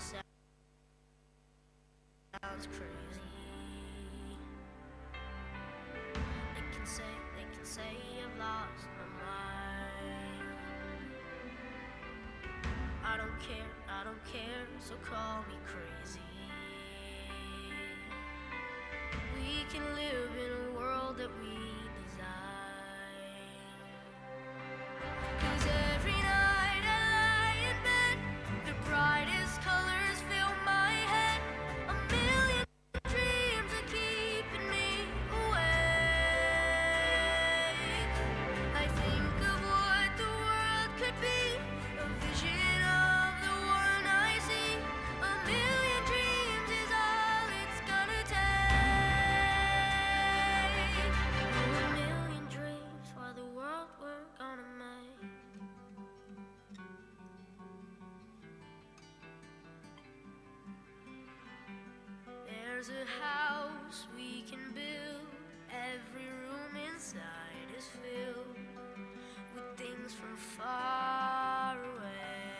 sounds crazy. They can say, they can say I've lost my mind. I don't care, I don't care, so call me crazy. We can live in a world that we There's a house we can build. Every room inside is filled with things from far away.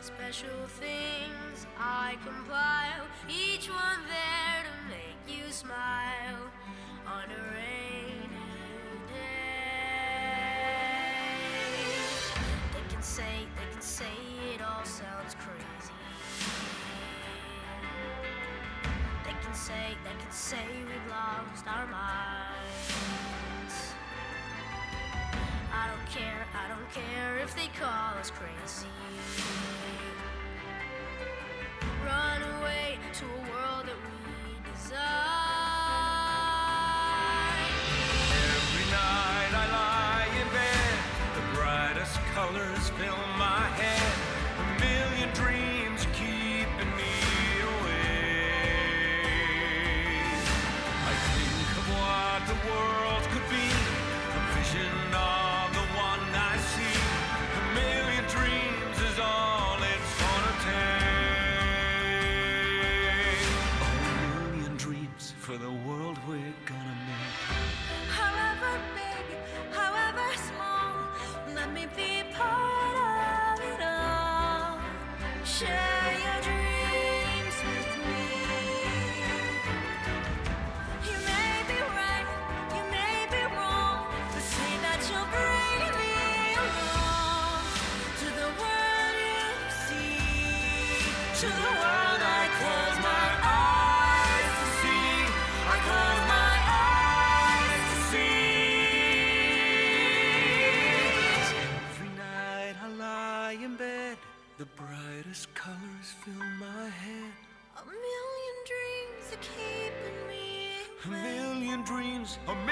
Special things I compile, each one there to make you smile on a rainy day. They can say, they can say it all sounds crazy can say, they can say we've lost our minds. I don't care, I don't care if they call us crazy. Run away to a world that we desire. Every night I lie in bed, the brightest colors fill world. Amazing.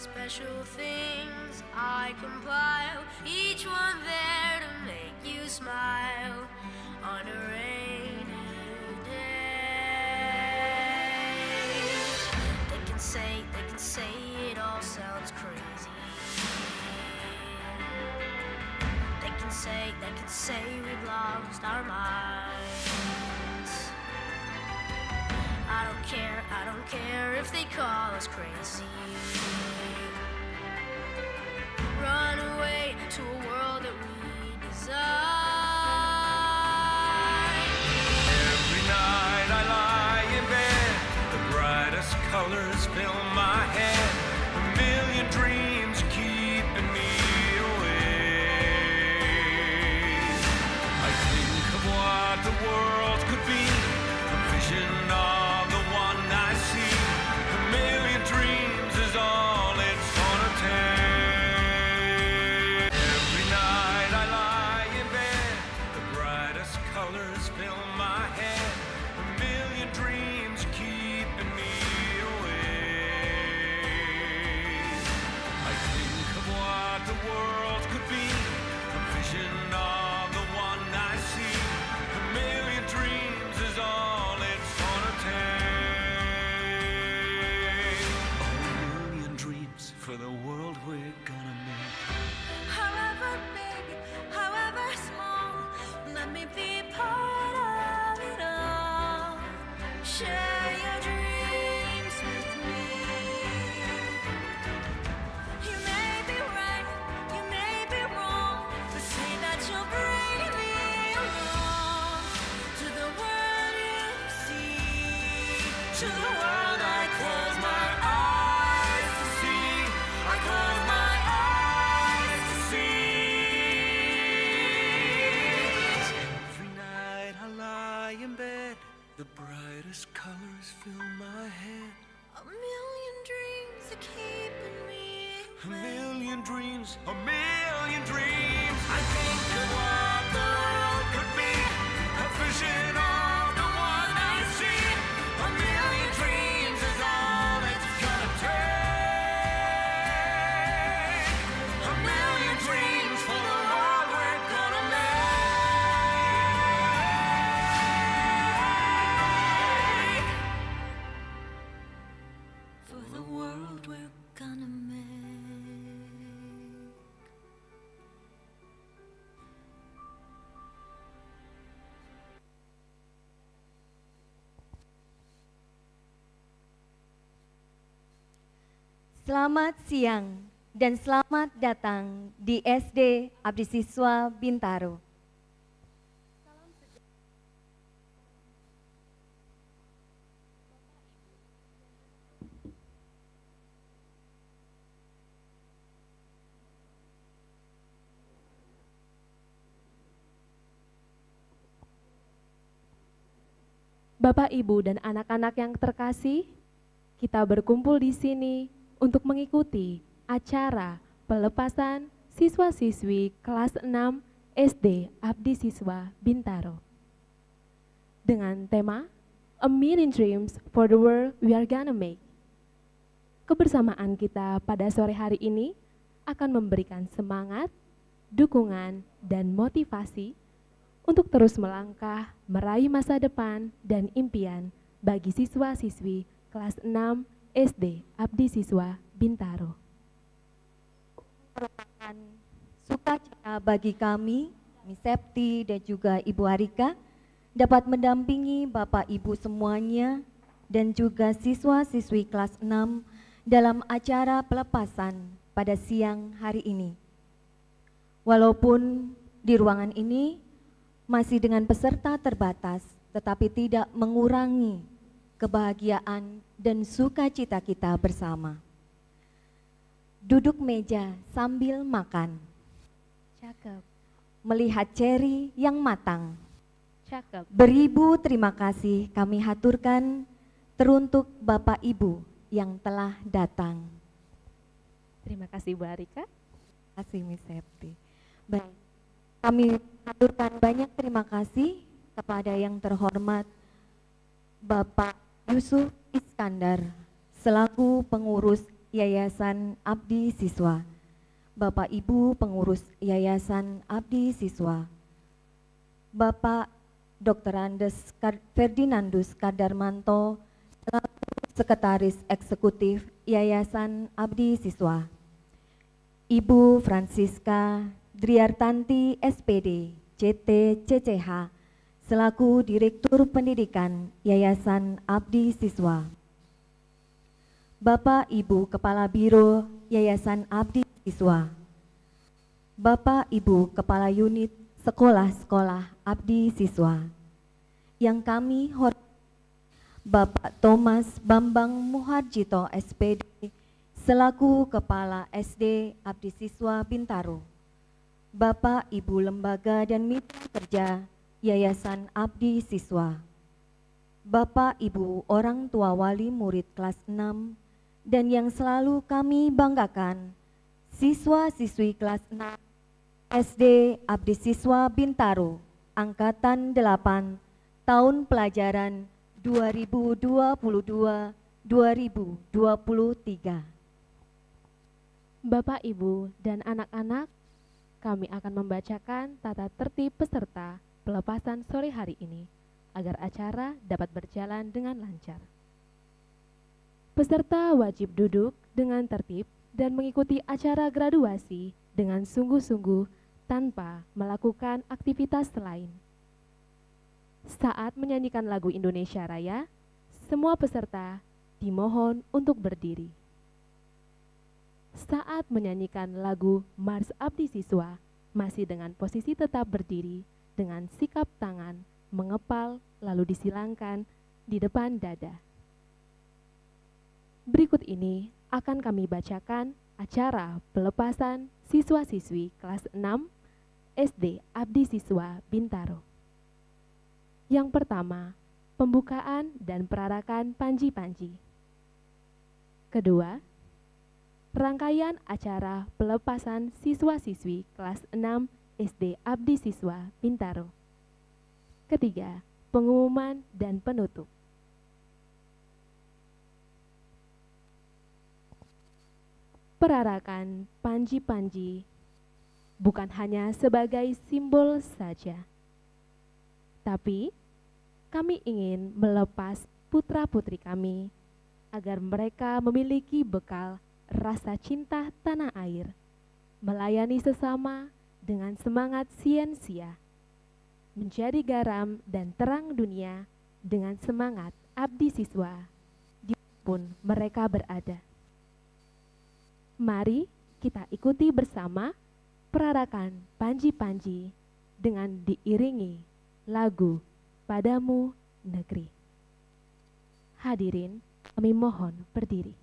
Special things I compile, each one there to make you smile on a rainy day. They can say, they can say it all sounds crazy. They can say, they can say we've lost our minds. I don't care, I don't care if they call us crazy. Run away to a world that we design. Every night I lie in bed, the brightest colors fill Selamat siang dan selamat datang di SD Abdi Siswa Bintaro. Bapak, Ibu, dan anak-anak yang terkasih, kita berkumpul di sini untuk mengikuti acara pelepasan siswa-siswi kelas 6 SD Abdi Siswa Bintaro. Dengan tema A Million Dreams for the World We Are Gonna Make. Kebersamaan kita pada sore hari ini akan memberikan semangat, dukungan, dan motivasi untuk terus melangkah meraih masa depan dan impian bagi siswa-siswi kelas 6 SD Abdi Siswa Bintaro. merupakan sukacita bagi kami, Miss Septi dan juga Ibu Arika, dapat mendampingi Bapak Ibu semuanya dan juga siswa-siswi kelas 6 dalam acara pelepasan pada siang hari ini. Walaupun di ruangan ini masih dengan peserta terbatas, tetapi tidak mengurangi kebahagiaan dan sukacita kita bersama. Duduk meja sambil makan. Cakep, Melihat ceri yang matang. cakep. Beribu terima kasih kami haturkan teruntuk Bapak Ibu yang telah datang. Terima kasih Bu Arika. Terima kasih Miss Septi. Baik, kami aturkan banyak terima kasih kepada yang terhormat Bapak Yusuf Iskandar selaku pengurus Yayasan Abdi Siswa. Bapak Ibu pengurus Yayasan Abdi Siswa. Bapak Dr. Andes Ferdinandus Kadarmanto selaku Sekretaris Eksekutif Yayasan Abdi Siswa. Ibu Francisca Driartanti SPD CT CCH selaku Direktur Pendidikan Yayasan Abdi Siswa. Bapak Ibu Kepala Biro Yayasan Abdi Siswa. Bapak Ibu Kepala Unit Sekolah-sekolah Abdi Siswa. Yang kami hormati Bapak Thomas Bambang Muharjito SPD selaku Kepala SD Abdi Siswa Bintaro. Bapak Ibu Lembaga dan Mitra Kerja Yayasan Abdi Siswa. Bapak Ibu orang tua wali murid kelas 6 dan yang selalu kami banggakan siswa-siswi kelas 6 SD Abdi Siswa Bintaro angkatan 8 tahun pelajaran 2022-2023. Bapak, Ibu, dan anak-anak, kami akan membacakan tata tertib peserta pelepasan sore hari ini agar acara dapat berjalan dengan lancar. Peserta wajib duduk dengan tertib dan mengikuti acara graduasi dengan sungguh-sungguh tanpa melakukan aktivitas lain. Saat menyanyikan lagu Indonesia Raya, semua peserta dimohon untuk berdiri. Saat menyanyikan lagu Mars Abdi Siswa, masih dengan posisi tetap berdiri dengan sikap tangan mengepal lalu disilangkan di depan dada. Berikut ini akan kami bacakan acara pelepasan siswa-siswi kelas 6 SD Abdi Siswa Bintaro. Yang pertama, pembukaan dan perarakan panji-panji. Kedua, rangkaian acara pelepasan siswa-siswi kelas 6 SD Abdi Siswa Bintaro. Ketiga, pengumuman dan penutup. Perarakan panji-panji bukan hanya sebagai simbol saja, tapi kami ingin melepas putra-putri kami agar mereka memiliki bekal rasa cinta tanah air, melayani sesama dengan semangat siensia, menjadi garam dan terang dunia dengan semangat abdi siswa di mana pun mereka berada. Mari kita ikuti bersama perarakan panji-panji dengan diiringi lagu Padamu Negeri. Hadirin, kami mohon berdiri.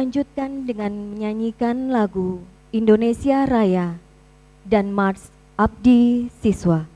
Kita lanjutkan dengan menyanyikan lagu Indonesia Raya dan Mars Abdi Siswa.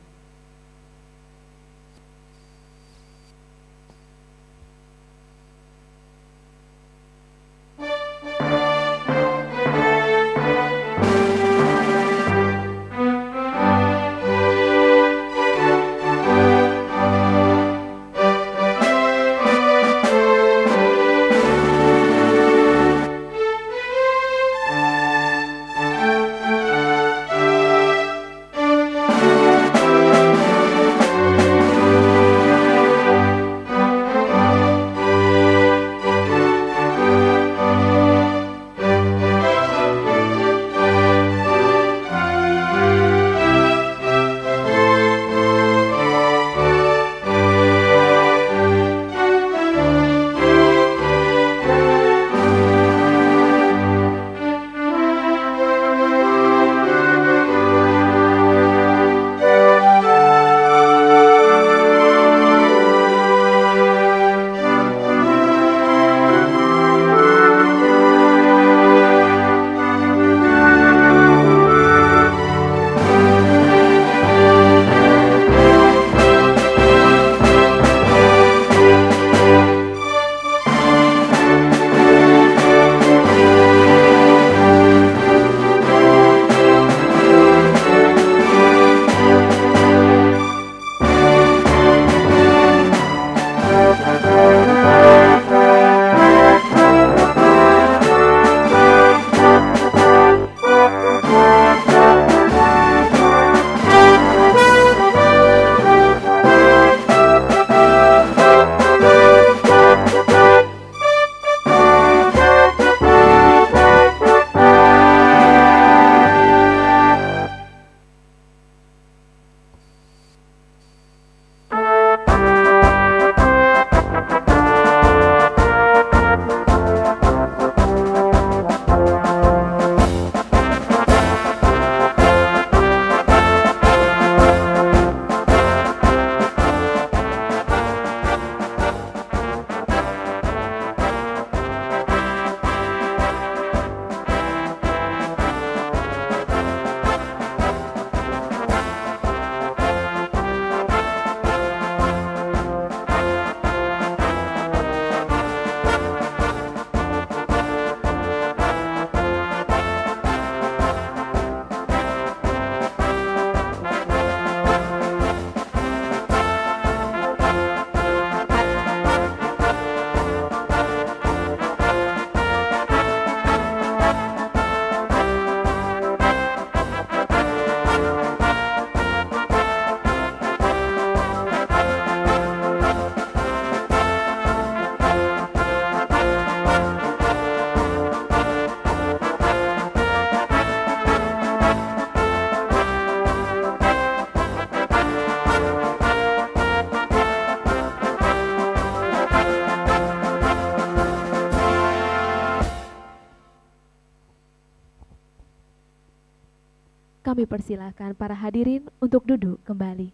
Kami persilahkan para hadirin untuk duduk kembali.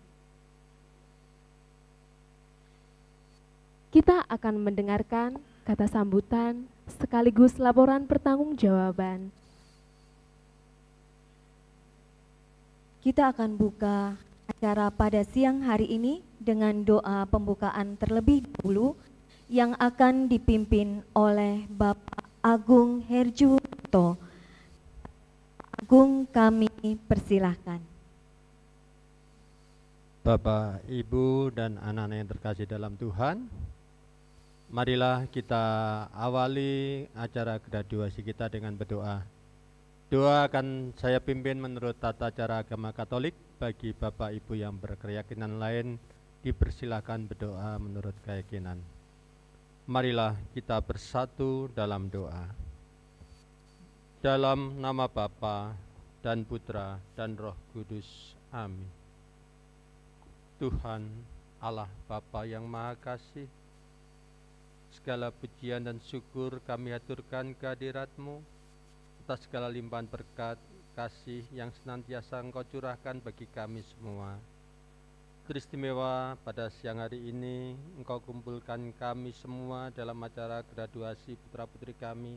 Kita akan mendengarkan kata sambutan sekaligus laporan pertanggungjawaban. Kita akan buka acara pada siang hari ini dengan doa pembukaan terlebih dahulu yang akan dipimpin oleh Bapak Agung Herjuto. Agung kami persilahkan. Bapak, Ibu, dan anak-anak yang terkasih dalam Tuhan, marilah kita awali acara graduasi kita dengan berdoa. Doa akan saya pimpin menurut tata cara agama Katolik bagi Bapak Ibu yang berkeyakinan lain dipersilahkan berdoa menurut keyakinan. Marilah kita bersatu dalam doa. Dalam nama Bapa dan Putra dan Roh Kudus. Amin. Tuhan Allah Bapa yang Maha Kasih, segala pujian dan syukur kami aturkan kehadiratmu atas segala limpahan berkat kasih yang senantiasa Engkau curahkan bagi kami semua. Teristimewa pada siang hari ini Engkau kumpulkan kami semua dalam acara graduasi putra-putri kami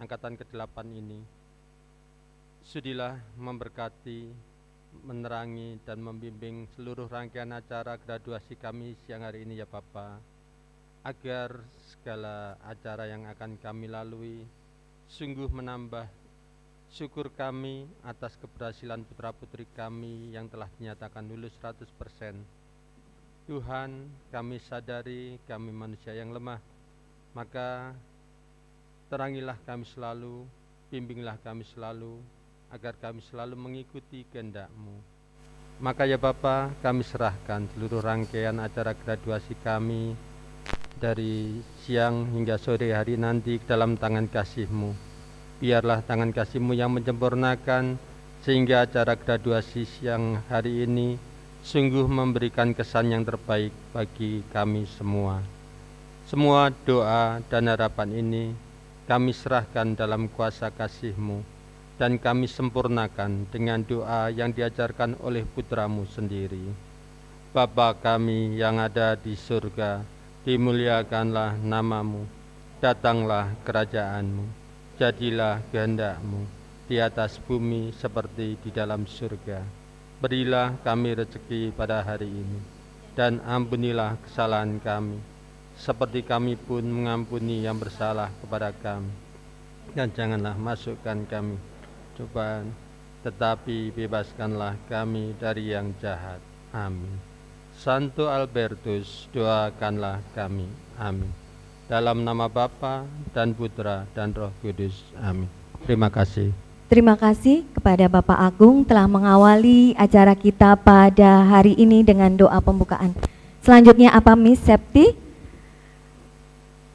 angkatan ke-8 ini. Sudilah memberkati, menerangi dan membimbing seluruh rangkaian acara graduasi kami siang hari ini ya Bapa. Agar segala acara yang akan kami lalui sungguh menambah syukur kami atas keberhasilan putra-putri kami yang telah dinyatakan lulus 100%. Tuhan, kami sadari kami manusia yang lemah, maka terangilah kami selalu, bimbinglah kami selalu, agar kami selalu mengikuti kehendak-Mu. Maka ya Bapa, kami serahkan seluruh rangkaian acara graduasi kami dari siang hingga sore hari nanti ke dalam tangan kasih-Mu. Biarlah tangan kasih-Mu yang menyempurnakan sehingga acara graduasi siang hari ini sungguh memberikan kesan yang terbaik bagi kami semua. Semua doa dan harapan ini kami serahkan dalam kuasa kasih-Mu dan kami sempurnakan dengan doa yang diajarkan oleh putramu sendiri. Bapa kami yang ada di surga, dimuliakanlah namamu, datanglah kerajaanmu, jadilah kehendakmu di atas bumi seperti di dalam surga. Berilah kami rezeki pada hari ini, dan ampunilah kesalahan kami, seperti kami pun mengampuni yang bersalah kepada kami. Dan janganlah masukkan kami cobaan, tetapi bebaskanlah kami dari yang jahat. Amin. Santo Albertus, doakanlah kami. Amin. Dalam nama Bapa dan Putra dan Roh Kudus. Amin. Terima kasih. Terima kasih kepada Bapak Agung telah mengawali acara kita pada hari ini dengan doa pembukaan. Selanjutnya apa Miss Septi?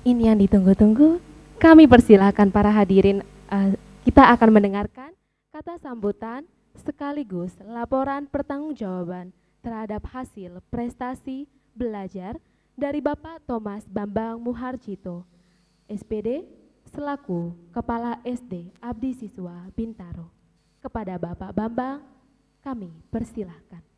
Ini yang ditunggu-tunggu. Kami persilahkan para hadirin, eh, kita akan mendengarkan kata sambutan sekaligus laporan pertanggungjawaban terhadap hasil prestasi belajar dari Bapak Thomas Bambang Muharjito, SPD selaku Kepala SD Abdi Siswa Bintaro. Kepada Bapak Bambang, kami persilahkan.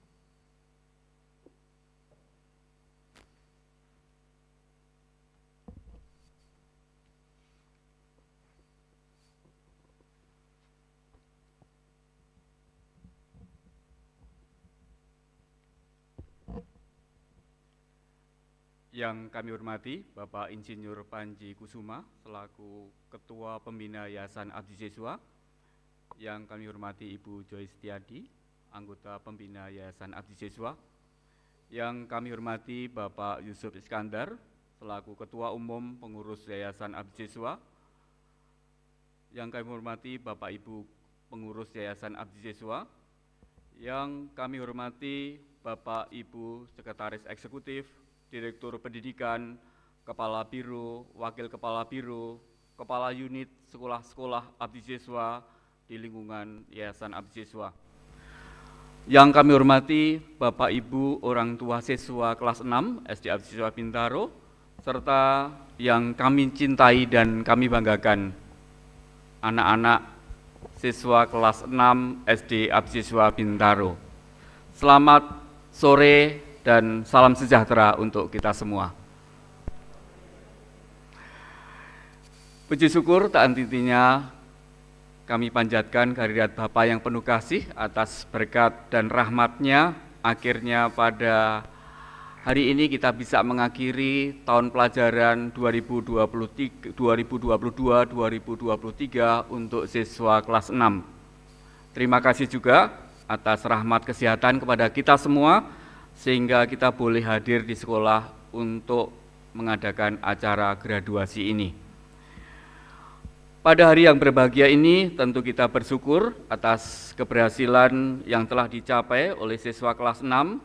Yang kami hormati Bapak Insinyur Panji Kusuma selaku Ketua Pembina Yayasan Abdi Siswa. Yang kami hormati Ibu Joy Setiadi, anggota Pembina Yayasan Abdi Siswa. Yang kami hormati Bapak Yusuf Iskandar selaku Ketua Umum Pengurus Yayasan Abdi Siswa. Yang kami hormati Bapak Ibu Pengurus Yayasan Abdi Siswa. Yang kami hormati Bapak Ibu Sekretaris Eksekutif Direktur Pendidikan, Kepala Biro, Wakil Kepala Biro, Kepala Unit Sekolah-Sekolah Abdi Siswa di lingkungan Yayasan Abdi Siswa. Yang kami hormati Bapak Ibu orang tua siswa kelas 6 SD Abdi Siswa Bintaro, serta yang kami cintai dan kami banggakan, anak-anak siswa kelas 6 SD Abdi Siswa Bintaro. Selamat sore dan salam sejahtera untuk kita semua. Puji syukur tak henti-hentinya kami panjatkan kehadirat Bapa yang penuh kasih atas berkat dan rahmatnya akhirnya pada hari ini kita bisa mengakhiri tahun pelajaran 2022-2023 untuk siswa kelas 6. Terima kasih juga atas rahmat kesehatan kepada kita semua sehingga kita boleh hadir di sekolah untuk mengadakan acara graduasi ini. Pada hari yang berbahagia ini, tentu kita bersyukur atas keberhasilan yang telah dicapai oleh siswa kelas 6.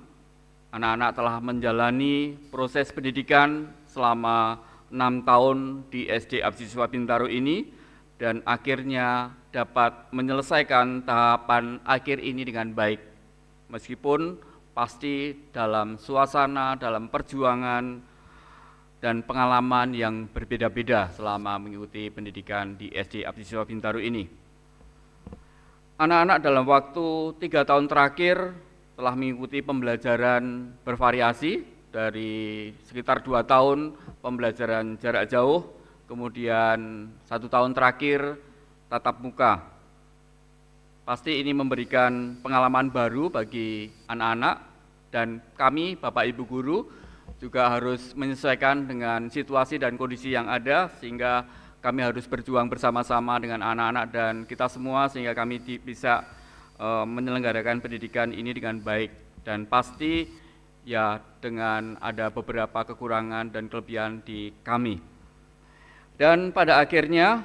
Anak-anak telah menjalani proses pendidikan selama enam tahun di SD Abdi Siswa Bintaro ini dan akhirnya dapat menyelesaikan tahapan akhir ini dengan baik. Meskipun pasti dalam suasana, dalam perjuangan, dan pengalaman yang berbeda-beda selama mengikuti pendidikan di SD Abdi Siswa Bintaro ini. Anak-anak dalam waktu tiga tahun terakhir telah mengikuti pembelajaran bervariasi dari sekitar dua tahun pembelajaran jarak jauh, kemudian satu tahun terakhir tatap muka. Pasti ini memberikan pengalaman baru bagi anak-anak dan kami, Bapak Ibu Guru, juga harus menyesuaikan dengan situasi dan kondisi yang ada sehingga kami harus berjuang bersama-sama dengan anak-anak dan kita semua sehingga kami bisa eh, menyelenggarakan pendidikan ini dengan baik dan pasti ya dengan ada beberapa kekurangan dan kelebihan di kami. Dan pada akhirnya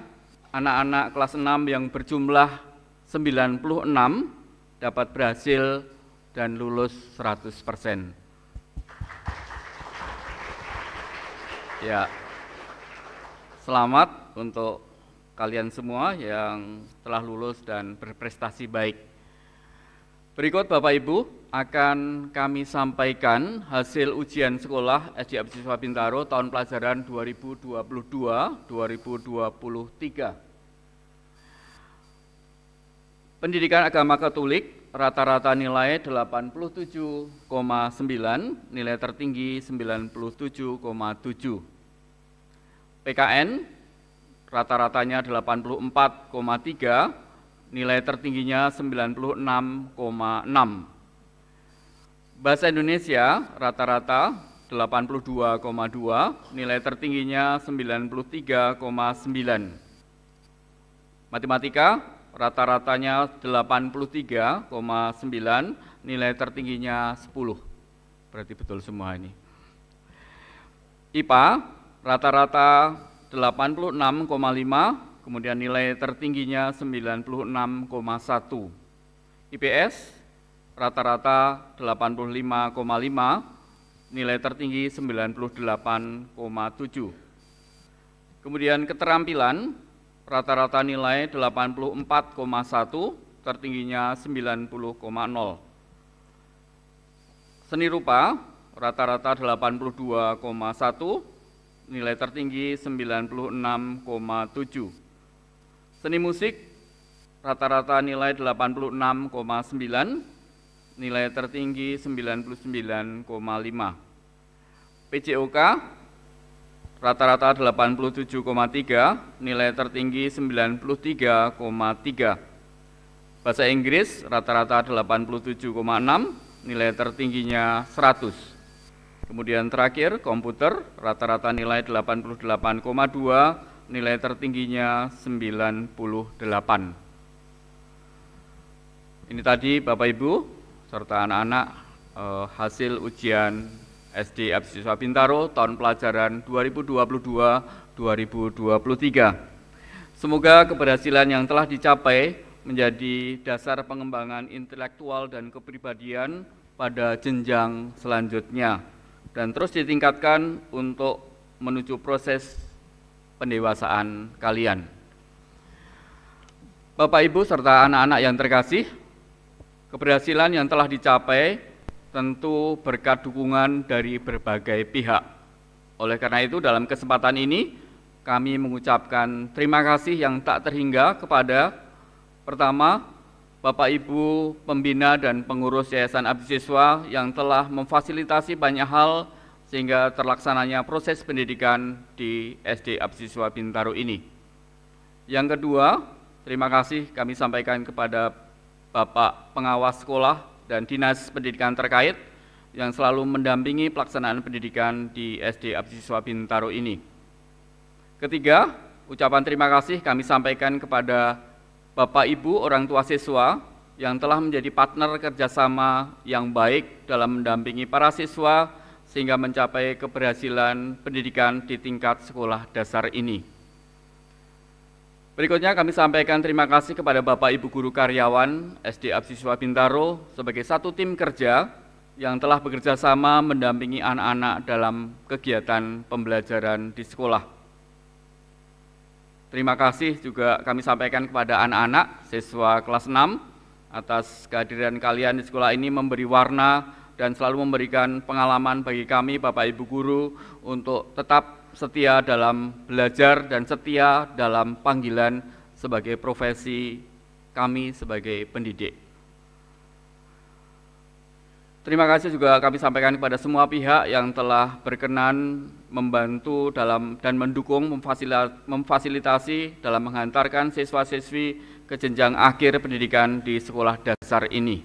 anak-anak kelas 6 yang berjumlah 96 dapat berhasil dan lulus 100%. Ya. Selamat untuk kalian semua yang telah lulus dan berprestasi baik. Berikut Bapak Ibu akan kami sampaikan hasil ujian sekolah SD Siswa Bintaro tahun pelajaran 2022-2023. Pendidikan agama Katolik rata-rata nilai 87,9, nilai tertinggi 97,7. PKN rata-ratanya 84,3, nilai tertingginya 96,6. Bahasa Indonesia rata-rata 82,2, nilai tertingginya 93,9. Matematika rata-ratanya 83,9, nilai tertingginya 10. Berarti betul semua ini. IPA rata-rata 86,5, kemudian nilai tertingginya 96,1. IPS rata-rata 85,5, nilai tertinggi 98,7. Kemudian keterampilan rata-rata nilai 84,1, tertingginya 90,0. Seni rupa rata-rata 82,1, nilai tertinggi 96,7. Seni musik rata-rata nilai 86,9, nilai tertinggi 99,5. PCOK rata-rata 87,3, nilai tertinggi 93,3. Bahasa Inggris rata-rata 87,6, nilai tertingginya 100. Kemudian terakhir komputer rata-rata nilai 88,2, nilai tertingginya 98. Ini tadi Bapak Ibu serta anak-anak eh, hasil ujian SD Abdi Siswa Bintaro tahun pelajaran 2022-2023. Semoga keberhasilan yang telah dicapai menjadi dasar pengembangan intelektual dan kepribadian pada jenjang selanjutnya dan terus ditingkatkan untuk menuju proses pendewasaan kalian. Bapak Ibu serta anak-anak yang terkasih, keberhasilan yang telah dicapai tentu berkat dukungan dari berbagai pihak. Oleh karena itu dalam kesempatan ini kami mengucapkan terima kasih yang tak terhingga kepada pertama Bapak Ibu pembina dan pengurus Yayasan Abdi Siswa yang telah memfasilitasi banyak hal sehingga terlaksananya proses pendidikan di SD Abdi Siswa Bintaro ini. Yang kedua, terima kasih kami sampaikan kepada Bapak pengawas sekolah dan dinas pendidikan terkait yang selalu mendampingi pelaksanaan pendidikan di SD Abdi Siswa Bintaro ini. Ketiga, ucapan terima kasih kami sampaikan kepada Bapak Ibu orang tua siswa yang telah menjadi partner kerjasama yang baik dalam mendampingi para siswa sehingga mencapai keberhasilan pendidikan di tingkat sekolah dasar ini. Berikutnya kami sampaikan terima kasih kepada Bapak Ibu Guru Karyawan SD Abdi Siswa Bintaro sebagai satu tim kerja yang telah bekerja sama mendampingi anak-anak dalam kegiatan pembelajaran di sekolah. Terima kasih juga kami sampaikan kepada anak-anak siswa kelas 6 atas kehadiran kalian di sekolah ini memberi warna dan selalu memberikan pengalaman bagi kami Bapak Ibu guru untuk tetap setia dalam belajar dan setia dalam panggilan sebagai profesi kami sebagai pendidik. Terima kasih juga kami sampaikan kepada semua pihak yang telah berkenan membantu dalam dan mendukung memfasilitasi dalam menghantarkan siswa-siswi ke jenjang akhir pendidikan di sekolah dasar ini.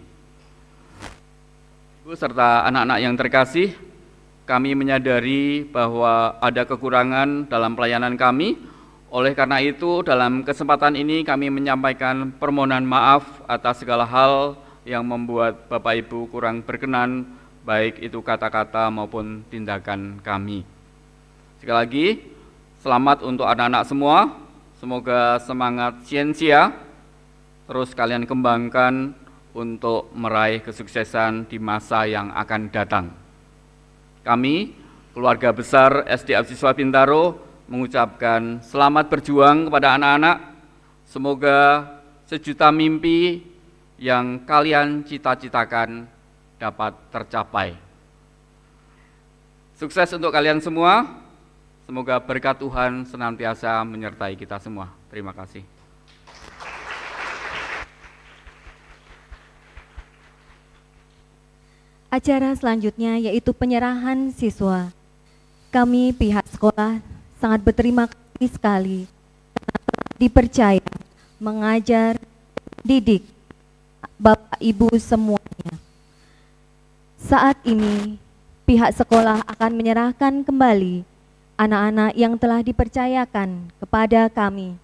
Ibu serta anak-anak yang terkasih, kami menyadari bahwa ada kekurangan dalam pelayanan kami. Oleh karena itu, dalam kesempatan ini kami menyampaikan permohonan maaf atas segala hal yang membuat Bapak Ibu kurang berkenan, baik itu kata-kata maupun tindakan kami. Sekali lagi, selamat untuk anak-anak semua. Semoga semangat siensia terus kalian kembangkan untuk meraih kesuksesan di masa yang akan datang. Kami, keluarga besar SD Siswa Bintaro, mengucapkan selamat berjuang kepada anak-anak. Semoga sejuta mimpi yang kalian cita-citakan dapat tercapai. Sukses untuk kalian semua. Semoga berkat Tuhan senantiasa menyertai kita semua. Terima kasih. Acara selanjutnya yaitu penyerahan siswa. Kami pihak sekolah sangat berterima kasih sekali dipercaya mengajar, didik Bapak Ibu semuanya. Saat ini pihak sekolah akan menyerahkan kembali anak-anak yang telah dipercayakan kepada kami.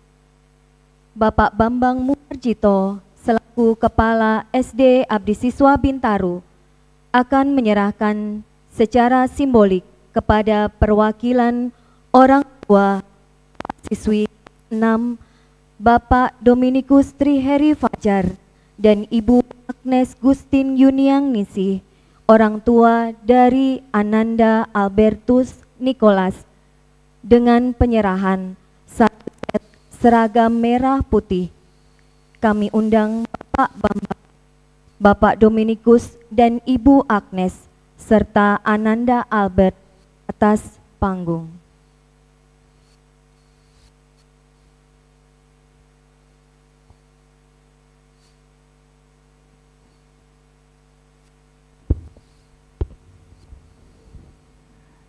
Bapak Bambang Muarjito selaku Kepala SD Abdi Siswa Bintaro akan menyerahkan secara simbolik kepada perwakilan orang tua siswi 6 Bapak Dominikus Triheri Fajar dan Ibu Agnes Gustin Yuniang Nisi, orang tua dari Ananda Albertus Nicholas, dengan penyerahan seragam merah putih. Kami undang Bapak Bambang, Bapak Dominikus dan Ibu Agnes, serta Ananda Albert atas panggung.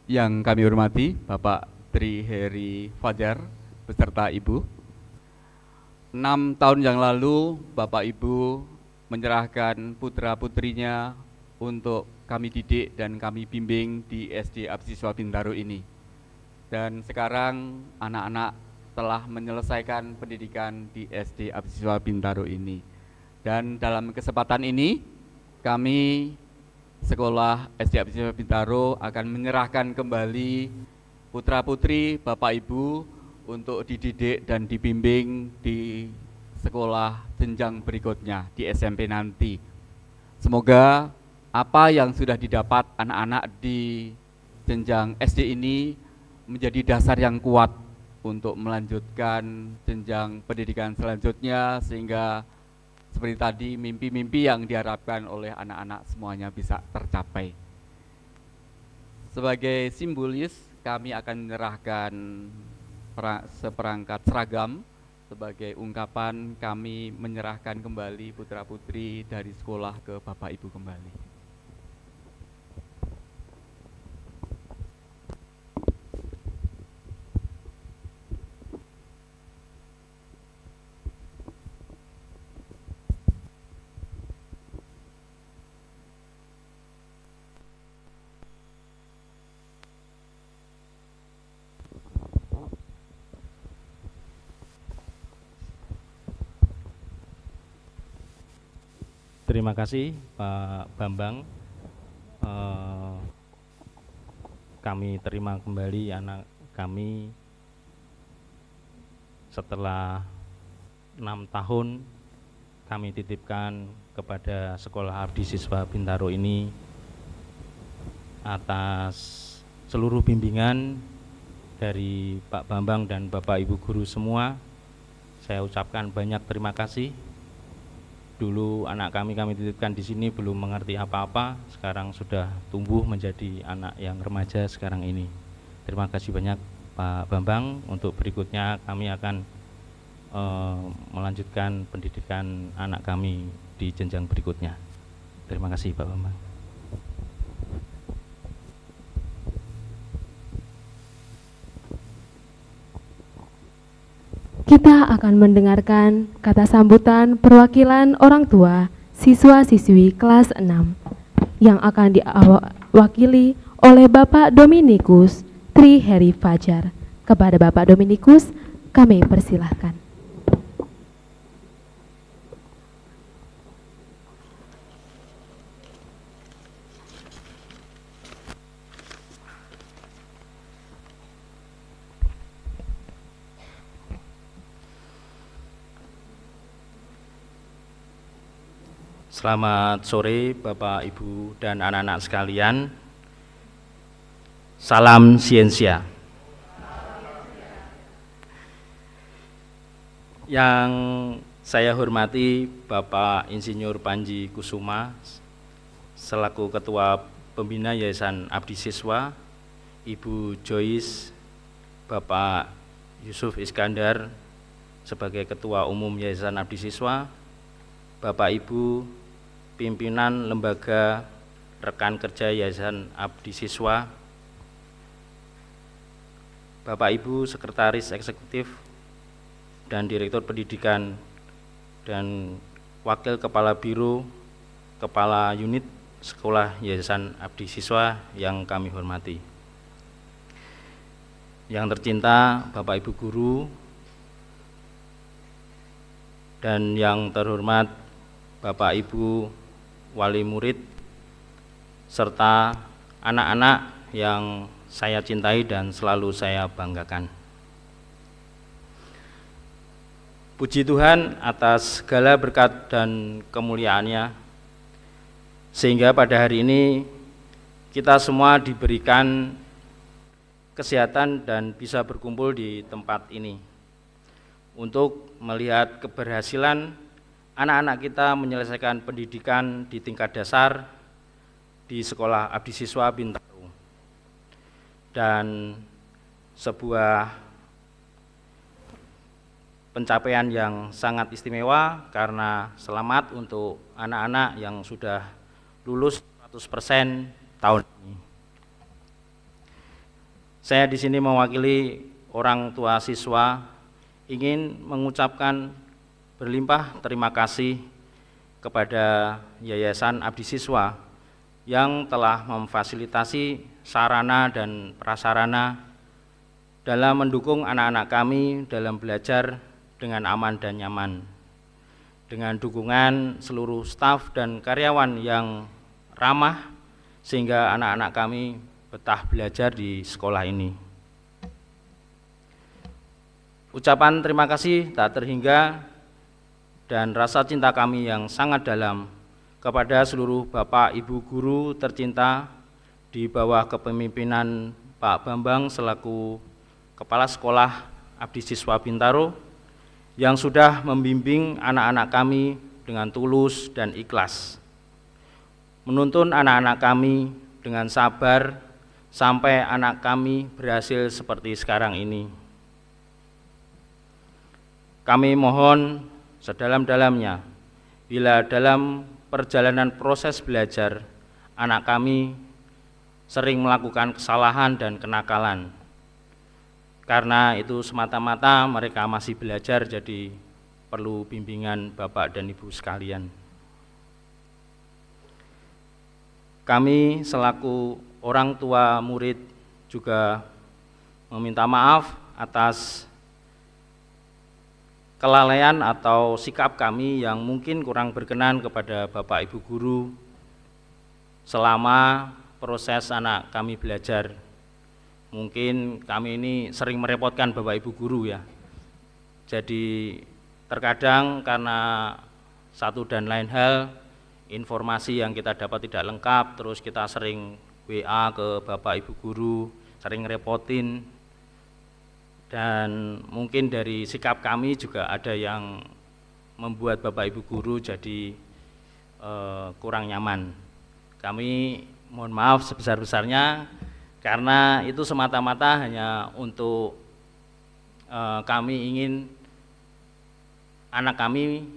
Yang kami hormati Bapak Tri Heri Fajar beserta Ibu. Enam tahun yang lalu Bapak Ibu menyerahkan putra-putrinya untuk kami didik dan kami bimbing di SD Absiswa Bintaro ini. Dan sekarang anak-anak telah menyelesaikan pendidikan di SD Absiswa Bintaro ini. Dan dalam kesempatan ini kami sekolah SD Abdiswa Bintaro akan menyerahkan kembali putra-putri Bapak Ibu untuk dididik dan dibimbing di sekolah jenjang berikutnya di SMP nanti. Semoga apa yang sudah didapat anak-anak di jenjang SD ini menjadi dasar yang kuat untuk melanjutkan jenjang pendidikan selanjutnya sehingga seperti tadi mimpi-mimpi yang diharapkan oleh anak-anak semuanya bisa tercapai. Sebagai simbolis kami akan menyerahkan pera- seperangkat seragam sebagai ungkapan kami menyerahkan kembali putra-putri dari sekolah ke Bapak Ibu kembali. Terima kasih Pak Bambang. Eh, kami terima kembali anak kami setelah enam tahun kami titipkan kepada Sekolah Abdi Siswa Bintaro ini atas seluruh bimbingan dari Pak Bambang dan Bapak Ibu guru semua. Saya ucapkan banyak terima kasih dulu anak kami kami titipkan di sini belum mengerti apa-apa, sekarang sudah tumbuh menjadi anak yang remaja sekarang ini. Terima kasih banyak Pak Bambang. Untuk berikutnya kami akan eh, melanjutkan pendidikan anak kami di jenjang berikutnya. Terima kasih Pak Bambang. Kita akan mendengarkan kata sambutan perwakilan orang tua siswa-siswi kelas 6 yang akan diwakili oleh Bapak Dominikus Tri Heri Fajar. Kepada Bapak Dominikus, kami persilahkan. Selamat sore Bapak, Ibu, dan anak-anak sekalian. Salam siensia. Yang saya hormati Bapak Insinyur Panji Kusuma selaku Ketua Pembina Yayasan Abdi Siswa, Ibu Joyce, Bapak Yusuf Iskandar sebagai Ketua Umum Yayasan Abdi Siswa, Bapak Ibu pimpinan lembaga rekan kerja Yayasan Abdi Siswa, Bapak Ibu Sekretaris Eksekutif dan Direktur Pendidikan dan Wakil Kepala Biro Kepala Unit Sekolah Yayasan Abdi Siswa yang kami hormati. Yang tercinta Bapak Ibu Guru dan yang terhormat Bapak Ibu wali murid serta anak-anak yang saya cintai dan selalu saya banggakan. Puji Tuhan atas segala berkat dan kemuliaannya sehingga pada hari ini kita semua diberikan kesehatan dan bisa berkumpul di tempat ini untuk melihat keberhasilan anak-anak kita menyelesaikan pendidikan di tingkat dasar di Sekolah Abdi Siswa Bintaro. Dan sebuah pencapaian yang sangat istimewa karena selamat untuk anak-anak yang sudah lulus 100% tahun ini. Saya di sini mewakili orang tua siswa ingin mengucapkan berlimpah terima kasih kepada Yayasan Abdi Siswa yang telah memfasilitasi sarana dan prasarana dalam mendukung anak-anak kami dalam belajar dengan aman dan nyaman. Dengan dukungan seluruh staf dan karyawan yang ramah sehingga anak-anak kami betah belajar di sekolah ini. Ucapan terima kasih tak terhingga dan rasa cinta kami yang sangat dalam kepada seluruh Bapak Ibu guru tercinta di bawah kepemimpinan Pak Bambang selaku Kepala Sekolah Abdi Siswa Bintaro yang sudah membimbing anak-anak kami dengan tulus dan ikhlas. Menuntun anak-anak kami dengan sabar sampai anak kami berhasil seperti sekarang ini. Kami mohon sedalam-dalamnya bila dalam perjalanan proses belajar anak kami sering melakukan kesalahan dan kenakalan. Karena itu semata-mata mereka masih belajar jadi perlu bimbingan Bapak dan Ibu sekalian. Kami selaku orang tua murid juga meminta maaf atas kelalaian atau sikap kami yang mungkin kurang berkenan kepada Bapak Ibu guru selama proses anak kami belajar. Mungkin kami ini sering merepotkan Bapak Ibu guru ya. Jadi terkadang karena satu dan lain hal informasi yang kita dapat tidak lengkap, terus kita sering WA ke Bapak Ibu guru, sering repotin dan mungkin dari sikap kami juga ada yang membuat Bapak Ibu guru jadi uh, kurang nyaman. Kami mohon maaf sebesar-besarnya karena itu semata-mata hanya untuk uh, kami ingin anak kami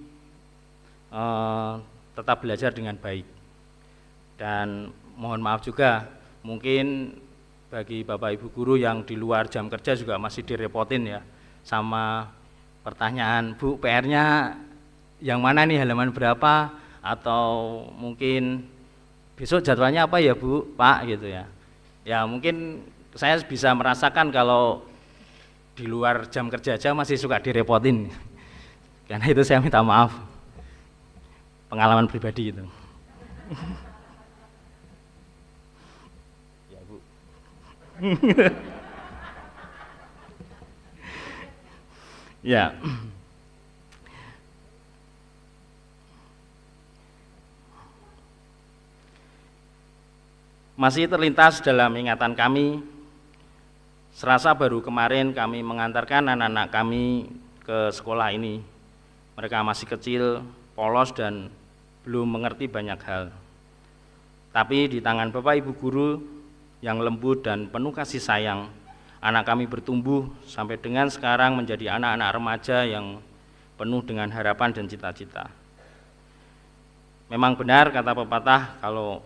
uh, tetap belajar dengan baik. Dan mohon maaf juga mungkin bagi Bapak Ibu guru yang di luar jam kerja juga masih direpotin ya sama pertanyaan, Bu, PR-nya yang mana nih halaman berapa atau mungkin besok jadwalnya apa ya, Bu, Pak gitu ya. Ya, mungkin saya bisa merasakan kalau di luar jam kerja aja masih suka direpotin. Karena itu saya minta maaf. Pengalaman pribadi itu. ya, Bu. ya. Masih terlintas dalam ingatan kami, serasa baru kemarin kami mengantarkan anak-anak kami ke sekolah ini. Mereka masih kecil, polos, dan belum mengerti banyak hal. Tapi di tangan Bapak Ibu Guru yang lembut dan penuh kasih sayang, anak kami bertumbuh sampai dengan sekarang menjadi anak-anak remaja yang penuh dengan harapan dan cita-cita. Memang benar kata pepatah kalau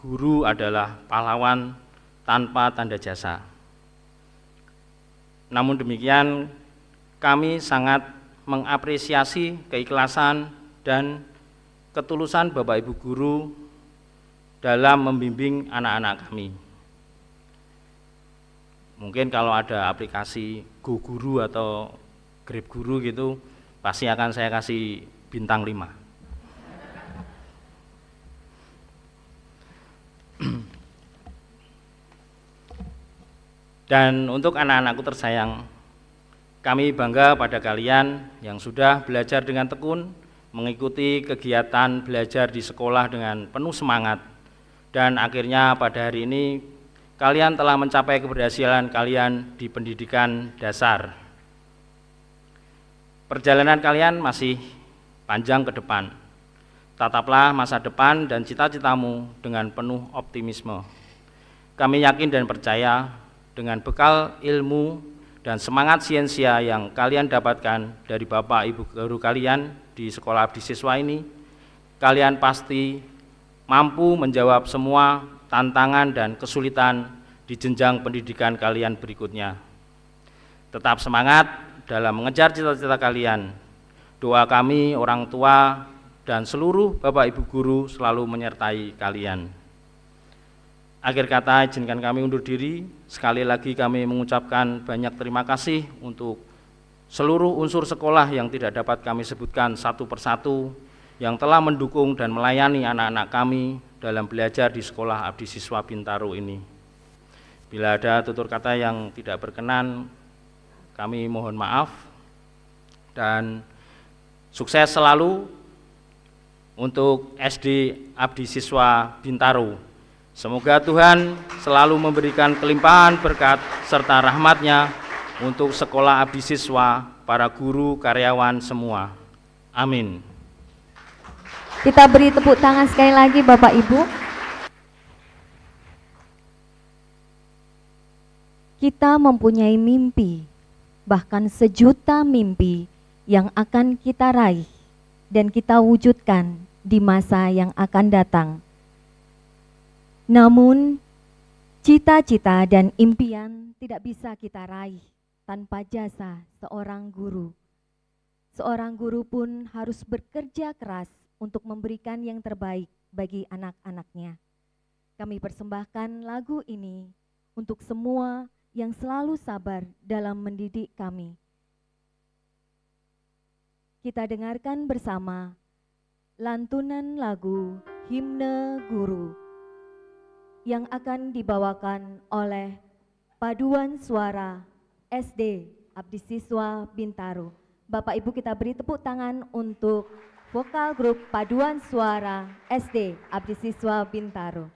guru adalah pahlawan tanpa tanda jasa. Namun demikian, kami sangat mengapresiasi keikhlasan dan ketulusan Bapak Ibu guru dalam membimbing anak-anak kami. Mungkin kalau ada aplikasi Go Guru atau Grab Guru gitu, pasti akan saya kasih bintang 5. Dan untuk anak-anakku tersayang, kami bangga pada kalian yang sudah belajar dengan tekun, mengikuti kegiatan belajar di sekolah dengan penuh semangat, dan akhirnya pada hari ini kalian telah mencapai keberhasilan kalian di pendidikan dasar. Perjalanan kalian masih panjang ke depan. Tataplah masa depan dan cita-citamu dengan penuh optimisme. Kami yakin dan percaya dengan bekal ilmu dan semangat siensia yang kalian dapatkan dari Bapak Ibu guru kalian di sekolah abdi siswa ini, kalian pasti mampu menjawab semua tantangan dan kesulitan di jenjang pendidikan kalian berikutnya. Tetap semangat dalam mengejar cita-cita kalian. Doa kami orang tua dan seluruh Bapak Ibu guru selalu menyertai kalian. Akhir kata izinkan kami undur diri. Sekali lagi kami mengucapkan banyak terima kasih untuk seluruh unsur sekolah yang tidak dapat kami sebutkan satu persatu yang telah mendukung dan melayani anak-anak kami dalam belajar di sekolah Abdi Siswa Bintaro ini. Bila ada tutur kata yang tidak berkenan, kami mohon maaf dan sukses selalu untuk SD Abdi Siswa Bintaro. Semoga Tuhan selalu memberikan kelimpahan berkat serta rahmatnya untuk sekolah abdi siswa, para guru, karyawan semua. Amin. Kita beri tepuk tangan sekali lagi Bapak Ibu. Kita mempunyai mimpi, bahkan sejuta mimpi yang akan kita raih dan kita wujudkan di masa yang akan datang. Namun, cita-cita dan impian tidak bisa kita raih tanpa jasa seorang guru. Seorang guru pun harus bekerja keras untuk memberikan yang terbaik bagi anak-anaknya. Kami persembahkan lagu ini untuk semua yang selalu sabar dalam mendidik kami. Kita dengarkan bersama lantunan lagu Himne Guru yang akan dibawakan oleh Paduan Suara SD Abdi Siswa Bintaro. Bapak Ibu kita beri tepuk tangan untuk vokal grup Paduan Suara SD Abdi Siswa Bintaro.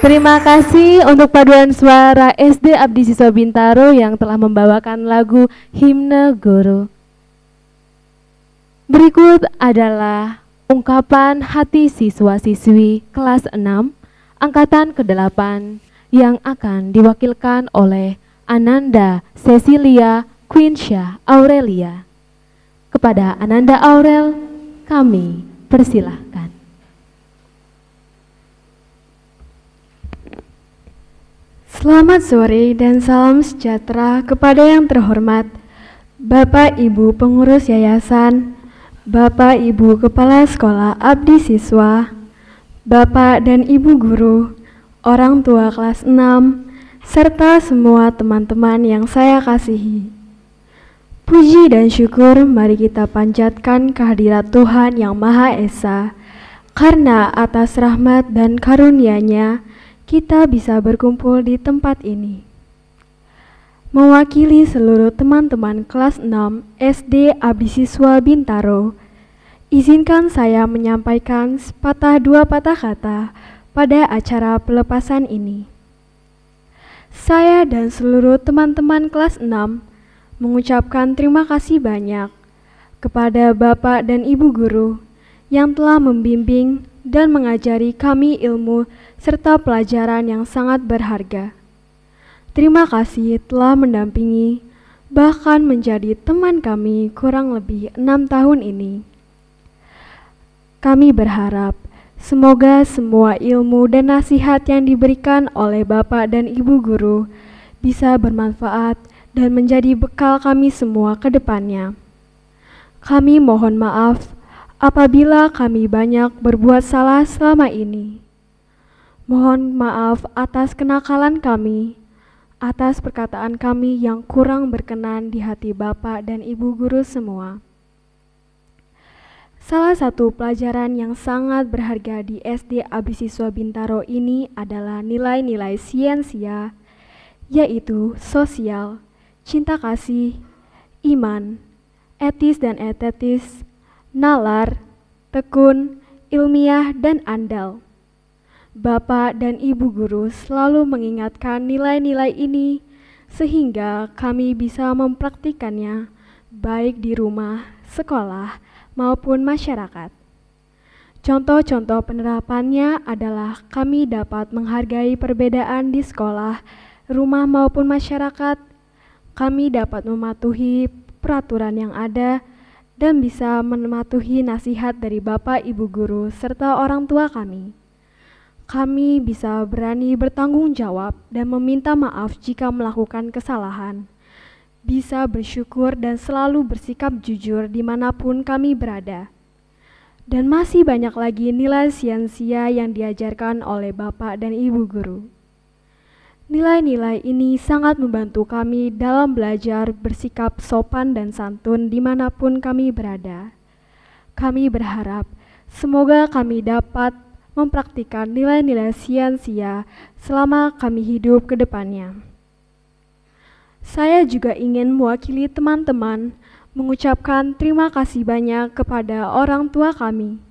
Terima kasih untuk paduan suara SD Abdi Siswa Bintaro yang telah membawakan lagu Himne Guru. Berikut adalah ungkapan hati siswa-siswi kelas 6 angkatan ke-8 yang akan diwakilkan oleh Ananda Cecilia Quinsha Aurelia. Kepada Ananda Aurel, kami persilahkan. Selamat sore dan salam sejahtera kepada yang terhormat Bapak Ibu pengurus yayasan, Bapak Ibu kepala sekolah abdi siswa, Bapak dan Ibu guru, orang tua kelas 6, serta semua teman-teman yang saya kasihi. Puji dan syukur mari kita panjatkan kehadirat Tuhan yang Maha Esa, karena atas rahmat dan karunia-Nya kita bisa berkumpul di tempat ini. Mewakili seluruh teman-teman kelas 6 SD Abdi Siswa Bintaro, izinkan saya menyampaikan sepatah dua patah kata pada acara pelepasan ini. Saya dan seluruh teman-teman kelas 6 mengucapkan terima kasih banyak kepada Bapak dan Ibu guru yang telah membimbing dan mengajari kami ilmu serta pelajaran yang sangat berharga. Terima kasih telah mendampingi, bahkan menjadi teman kami kurang lebih enam tahun ini. Kami berharap semoga semua ilmu dan nasihat yang diberikan oleh Bapak dan Ibu guru bisa bermanfaat dan menjadi bekal kami semua ke depannya. Kami mohon maaf apabila kami banyak berbuat salah selama ini. Mohon maaf atas kenakalan kami, atas perkataan kami yang kurang berkenan di hati Bapak dan Ibu guru semua. Salah satu pelajaran yang sangat berharga di SD Abdi Siswa Bintaro ini adalah nilai-nilai siensia, yaitu sosial, cinta kasih, iman, etis dan etetis, nalar, tekun, ilmiah, dan andal. Bapak dan Ibu guru selalu mengingatkan nilai-nilai ini sehingga kami bisa mempraktikannya baik di rumah, sekolah, maupun masyarakat. Contoh-contoh penerapannya adalah kami dapat menghargai perbedaan di sekolah, rumah maupun masyarakat. Kami dapat mematuhi peraturan yang ada dan bisa mematuhi nasihat dari Bapak Ibu guru serta orang tua kami. Kami bisa berani bertanggung jawab dan meminta maaf jika melakukan kesalahan. Bisa bersyukur dan selalu bersikap jujur di mana pun kami berada. Dan masih banyak lagi nilai siensia yang diajarkan oleh Bapak dan Ibu guru. Nilai-nilai ini sangat membantu kami dalam belajar bersikap sopan dan santun di mana pun kami berada. Kami berharap semoga kami dapat mempraktikkan nilai-nilai siensia selama kami hidup ke depannya. Saya juga ingin mewakili teman-teman mengucapkan terima kasih banyak kepada orang tua kami.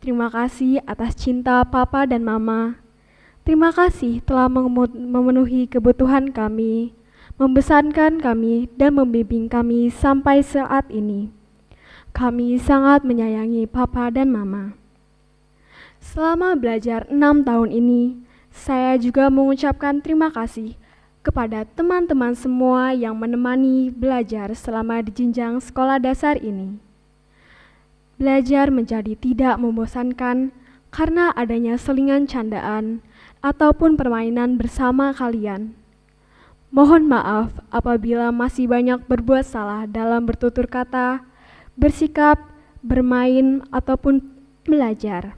Terima kasih atas cinta papa dan mama. Terima kasih telah memenuhi kebutuhan kami, membesarkan kami, dan membimbing kami sampai saat ini. Kami sangat menyayangi papa dan mama. Selama belajar enam tahun ini, saya juga mengucapkan terima kasih kepada teman-teman semua yang menemani belajar selama di jenjang sekolah dasar ini. Belajar menjadi tidak membosankan karena adanya selingan candaan ataupun permainan bersama kalian. Mohon maaf apabila masih banyak berbuat salah dalam bertutur kata, bersikap, bermain, ataupun belajar.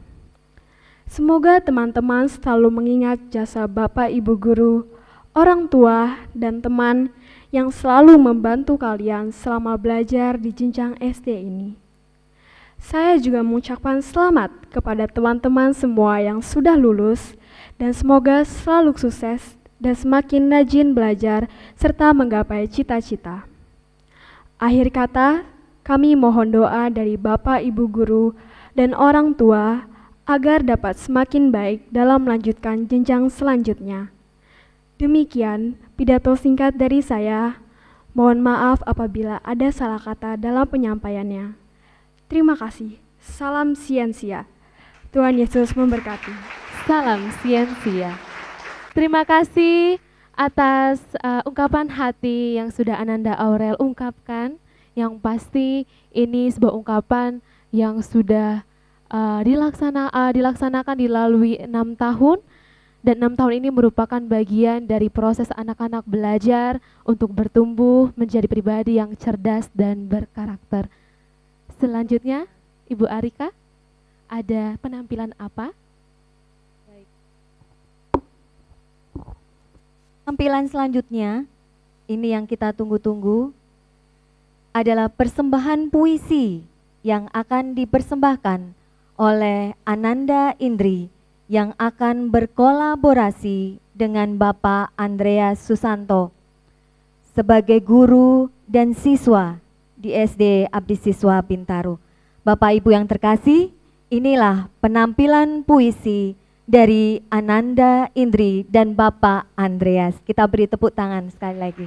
Semoga teman-teman selalu mengingat jasa Bapak Ibu guru, orang tua, dan teman yang selalu membantu kalian selama belajar di jenjang SD ini. Saya juga mengucapkan selamat kepada teman-teman semua yang sudah lulus dan semoga selalu sukses dan semakin rajin belajar serta menggapai cita-cita. Akhir kata, kami mohon doa dari Bapak Ibu guru dan orang tua agar dapat semakin baik dalam melanjutkan jenjang selanjutnya. Demikian pidato singkat dari saya. Mohon maaf apabila ada salah kata dalam penyampaiannya. Terima kasih. Salam siensia. Tuhan Yesus memberkati. Salam siensia. Terima kasih atas uh, ungkapan hati yang sudah Ananda Aurel ungkapkan. Yang pasti ini sebuah ungkapan yang sudah uh, dilaksana, uh, dilaksanakan dilalui enam tahun dan enam tahun ini merupakan bagian dari proses anak-anak belajar untuk bertumbuh menjadi pribadi yang cerdas dan berkarakter. Selanjutnya, Ibu Arika, ada penampilan apa? Tampilan selanjutnya, ini yang kita tunggu-tunggu, adalah persembahan puisi yang akan dipersembahkan oleh Ananda Indri yang akan berkolaborasi dengan Bapak Andreas Susanto sebagai guru dan siswa di SD Abdi Siswa Bintaro. Bapak Ibu yang terkasih, inilah penampilan puisi dari Ananda Indri dan Bapak Andreas. Kita beri tepuk tangan sekali lagi.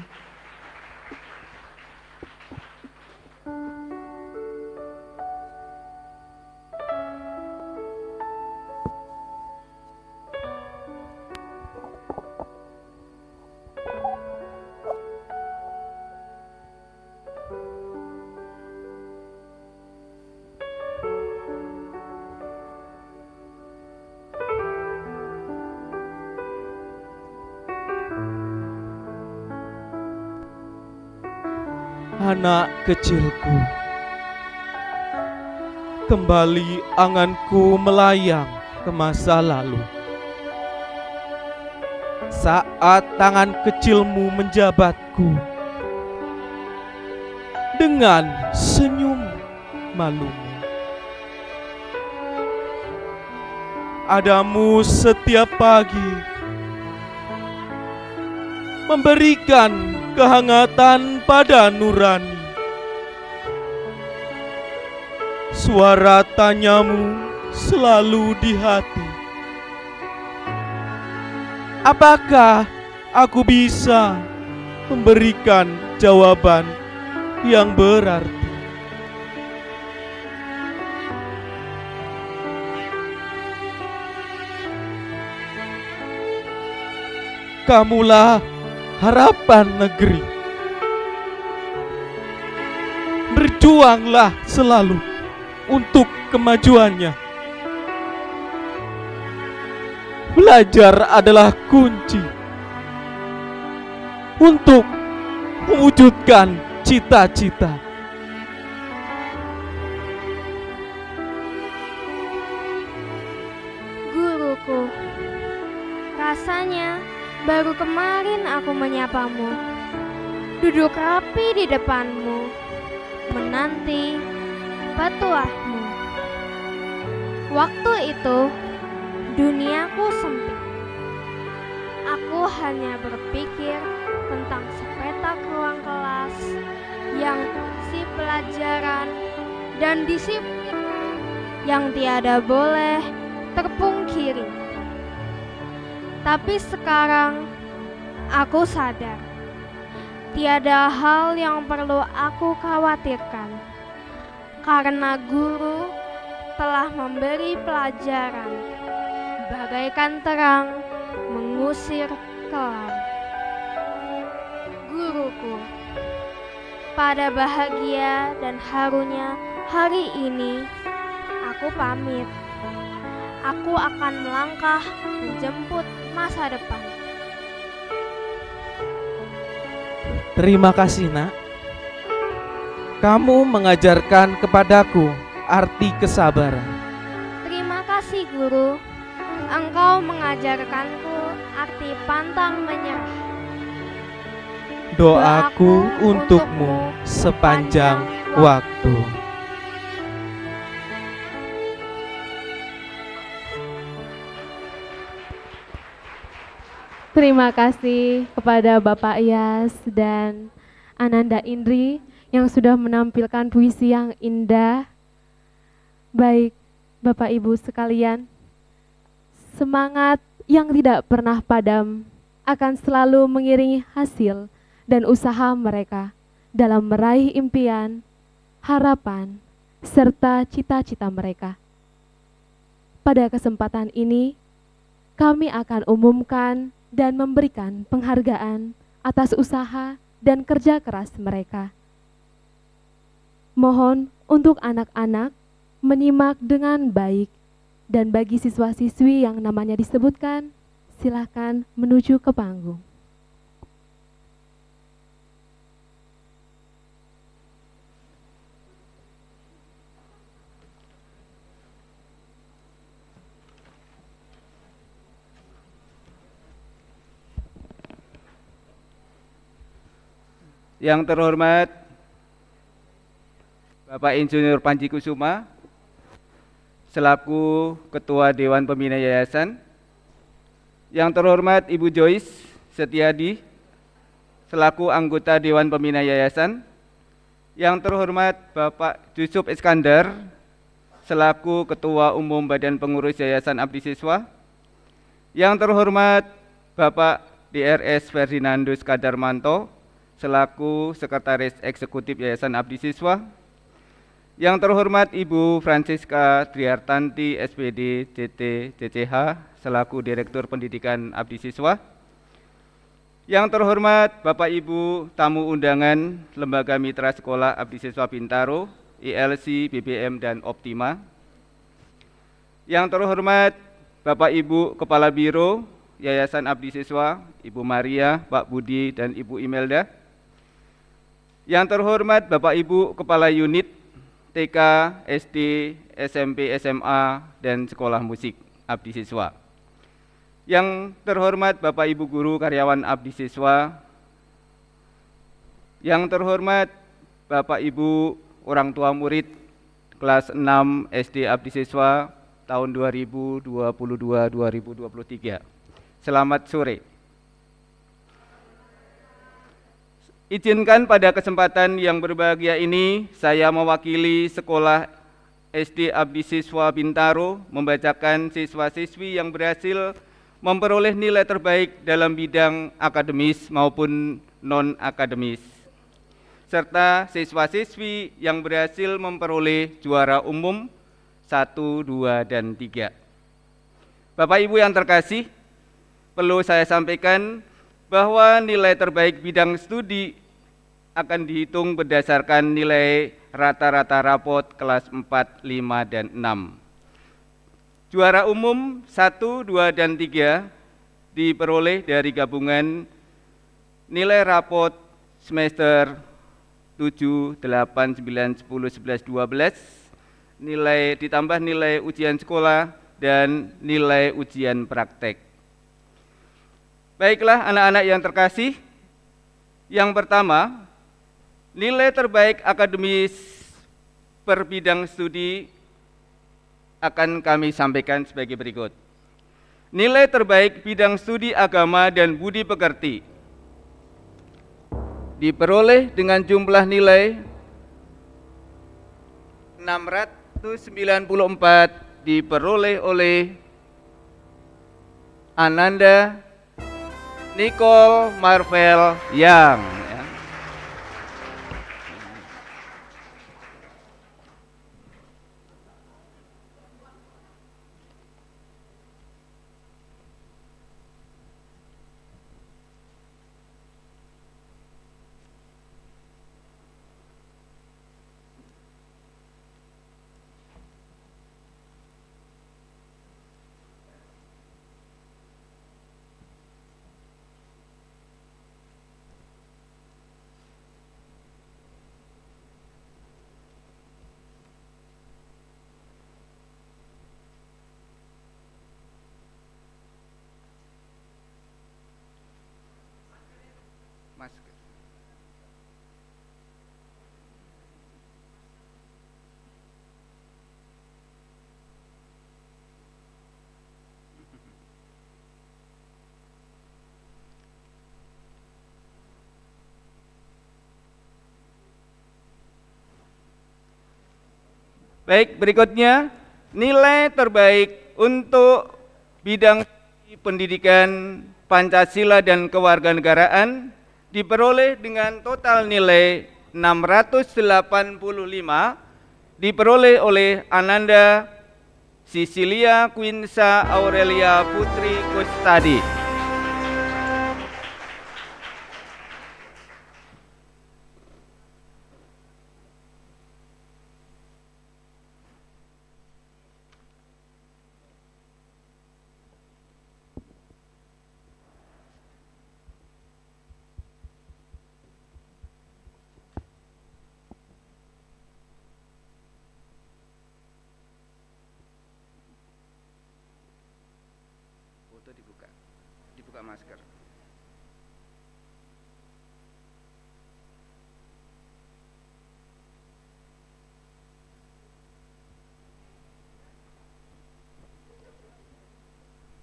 Anak kecilku. Kembali anganku melayang ke masa lalu. Saat tangan kecilmu menjabatku dengan senyum malumu. Adamu setiap pagi memberikan kehangatan pada nurani. Suara tanyamu selalu di hati. Apakah aku bisa memberikan jawaban yang berarti? Kamulah harapan negeri. Berjuanglah selalu untuk kemajuannya. Belajar adalah kunci untuk mewujudkan cita-cita. Baru kemarin aku menyapamu. Duduk rapi di depanmu, menanti petuahmu. Waktu itu, duniaku sempit. Aku hanya berpikir tentang sepetak ruang kelas yang si pelajaran dan disiplin yang tiada boleh terpungkiri. Tapi sekarang aku sadar tiada hal yang perlu aku khawatirkan karena guru telah memberi pelajaran bagaikan terang mengusir kelam. Guruku, pada bahagia dan harunya hari ini aku pamit. Aku akan melangkah menjemput masa depan. Terima kasih, Nak. Kamu mengajarkan kepadaku arti kesabaran. Terima kasih guru. Engkau mengajarkanku arti pantang menyerah. Doaku untukmu sepanjang waktu. Terima kasih kepada Bapak Iyas dan Ananda Indri yang sudah menampilkan puisi yang indah. Baik, Bapak Ibu sekalian, semangat yang tidak pernah padam akan selalu mengiringi hasil dan usaha mereka dalam meraih impian, harapan, serta cita-cita mereka. Pada kesempatan ini, kami akan umumkan dan memberikan penghargaan atas usaha dan kerja keras mereka. Mohon untuk anak-anak menyimak dengan baik dan bagi siswa-siswi yang namanya disebutkan, silakan menuju ke panggung. Yang terhormat Bapak Insinyur Panji Kusuma selaku Ketua Dewan Pembina Yayasan. Yang terhormat Ibu Joyce Setiadi selaku anggota Dewan Pembina Yayasan. Yang terhormat Bapak Yusuf Iskandar selaku Ketua Umum Badan Pengurus Yayasan Abdi Siswa. Yang terhormat Bapak DRS Ferdinandus Kadarmanto selaku Sekretaris Eksekutif Yayasan Abdi Siswa. Yang terhormat Ibu Francisca Triartanti SPD CT CCH selaku Direktur Pendidikan Abdi Siswa. Yang terhormat Bapak Ibu tamu undangan Lembaga Mitra Sekolah Abdi Siswa Bintaro, ILC, BBM dan Optima. Yang terhormat Bapak Ibu Kepala Biro Yayasan Abdi Siswa, Ibu Maria, Pak Budi dan Ibu Imelda. Yang terhormat Bapak Ibu Kepala Unit TK, SD, SMP, SMA, dan Sekolah Musik Abdi Siswa. Yang terhormat Bapak Ibu Guru Karyawan Abdi Siswa. Yang terhormat Bapak Ibu Orang Tua Murid kelas 6 SD Abdi Siswa tahun 2022-2023. Selamat sore. Izinkan pada kesempatan yang berbahagia ini saya mewakili Sekolah SD Abdi Siswa Bintaro membacakan siswa-siswi yang berhasil memperoleh nilai terbaik dalam bidang akademis maupun non-akademis serta siswa-siswi yang berhasil memperoleh juara umum 1, 2, dan 3. Bapak Ibu yang terkasih, perlu saya sampaikan bahwa nilai terbaik bidang studi akan dihitung berdasarkan nilai rata-rata rapot kelas 4, 5, dan 6. Juara umum 1, 2, dan 3 diperoleh dari gabungan nilai rapot semester 7, 8, 9, 10, 11, 12, nilai ditambah nilai ujian sekolah dan nilai ujian praktek. Baiklah anak-anak yang terkasih, yang pertama, nilai terbaik akademis per bidang studi akan kami sampaikan sebagai berikut. Nilai terbaik bidang studi agama dan budi pekerti diperoleh dengan jumlah nilai 694 diperoleh oleh Ananda Nicole Marvel Yang Baik, berikutnya nilai terbaik untuk bidang pendidikan Pancasila dan kewarganegaraan diperoleh dengan total nilai 685 diperoleh oleh Ananda Sisilia Quinsa Aurelia Putri Kustadi. Foto dibuka. Dibuka masker.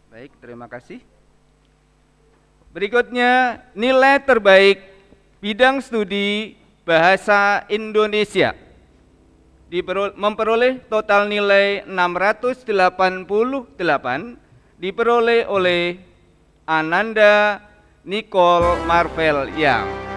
Baik, terima kasih. Berikutnya nilai terbaik bidang studi bahasa Indonesia memperoleh total nilai 688 diperoleh oleh Ananda Nicole Marvel Yang.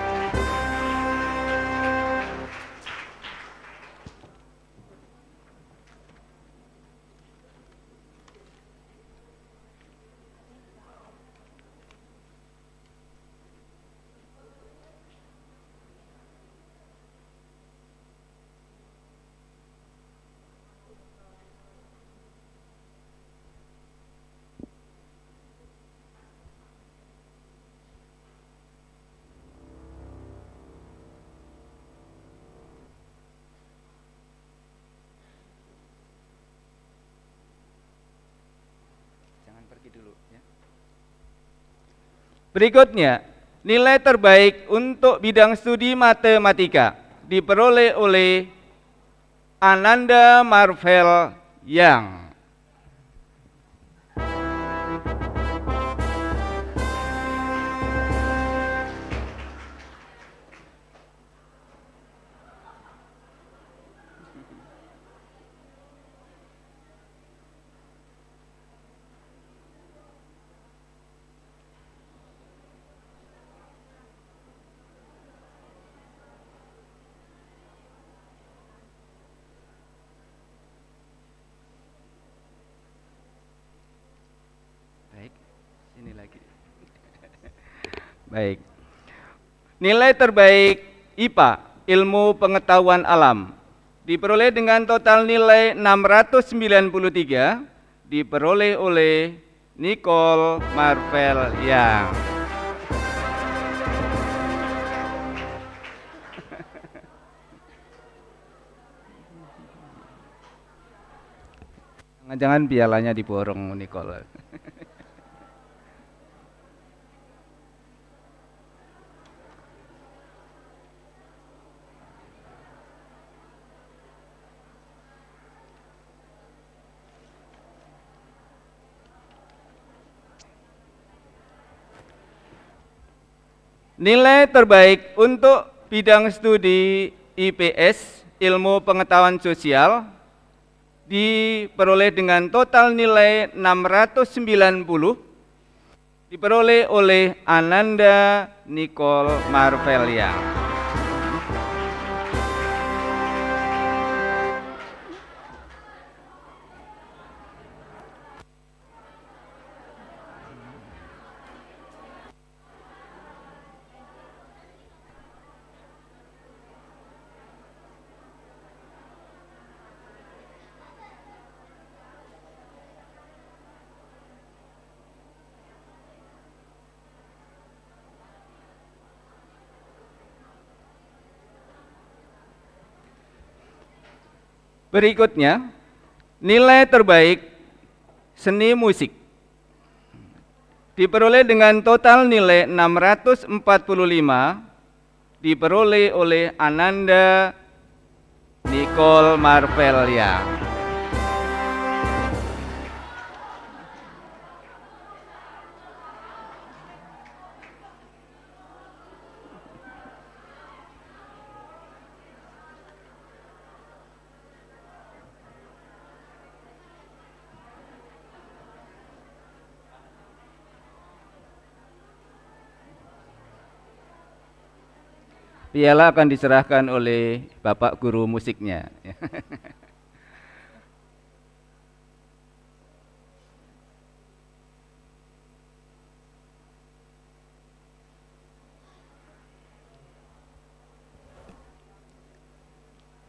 Jangan pergi dulu ya. Berikutnya, nilai terbaik untuk bidang studi matematika diperoleh oleh Ananda Marvel Yang. Nilai terbaik IPA, ilmu pengetahuan alam, diperoleh dengan total nilai 693, diperoleh oleh Nicole Marvel Yang. Jangan-jangan pialanya diborong Nicole. Nilai terbaik untuk bidang studi IPS, ilmu pengetahuan sosial, diperoleh dengan total nilai 690, diperoleh oleh Ananda Nicole Marvelia. Berikutnya, nilai terbaik seni musik diperoleh dengan total nilai 645 diperoleh oleh Ananda Nicole Marvelia. Piala akan diserahkan oleh Bapak Guru musiknya.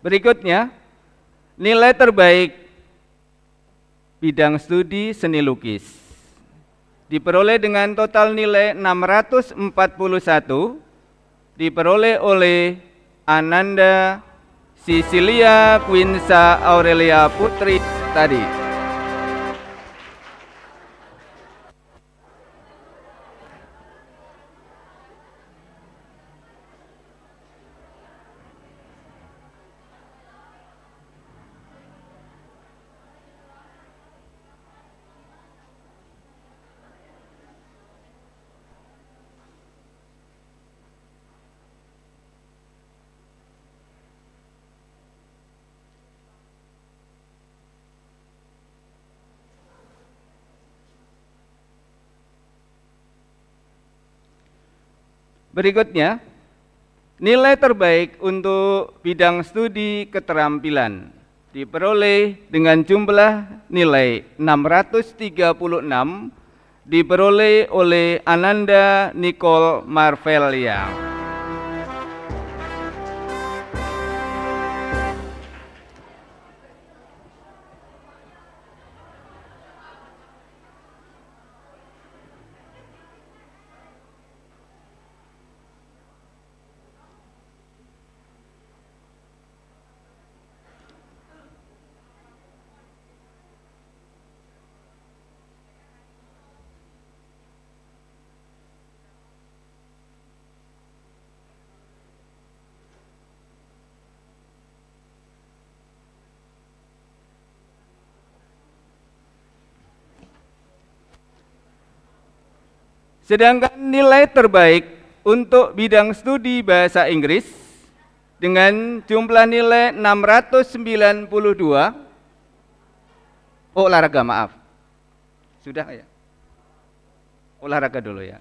Berikutnya, nilai terbaik bidang studi seni lukis. Diperoleh dengan total nilai 641 diperoleh oleh Ananda Sisilia Quinsa Aurelia Putri tadi. Berikutnya, nilai terbaik untuk bidang studi keterampilan diperoleh dengan jumlah nilai 636 diperoleh oleh Ananda Nicole Marvelia. Sedangkan nilai terbaik untuk bidang studi bahasa Inggris dengan jumlah nilai 692 oh, olahraga maaf. Sudah ya? Olahraga dulu ya.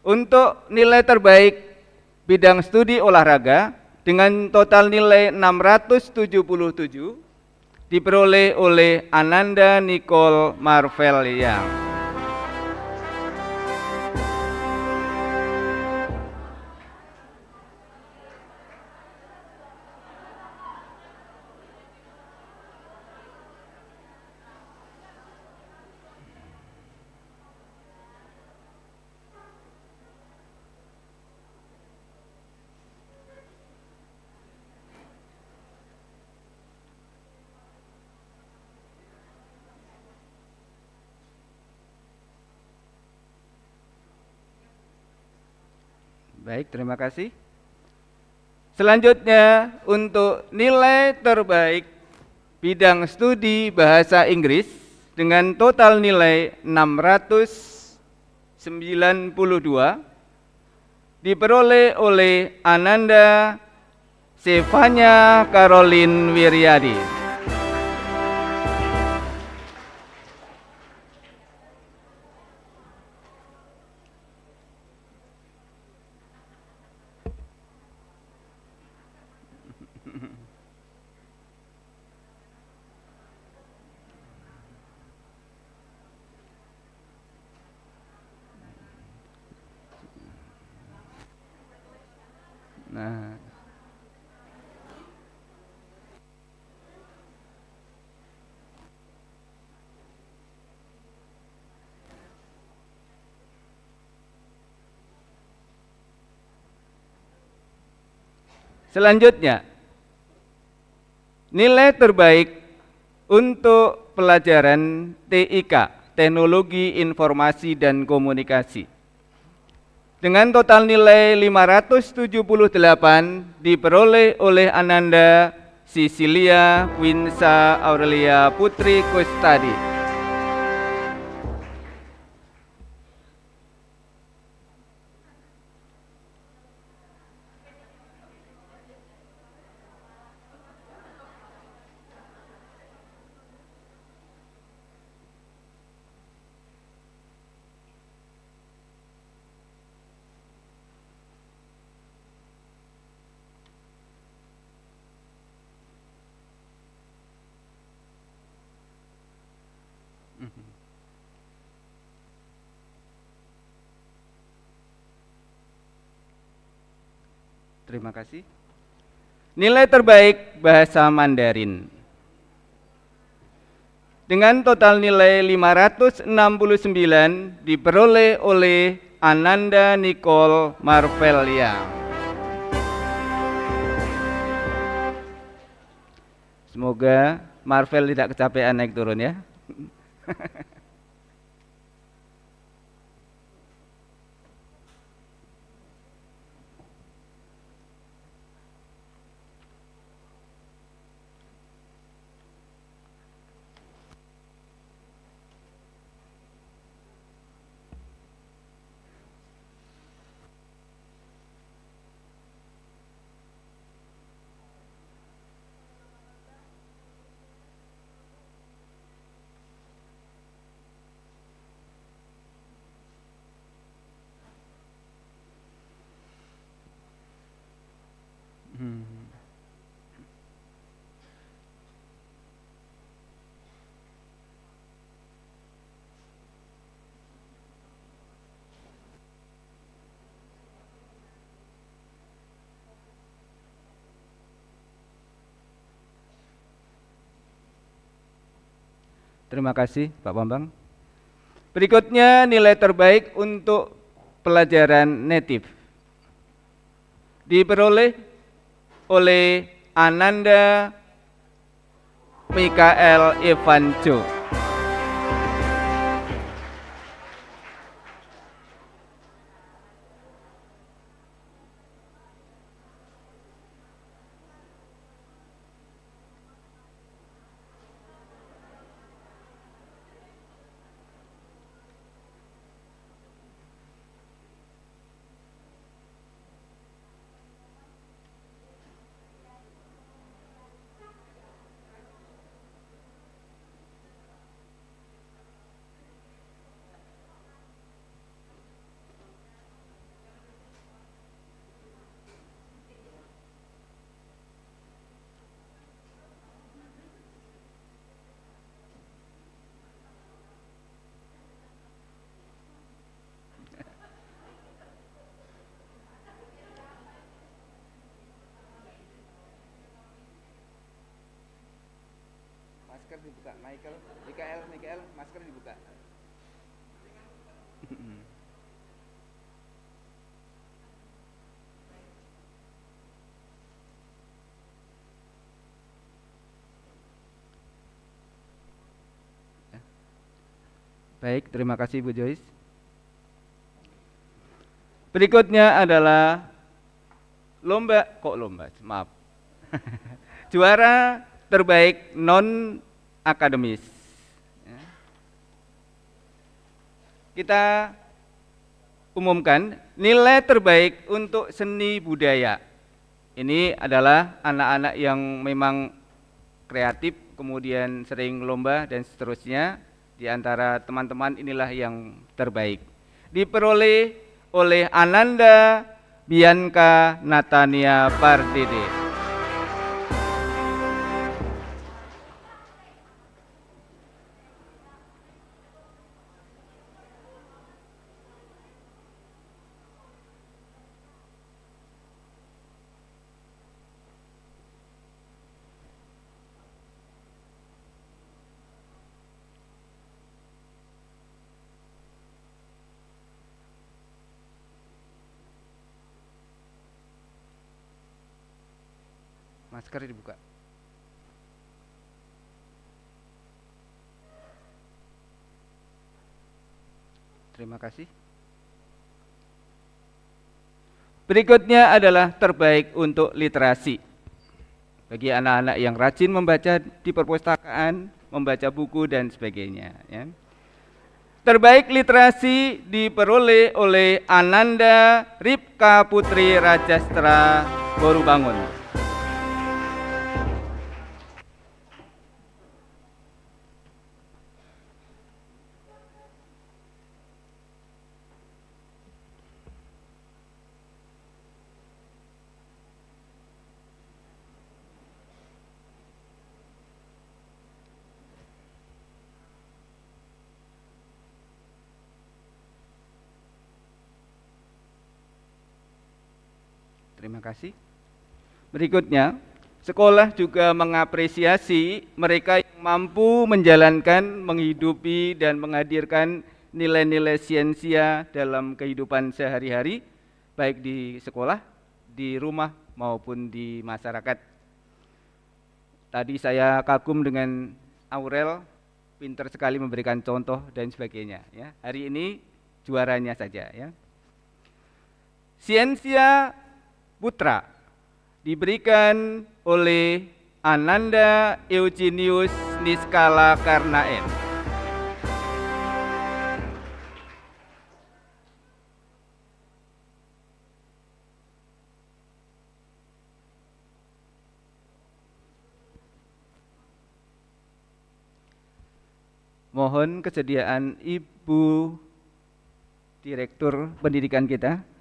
Untuk nilai terbaik bidang studi olahraga dengan total nilai 677 diperoleh oleh Ananda Nicole Marvelia. Baik, terima kasih. Selanjutnya untuk nilai terbaik bidang studi bahasa Inggris dengan total nilai 692 diperoleh oleh Ananda Sevanya Caroline Wiryadi. Selanjutnya, nilai terbaik untuk pelajaran TIK Teknologi Informasi dan Komunikasi. Dengan total nilai 578 diperoleh oleh Ananda Sisilia Winsa Aurelia Putri Kustadi. Terima kasih. Nilai terbaik bahasa Mandarin. Dengan total nilai 569 diperoleh oleh Ananda Nicole Marvelia. Semoga Marvel tidak kecapean naik turun ya. Terima kasih Pak Bambang. Berikutnya nilai terbaik untuk pelajaran native. Diperoleh oleh Ananda Mikael Evanjo. Baik, terima kasih Bu Joyce. Berikutnya adalah lomba, kok lomba, maaf. Juara terbaik non akademis. Ya. Kita umumkan nilai terbaik untuk seni budaya. Ini adalah anak-anak yang memang kreatif, kemudian sering lomba dan seterusnya. Di antara teman-teman inilah yang terbaik. Diperoleh oleh Ananda Bianca Natania Pardede. Masker dibuka. Terima kasih. Berikutnya adalah terbaik untuk literasi. Bagi anak-anak yang rajin membaca di perpustakaan, membaca buku dan sebagainya. Ya. Terbaik literasi diperoleh oleh Ananda Ripka Putri Rajastra Borubangun. Terima kasih. Berikutnya, sekolah juga mengapresiasi mereka yang mampu menjalankan, menghidupi, dan menghadirkan nilai-nilai siensia dalam kehidupan sehari-hari, baik di sekolah, di rumah, maupun di masyarakat. Tadi saya kagum dengan Aurel, pinter sekali memberikan contoh dan sebagainya. Ya. Hari ini juaranya saja. Ya. Siensia Putra diberikan oleh Ananda Eugenius Niskala Karnaen. Mohon kesediaan Ibu Direktur Pendidikan kita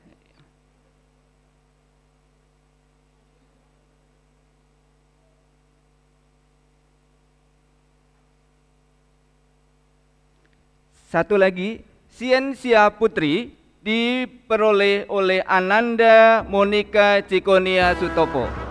Satu lagi, Siensia Putri diperoleh oleh Ananda Monika Cikonia Sutopo.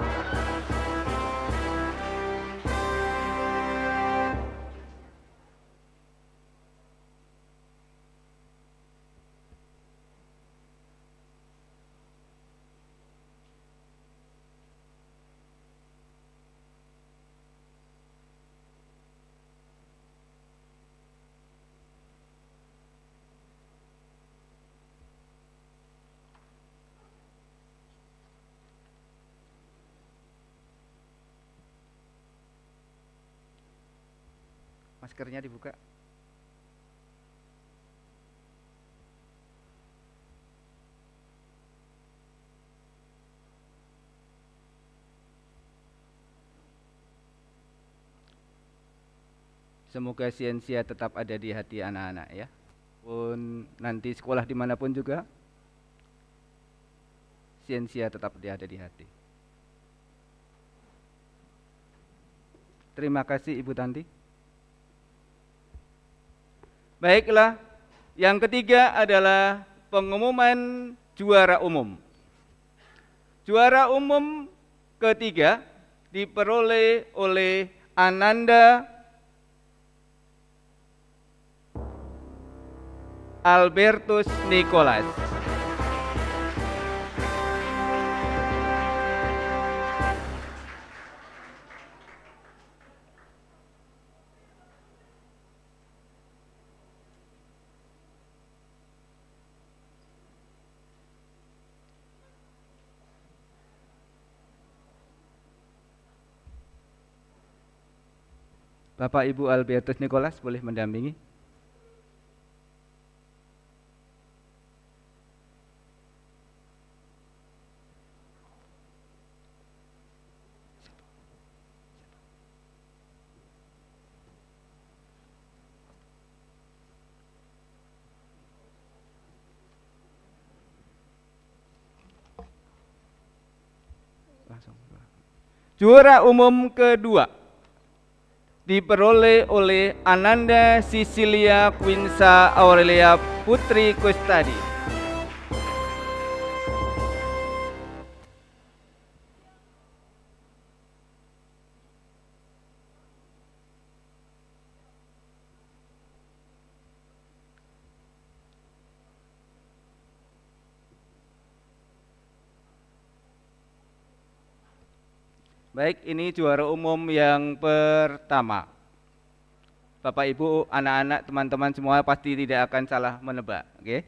Maskernya dibuka. Semoga siensia tetap ada di hati anak-anak ya. Pun nanti sekolah di mana pun juga, siensia tetap ada di hati. Terima kasih Ibu Tanti. Baiklah, yang ketiga adalah pengumuman juara umum. Juara umum ketiga diperoleh oleh Ananda Albertus Nicholas. Bapak Ibu Albertus Nicholas boleh mendampingi? Juara umum kedua diperoleh oleh Ananda Sisilia Quinsa Aurelia Putri Kustadi. Baik, ini juara umum yang pertama. Bapak Ibu, anak-anak, teman-teman semua pasti tidak akan salah menebak, oke?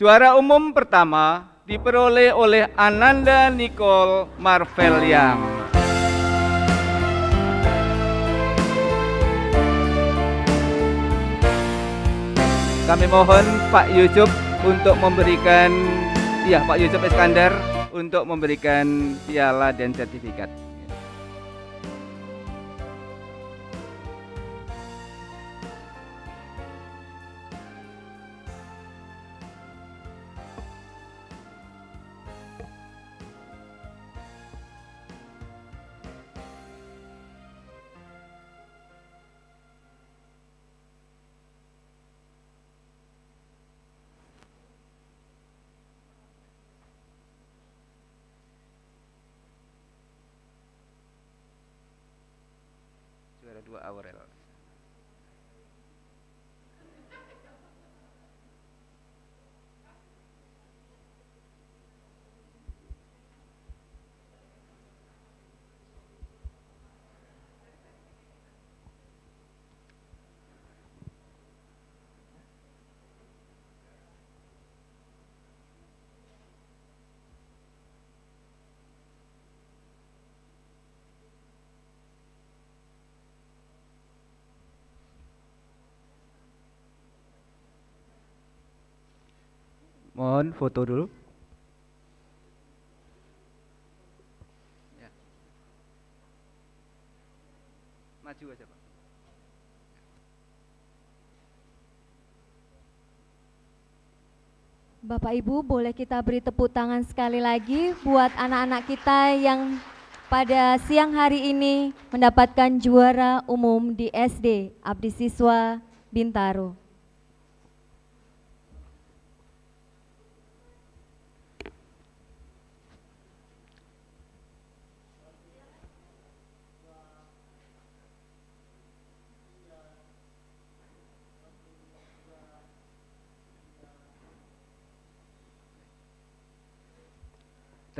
Juara umum pertama diperoleh oleh Ananda Nicole Marvel Yang. Kami mohon Pak Yusuf untuk memberikan ya Pak Yusuf Iskandar untuk memberikan piala dan sertifikat. Mohon foto dulu. Ya. Maju aja, Pak. Bapak Ibu, boleh kita beri tepuk tangan sekali lagi buat anak-anak kita yang pada siang hari ini mendapatkan juara umum di SD Abdi Siswa Bintaro.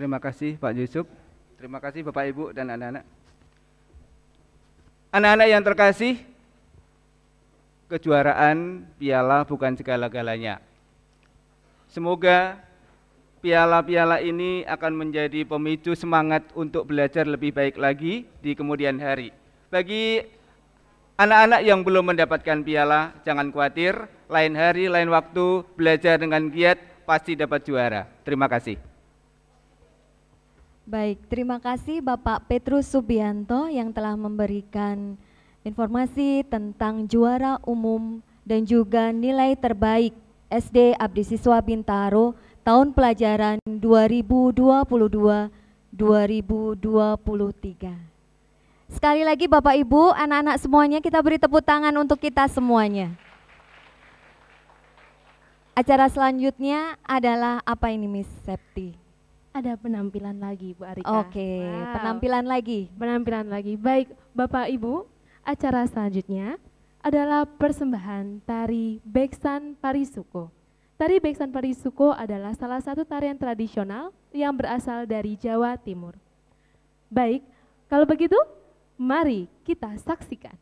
Terima kasih Pak Yusuf. Terima kasih Bapak Ibu dan anak-anak. Anak-anak yang terkasih, kejuaraan piala bukan segala-galanya. Semoga piala-piala ini akan menjadi pemicu semangat untuk belajar lebih baik lagi di kemudian hari. Bagi anak-anak yang belum mendapatkan piala, jangan khawatir, lain hari, lain waktu, belajar dengan giat, pasti dapat juara. Terima kasih. Baik, terima kasih Bapak Petrus Subianto yang telah memberikan informasi tentang juara umum dan juga nilai terbaik SD Abdi Siswa Bintaro tahun pelajaran 2022-2023. Sekali lagi Bapak Ibu, anak-anak semuanya kita beri tepuk tangan untuk kita semuanya. Acara selanjutnya adalah apa ini Miss Septi? Ada penampilan lagi Bu Arika. Oke, penampilan lagi. Penampilan lagi. Baik, Bapak Ibu, acara selanjutnya adalah persembahan tari Beksan Parisuko. Tari Beksan Parisuko adalah salah satu tarian tradisional yang berasal dari Jawa Timur. Baik, kalau begitu mari kita saksikan.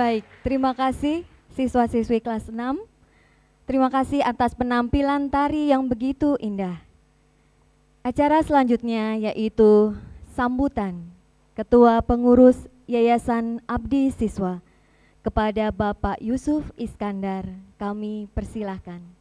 Baik, terima kasih siswa-siswi kelas 6. Terima kasih atas penampilan tari yang begitu indah. Acara selanjutnya yaitu sambutan Ketua Pengurus Yayasan Abdi Siswa kepada Bapak Yusuf Iskandar. Kami persilahkan.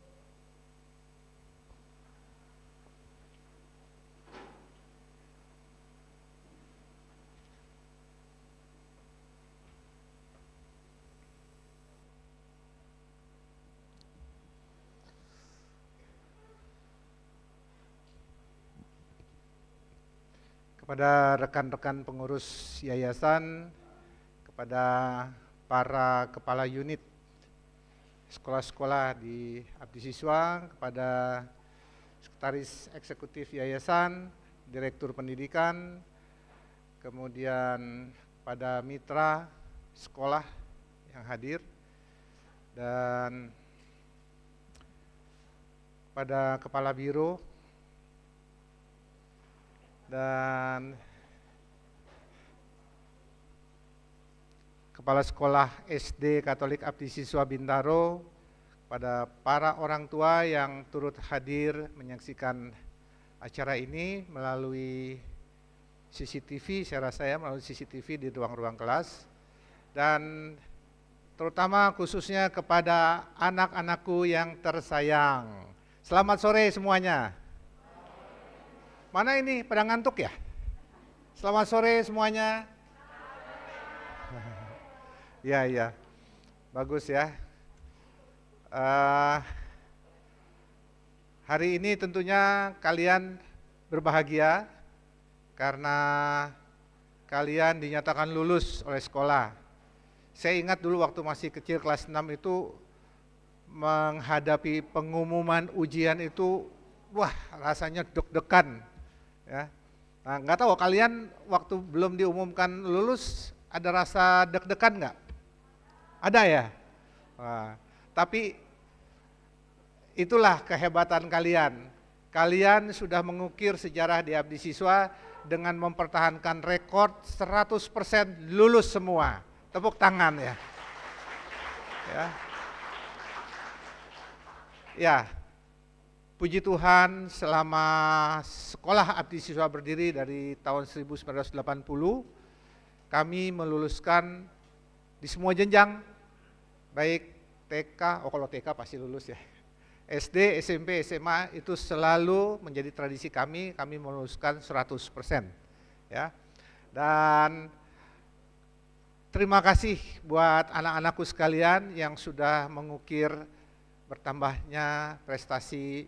Kepada rekan-rekan pengurus yayasan, kepada para kepala unit sekolah-sekolah di Abdi Siswa, kepada sekretaris eksekutif yayasan, direktur pendidikan, kemudian pada mitra sekolah yang hadir, dan pada kepala biro dan Kepala Sekolah SD Katolik Abdi Siswa Bintaro, pada para orang tua yang turut hadir menyaksikan acara ini melalui CCTV, saya rasa ya melalui CCTV di ruang-ruang kelas, dan terutama khususnya kepada anak-anakku yang tersayang. Selamat sore semuanya. Mana ini pada ngantuk ya? Selamat sore semuanya. ya ya, bagus ya. Uh, hari ini tentunya kalian berbahagia karena kalian dinyatakan lulus oleh sekolah. Saya ingat dulu waktu masih kecil kelas 6 itu menghadapi pengumuman ujian itu wah rasanya deg-degan ya. Nah, nggak tahu kalian waktu belum diumumkan lulus ada rasa deg-degan nggak? Ada ya. Nah, tapi itulah kehebatan kalian. Kalian sudah mengukir sejarah di Abdi Siswa dengan mempertahankan rekor 100% lulus semua. Tepuk tangan ya. Ya. Ya, Puji Tuhan selama sekolah abdi siswa berdiri dari tahun 1980 kami meluluskan di semua jenjang baik TK, oh kalau TK pasti lulus ya. SD, SMP, SMA itu selalu menjadi tradisi kami, kami meluluskan 100%. Ya. Dan terima kasih buat anak-anakku sekalian yang sudah mengukir bertambahnya prestasi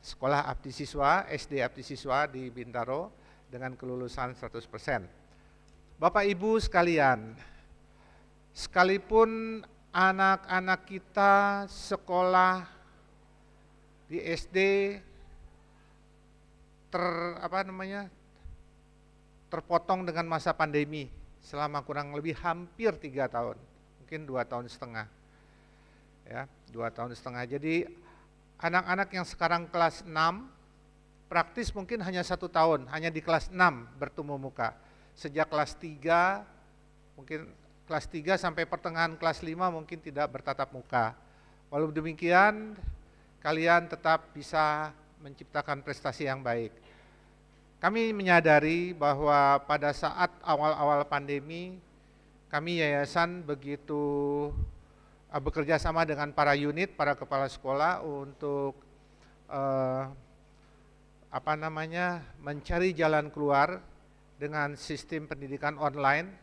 sekolah abdi siswa, SD abdi siswa di Bintaro dengan kelulusan 100%. Bapak Ibu sekalian, sekalipun anak-anak kita sekolah di SD ter apa namanya terpotong dengan masa pandemi selama kurang lebih hampir tiga tahun, mungkin dua tahun setengah, ya dua tahun setengah. Jadi anak-anak yang sekarang kelas 6 praktis mungkin hanya satu tahun, hanya di kelas 6 bertemu muka. Sejak kelas 3 mungkin kelas 3 sampai pertengahan kelas 5 mungkin tidak bertatap muka. Walau demikian kalian tetap bisa menciptakan prestasi yang baik. Kami menyadari bahwa pada saat awal-awal pandemi, kami yayasan begitu bekerja sama dengan para unit, para kepala sekolah untuk uh, apa namanya mencari jalan keluar dengan sistem pendidikan online,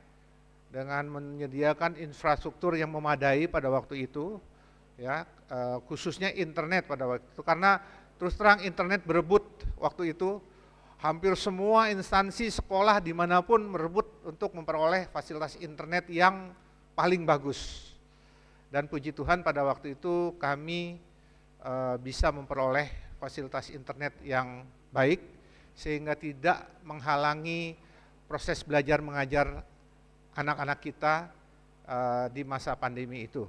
dengan menyediakan infrastruktur yang memadai pada waktu itu, ya uh, khususnya internet pada waktu itu. Karena terus terang internet berebut waktu itu hampir semua instansi sekolah di mana pun merebut untuk memperoleh fasilitas internet yang paling bagus dan puji Tuhan pada waktu itu kami uh, bisa memperoleh fasilitas internet yang baik sehingga tidak menghalangi proses belajar mengajar anak-anak kita uh, di masa pandemi itu.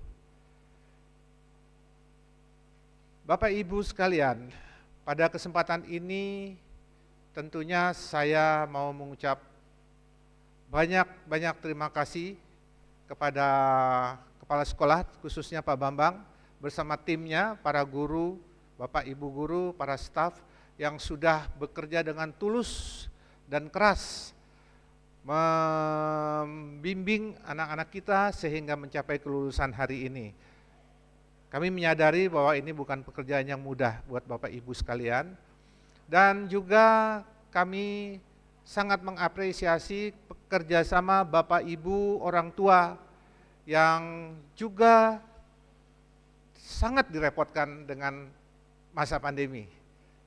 Bapak Ibu sekalian, pada kesempatan ini tentunya saya mau mengucap banyak-banyak terima kasih kepada kepala sekolah khususnya Pak Bambang bersama timnya, para guru, Bapak Ibu guru, para staf yang sudah bekerja dengan tulus dan keras membimbing anak-anak kita sehingga mencapai kelulusan hari ini. Kami menyadari bahwa ini bukan pekerjaan yang mudah buat Bapak Ibu sekalian. Dan juga kami sangat mengapresiasi kerjasama Bapak Ibu orang tua yang juga sangat direpotkan dengan masa pandemi.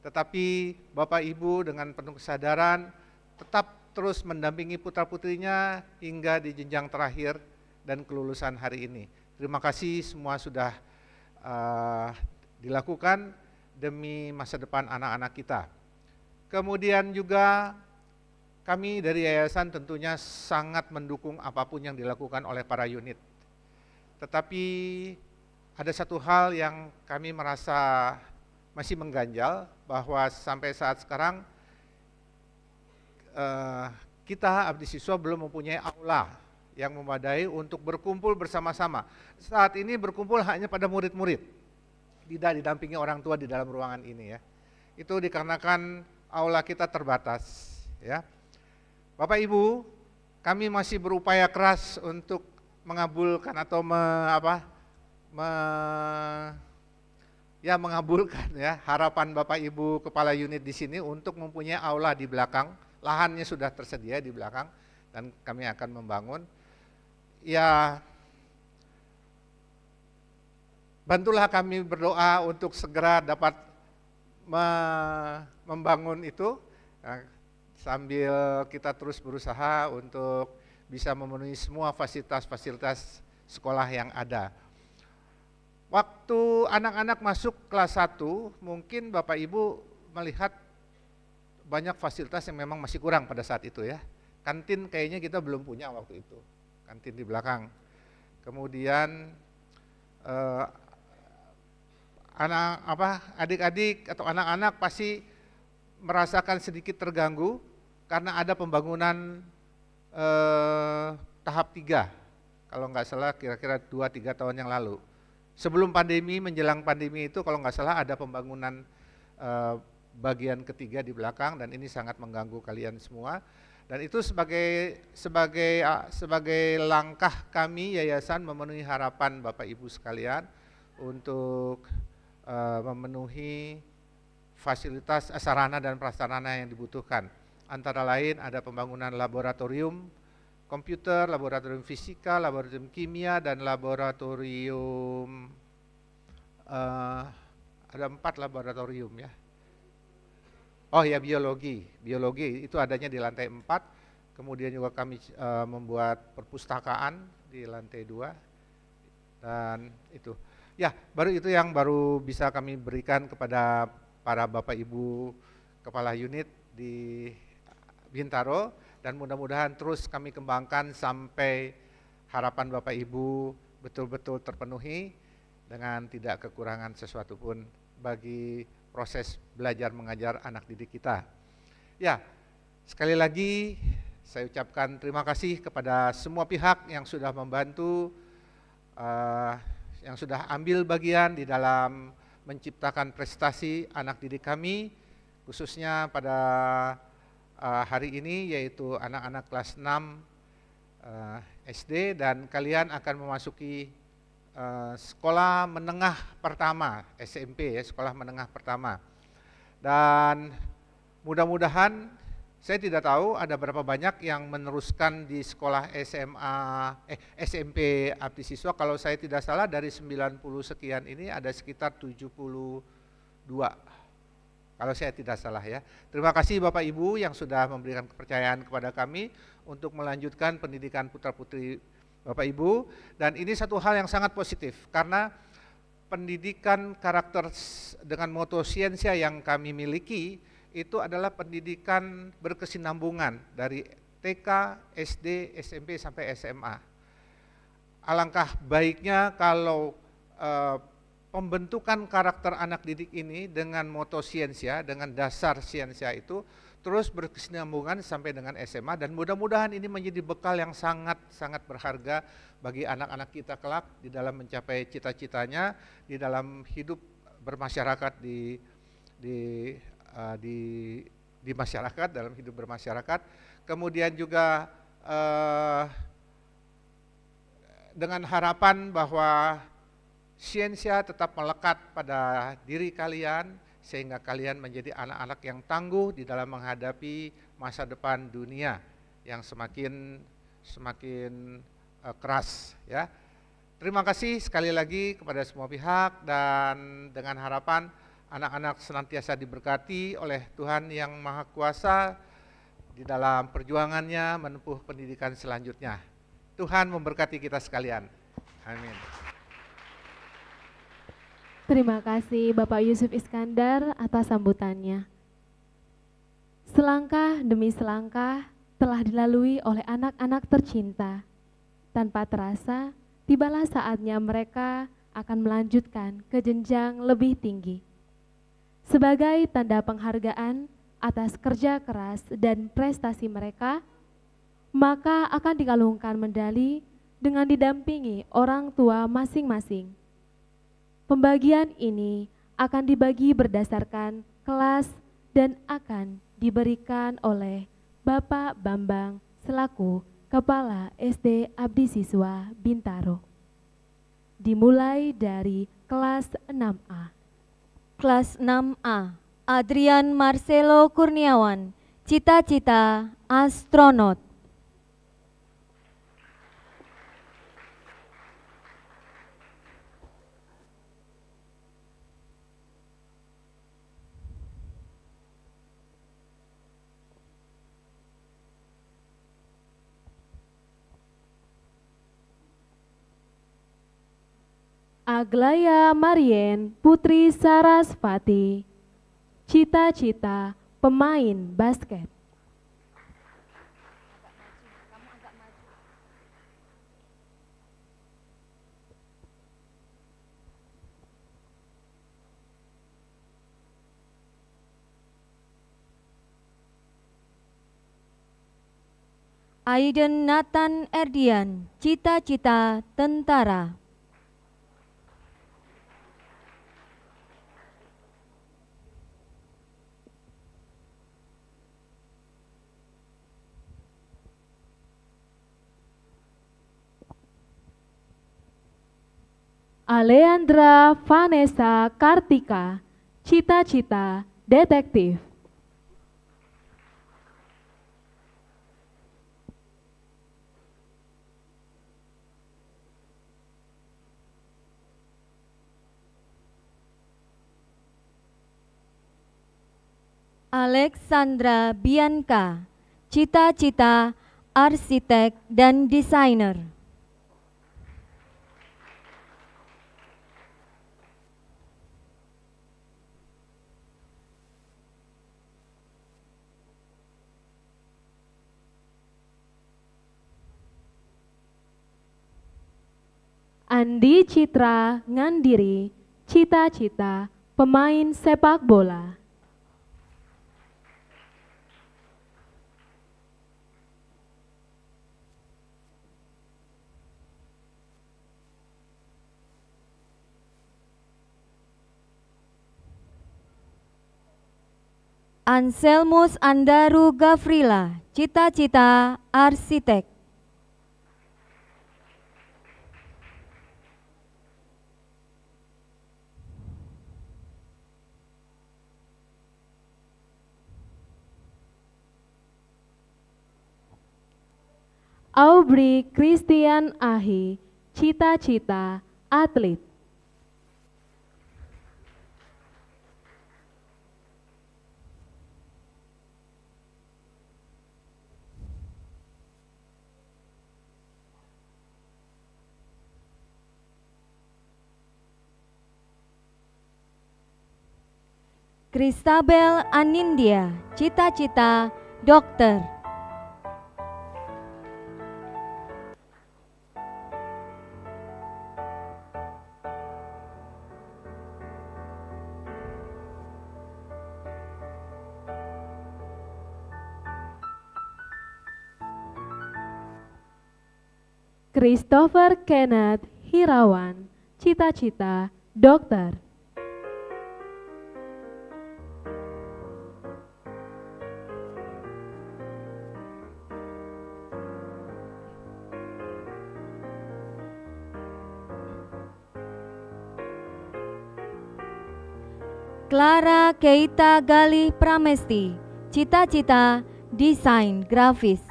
Tetapi Bapak Ibu dengan penuh kesadaran tetap terus mendampingi putra-putrinya hingga di jenjang terakhir dan kelulusan hari ini. Terima kasih semua sudah uh, dilakukan demi masa depan anak-anak kita. Kemudian juga kami dari yayasan tentunya sangat mendukung apa pun yang dilakukan oleh para unit. Tetapi ada satu hal yang kami merasa masih mengganjal bahwa sampai saat sekarang uh, kita abdi siswa belum mempunyai aula yang memadai untuk berkumpul bersama-sama. Saat ini berkumpul hanya pada murid-murid, tidak didampingi orang tua di dalam ruangan ini ya. Itu dikarenakan aula kita terbatas ya. Bapak Ibu, kami masih berupaya keras untuk mengabulkan atau me, apa, me, ya mengabulkan ya harapan Bapak Ibu kepala unit di sini untuk mempunyai aula di belakang, lahannya sudah tersedia di belakang dan kami akan membangun. Ya bantulah kami berdoa untuk segera dapat me membangun itu. Ya, sambil kita terus berusaha untuk bisa memenuhi semua fasilitas-fasilitas sekolah yang ada. Waktu anak-anak masuk kelas 1, mungkin Bapak Ibu melihat banyak fasilitas yang memang masih kurang pada saat itu ya. Kantin kayaknya kita belum punya waktu itu kantin di belakang. Kemudian eh, anak apa adik-adik atau anak-anak pasti merasakan sedikit terganggu karena ada pembangunan eh, tahap tiga kalau nggak salah kira-kira dua tiga tahun yang lalu. Sebelum pandemi menjelang pandemi itu kalau nggak salah ada pembangunan eh, bagian ketiga di belakang dan ini sangat mengganggu kalian semua Dan itu sebagai sebagai ah, sebagai langkah kami yayasan memenuhi harapan Bapak Ibu sekalian untuk eh, memenuhi fasilitas eh, sarana dan prasarana yang dibutuhkan. Antara lain ada pembangunan laboratorium komputer, laboratorium fisika, laboratorium kimia, dan laboratorium eh, ada empat laboratorium ya. Oh ya biologi, biologi itu adanya di lantai empat. Kemudian juga kami eh, membuat perpustakaan di lantai dua dan itu. Ya baru itu yang baru bisa kami berikan kepada para bapak ibu kepala unit di Bintaro dan mudah-mudahan terus kami kembangkan sampai harapan bapak ibu betul-betul terpenuhi dengan tidak kekurangan sesuatu pun bagi proses belajar mengajar anak didik kita. Ya, sekali lagi saya ucapkan terima kasih kepada semua pihak yang sudah membantu, uh, yang sudah ambil bagian di dalam menciptakan prestasi anak didik kami, khususnya pada uh, hari ini yaitu anak-anak kelas 6 uh, SD dan kalian akan memasuki uh, sekolah menengah pertama SMP ya sekolah menengah pertama. Dan mudah-mudahan saya tidak tahu ada berapa banyak yang meneruskan di sekolah SMA eh SMP Abdi Siswa. Kalau saya tidak salah dari 90 sekian ini ada sekitar 72 kalau saya tidak salah ya. Terima kasih Bapak Ibu yang sudah memberikan kepercayaan kepada kami untuk melanjutkan pendidikan putra-putri Bapak Ibu dan ini satu hal yang sangat positif karena pendidikan karakter dengan moto siensia yang kami miliki itu adalah pendidikan berkesinambungan dari TK, SD, SMP sampai SMA. Alangkah baiknya kalau eh, pembentukan karakter anak didik ini dengan moto siensia, dengan dasar siensia itu terus berkesinambungan sampai dengan SMA dan mudah-mudahan ini menjadi bekal yang sangat-sangat berharga bagi anak-anak kita kelak di dalam mencapai cita-citanya, di dalam hidup bermasyarakat di di uh, di di masyarakat dalam hidup bermasyarakat. Kemudian juga uh, dengan harapan bahwa siensia tetap melekat pada diri kalian sehingga kalian menjadi anak-anak yang tangguh di dalam menghadapi masa depan dunia yang semakin semakin uh, keras ya. Terima kasih sekali lagi kepada semua pihak dan dengan harapan anak-anak senantiasa diberkati oleh Tuhan yang Maha Kuasa di dalam perjuangannya menempuh pendidikan selanjutnya. Tuhan memberkati kita sekalian. Amin. Terima kasih Bapak Yusuf Iskandar atas sambutannya. Selangkah demi selangkah telah dilalui oleh anak-anak tercinta. Tanpa terasa, tibalah saatnya mereka akan melanjutkan ke jenjang lebih tinggi. Sebagai tanda penghargaan atas kerja keras dan prestasi mereka, maka akan dikalungkan medali dengan didampingi orang tua masing-masing. Pembagian ini akan dibagi berdasarkan kelas dan akan diberikan oleh Bapak Bambang selaku Kepala SD Abdi Siswa Bintaro. Dimulai dari kelas 6A. Kelas 6A, Adrian Marcelo Kurniawan, cita-cita astronot. Aglaya Marien Putri Sarasvati, cita-cita pemain basket. Aiden Nathan Erdian, cita-cita tentara. Aleandra Vanessa Kartika, cita-cita detektif. Alexandra Bianca, cita-cita arsitek dan desainer. Andi Citra Ngandiri, cita-cita pemain sepak bola. Anselmus Andaru Gafrila, cita-cita arsitek. Aubrey Christian Ahi, cita-cita atlet. Kristabel Anindya, cita-cita dokter. Christopher Kenneth Hirawan, cita-cita dokter. Clara Keita Galih Pramesti, cita-cita desain grafis.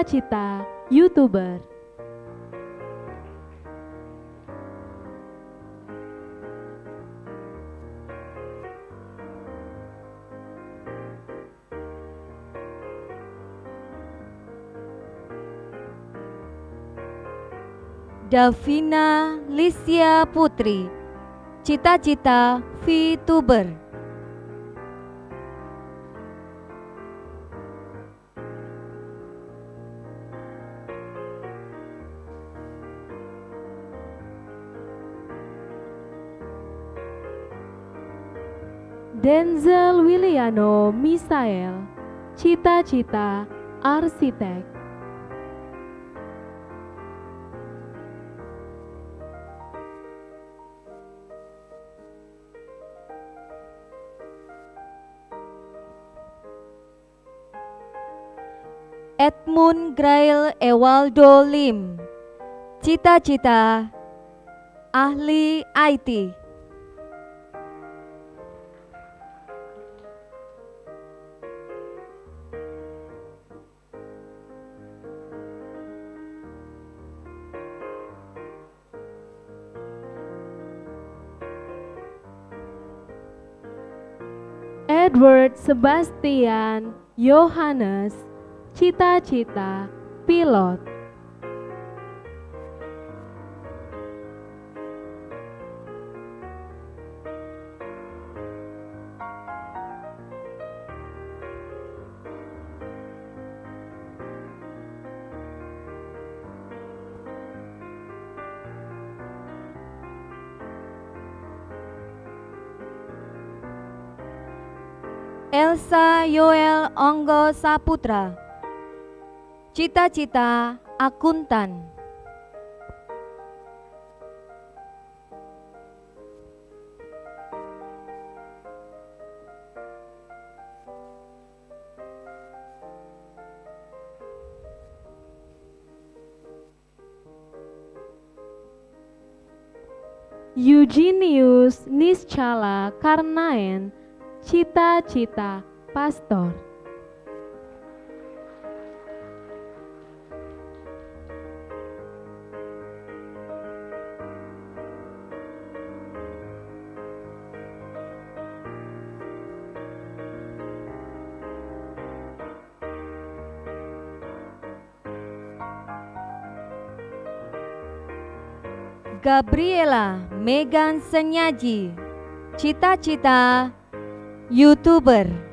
Cita-cita YouTuber. Davina Lisya Putri, cita-cita VTuber. Denzel Wiliano Misael, cita-cita arsitek. Edmund Grail Ewaldo Lim, cita-cita ahli IT. Edward Sebastian Yohanes, cita-cita pilot. Yoel Onggo Saputra. Cita-cita akuntan. Eugenius Nischala Karnaen Cita-cita pastor. Gabriela Megan Senyaji, cita-cita YouTuber.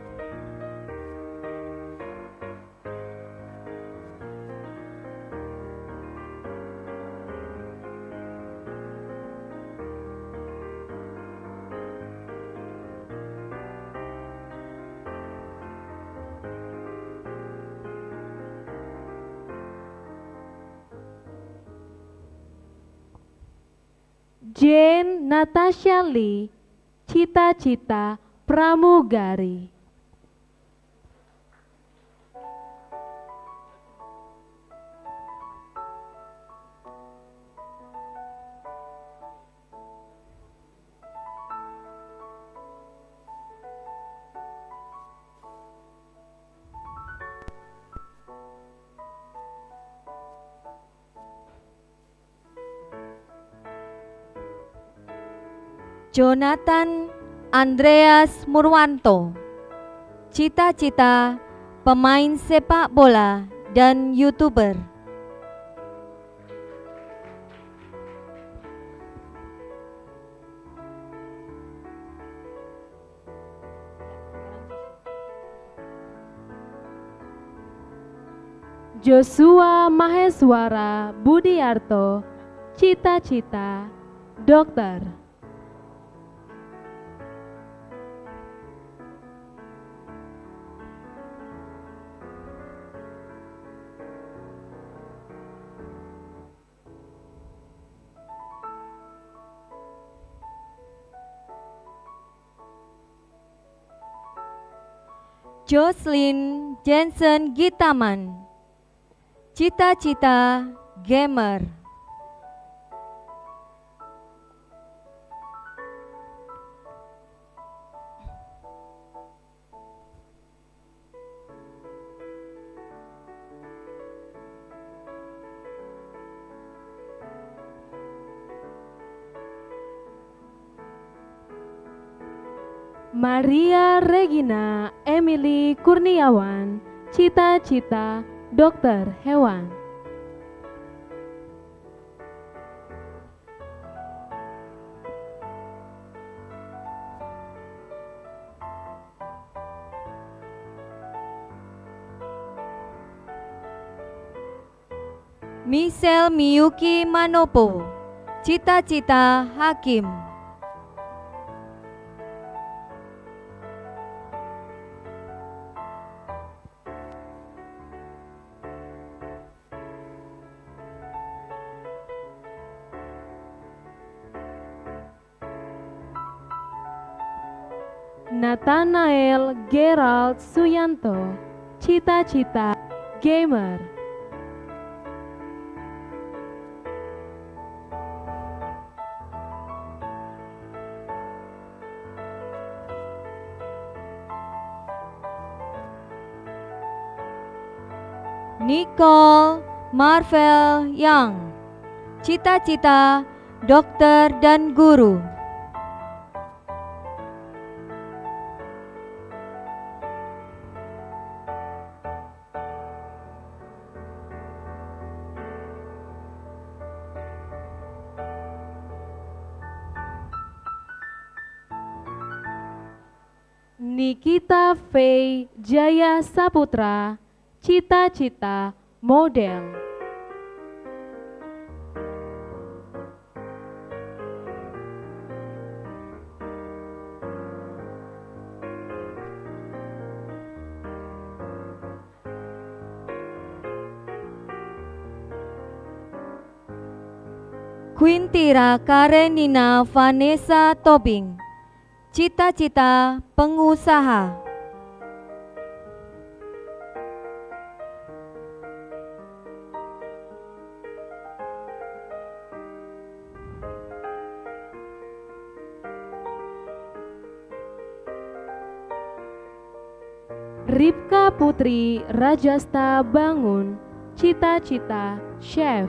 Lee, cita-cita pramugari. Jonathan Andreas Murwanto, cita-cita pemain sepak bola dan YouTuber. Joshua Maheswara Budiarto, cita-cita dokter. Jocelyn Jensen Gitaman, cita-cita gamer. Maria Regina Emily Kurniawan, cita-cita dokter hewan. Michelle Miyuki Manopo, cita-cita hakim. Nathanael Gerald Suyanto, cita-cita gamer. Nicole Marvel Young, cita-cita dokter dan guru. Jaya Saputra, cita-cita model. Quintira Karenina Vanessa Tobing, cita-cita pengusaha. Putri Rajasta Bangun, cita-cita chef.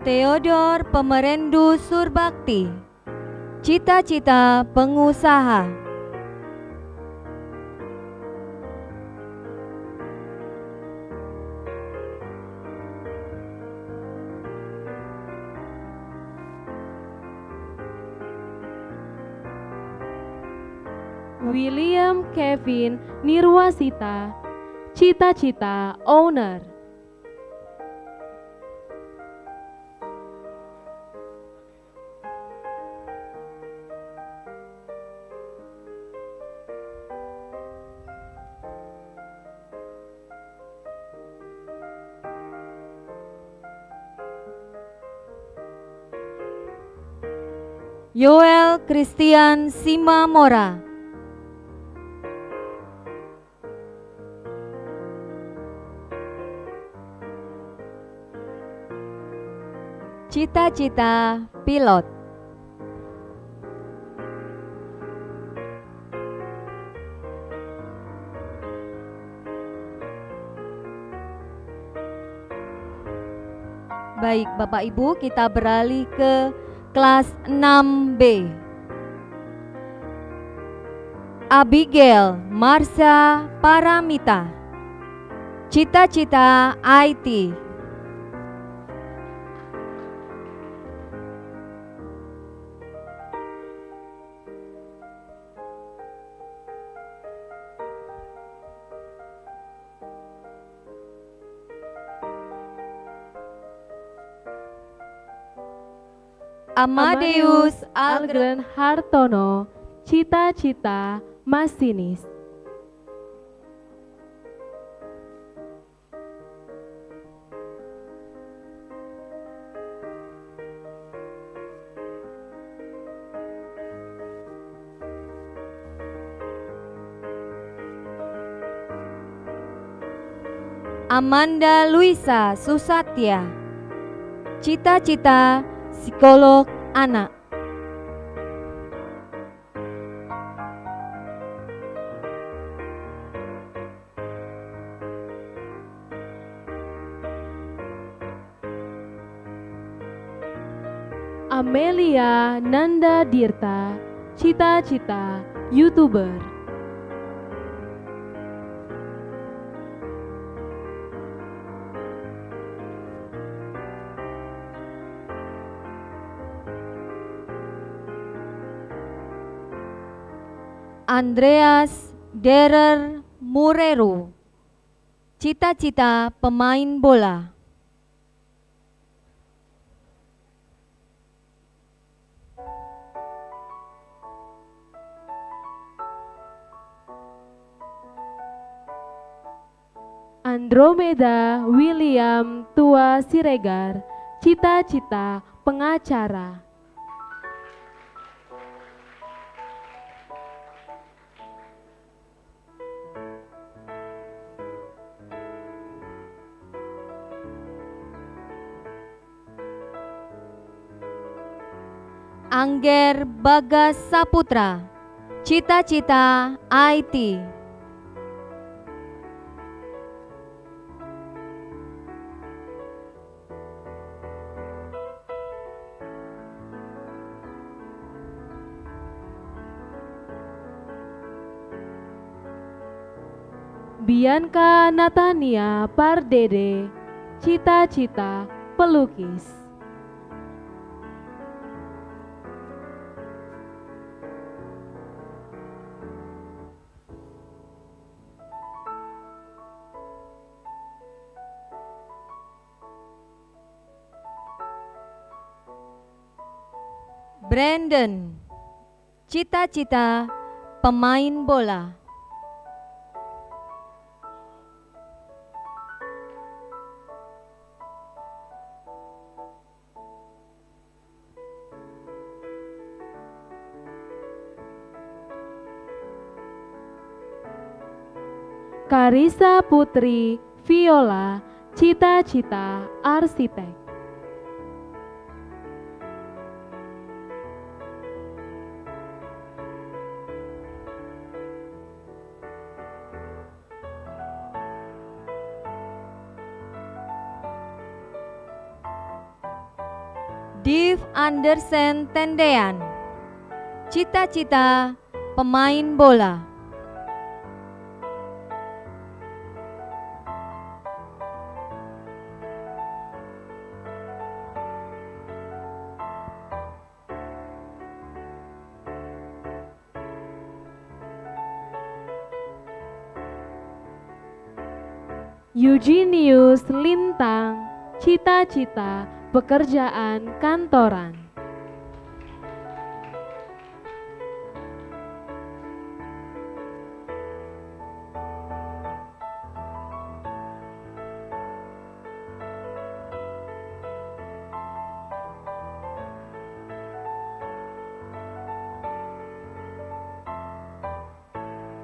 Theodor Pemerendu Surbakti, cita-cita pengusaha. William Kevin Nirwasita, cita-cita owner. Yoel Christian Simamora. Cita-cita pilot. Baik, Bapak Ibu, kita beralih ke kelas 6B. Abigail Marsha Paramita. Cita-cita IT. Amadeus Algren Hartono, cita-cita masinis. Amanda Luisa Susatya. Cita-cita psikolog anak. Amelia Nanda Dirta, cita-cita YouTuber. Andreas Derer Mureru. Cita-cita pemain bola. Andromeda William Tua Siregar, cita-cita pengacara. Angger Bagas Saputra. Cita-cita IT. Bianca Natania Pardede, cita-cita pelukis. Brandon. Cita-cita pemain bola. Karisa Putri Viola, cita-cita arsitek. Andersen Tendean, cita-cita pemain bola. Eugenius Lintang, cita-cita pekerjaan kantoran.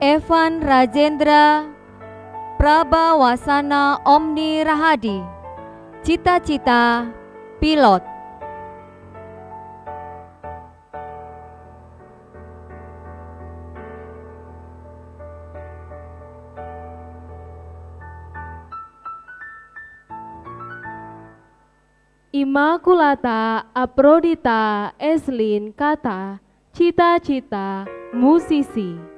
Evan Rajendra Prabawasana Omni Rahadi, cita-cita pilot. Immaculata Aprodita Eslin Kata, cita-cita musisi.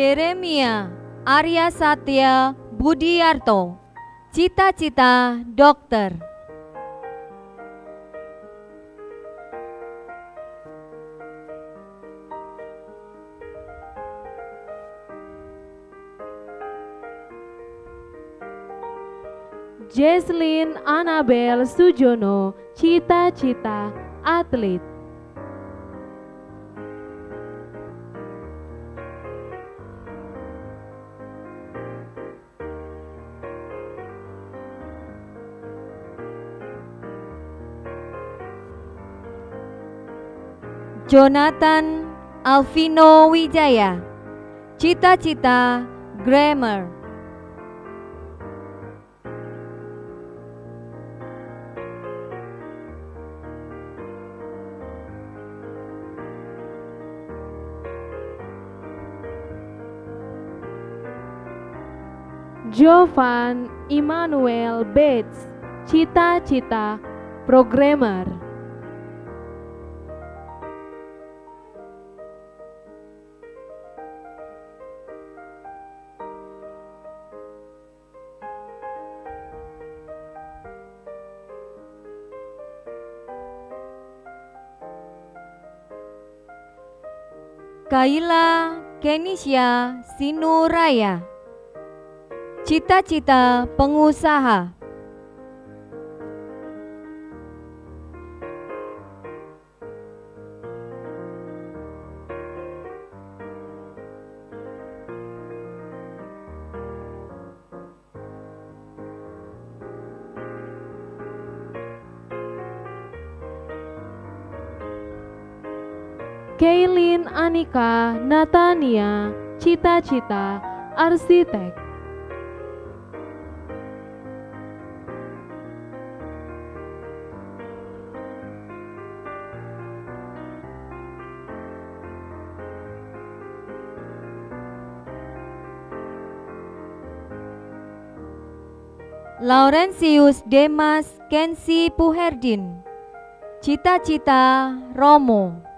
Jeremia Arya Satya Budiarto, cita-cita dokter. Jesslyn Annabel Sujono, cita-cita atlet. Jonathan Alvino Wijaya, cita-cita grammar. Jovan Immanuel Bates, cita-cita programmer. Kaila Kenisha Sinuraya, cita-cita pengusaha. Anika Natania, cita-cita arsitek. Laurentius Demas Kensi Puherdin, cita-cita Romo.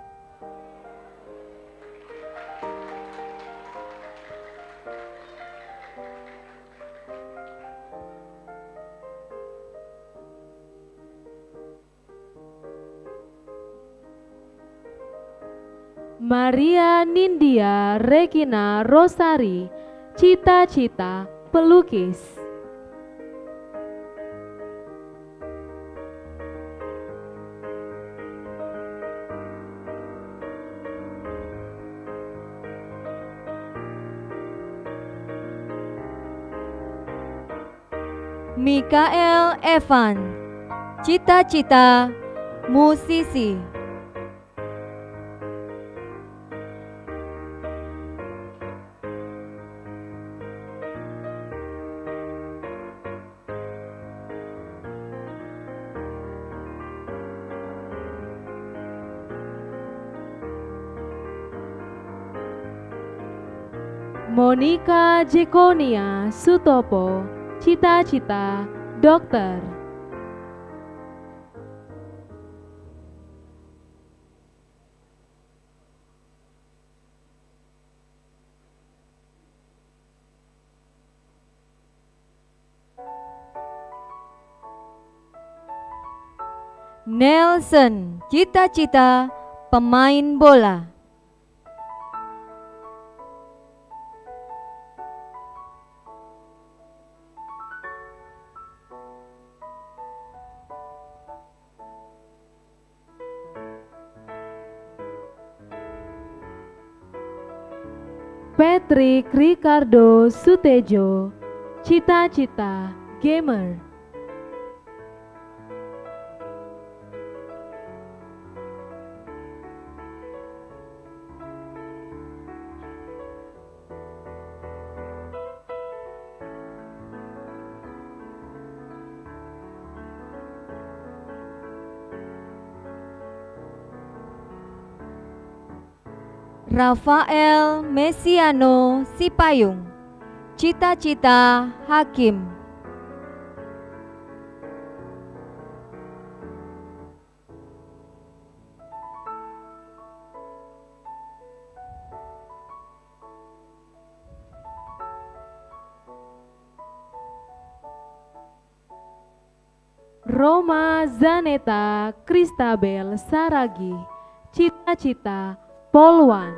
Maria Nindya Regina Rosari, cita-cita pelukis. Mikael Evan, cita-cita musisi. Monica Jekonia Sutopo, cita-cita dokter. Nelson, cita-cita pemain bola. Patrick Ricardo Sutejo, cita-cita gamer. Rafael Mesiano Sipayung, cita-cita hakim. Roma Zaneta Kristabel Saragi, cita-cita polwan.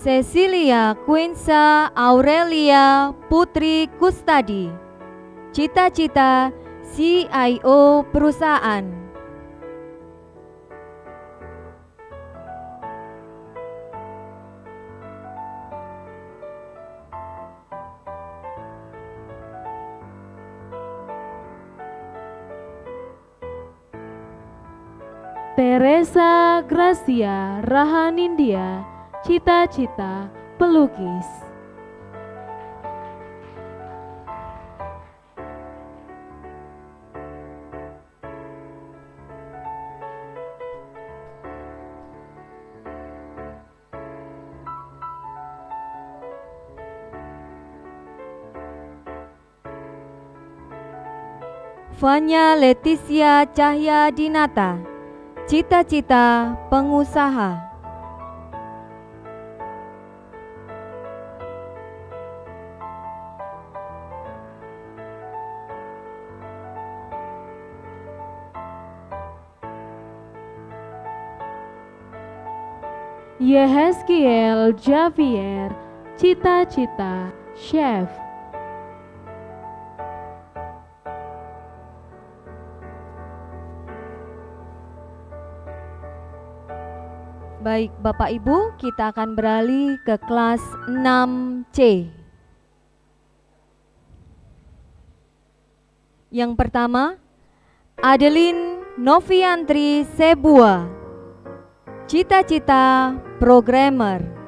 Cecilia Quinsa Aurelia Putri Kustadi, cita-cita CIO perusahaan. Teresa Gracia Rahanindya, cita-cita pelukis. Fanya Leticia Cahya Dinata, cita-cita pengusaha. Yehezkiel Javier, cita-cita chef. Baik Bapak Ibu, kita akan beralih ke kelas 6C. Yang pertama, Adeline Noviantri Sebua. Cita-cita programmer.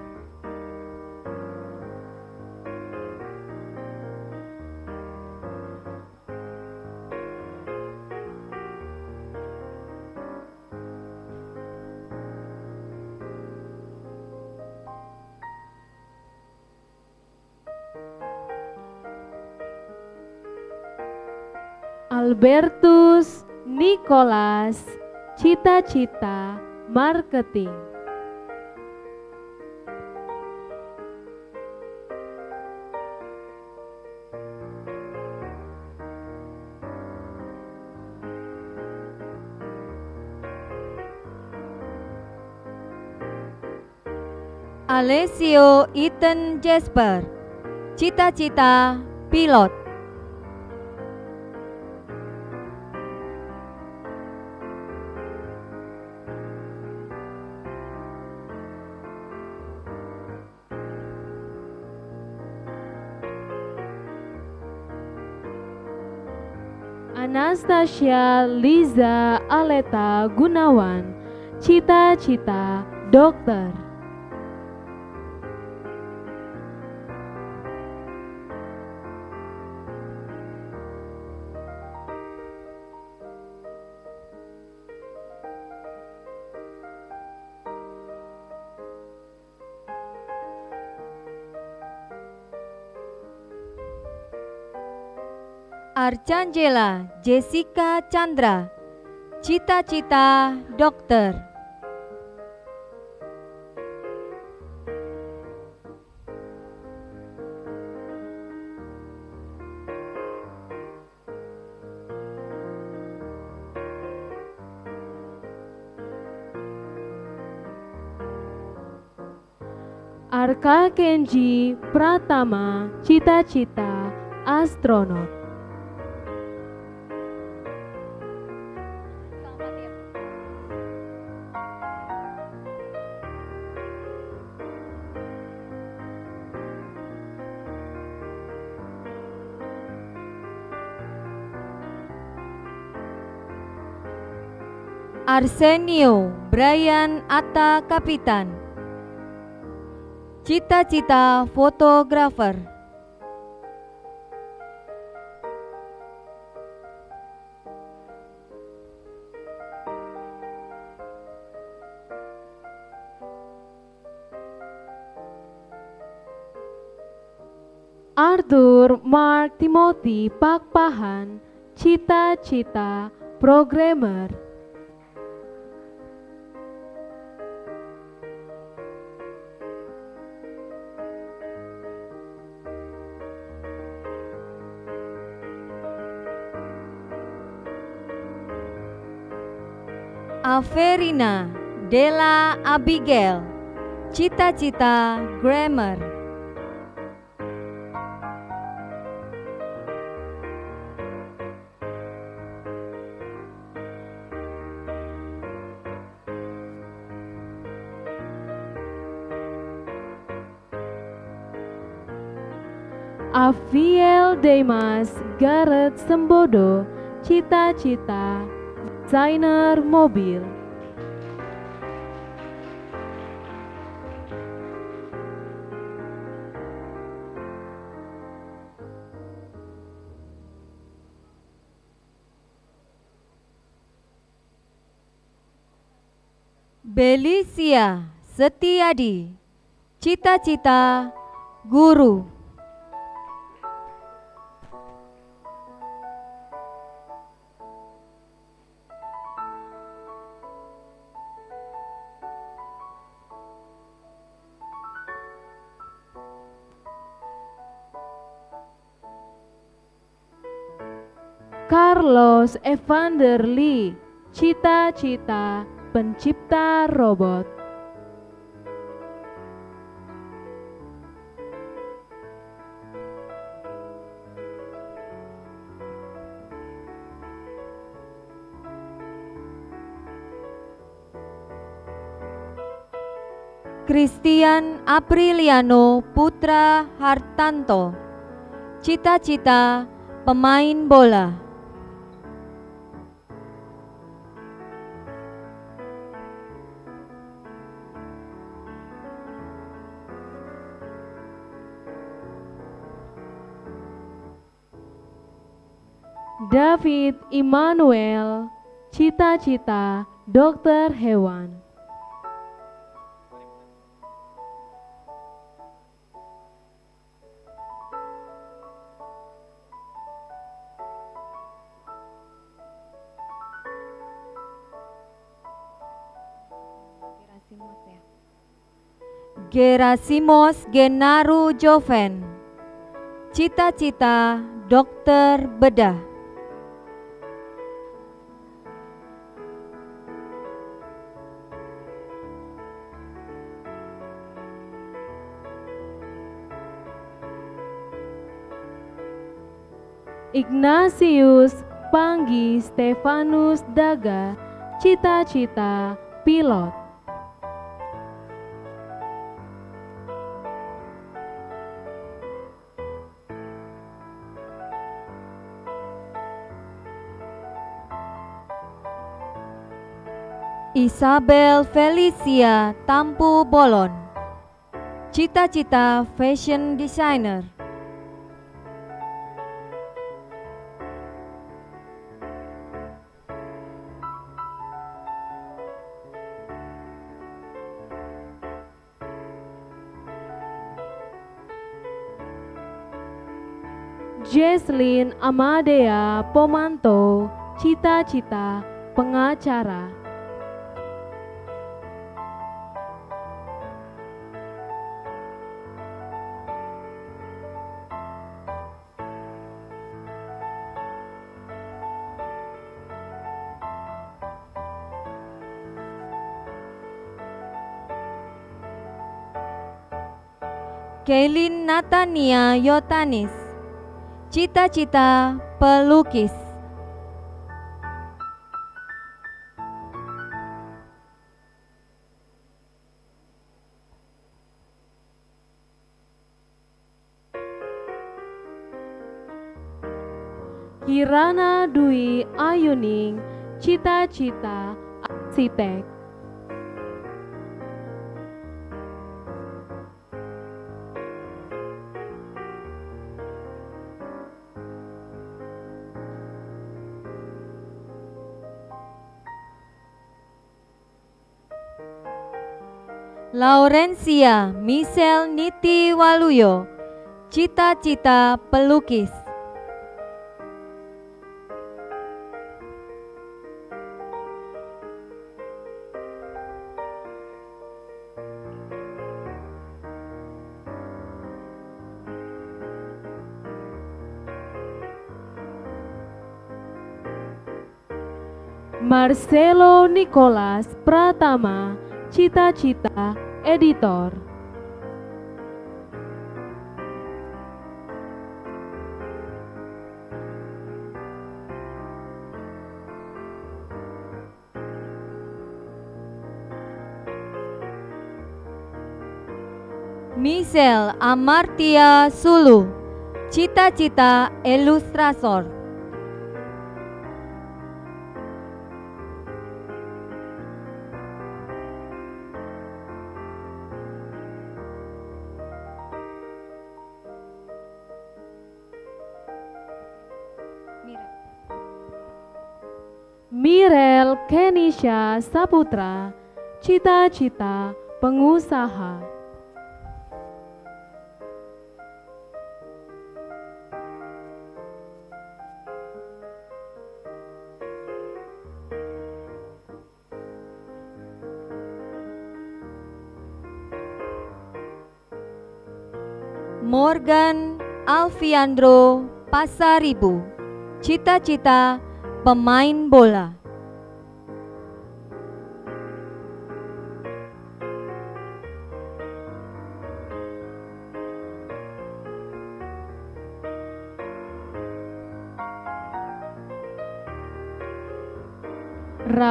Albertus Nicholas, cita-cita marketing. Alessio Ethan Jasper. Cita-cita pilot. Anastasia Liza Aleta Gunawan, cita-cita dokter. Arcangela Jessica Chandra, cita-cita dokter. Arka Kenji Pratama, cita-cita astronot. Arsenio Brian Atta Kapitan, cita-cita fotografer. Arthur Mark Timothy Pakpahan, cita-cita programmer. Averina Della Abigail, cita-cita grammar. Aviel Demas Gareth Sembodo, cita-cita desainer mobil. Belisia Setiadi, cita-cita guru. Carlos Evander Lee, cita-cita pencipta robot. Christian Apriliano Putra Hartanto, cita-cita pemain bola. David Immanuel, cita-cita dokter hewan. Gerasimos Genaru Joven, cita-cita dokter bedah. Ignatius Panggi Stefanus Daga, cita-cita pilot. Isabel Felicia Tampu Bolon Cita-cita Fashion Designer Jesslyn Amadea Pomanto, cita-cita pengacara. Kailin Natania Yotanis Cita-cita pelukis Kirana Dwi Ayuning, cita-cita arsitek. Laurencia Michelle Niti Waluyo Cita-cita pelukis. Marcelo Nicolas Pratama, cita-cita editor. Michelle Amartia Sulu Cita-cita ilustrator Kenisha Saputra, cita-cita pengusaha. Morgan Alfiandro Pasaribu Cita-cita pemain bola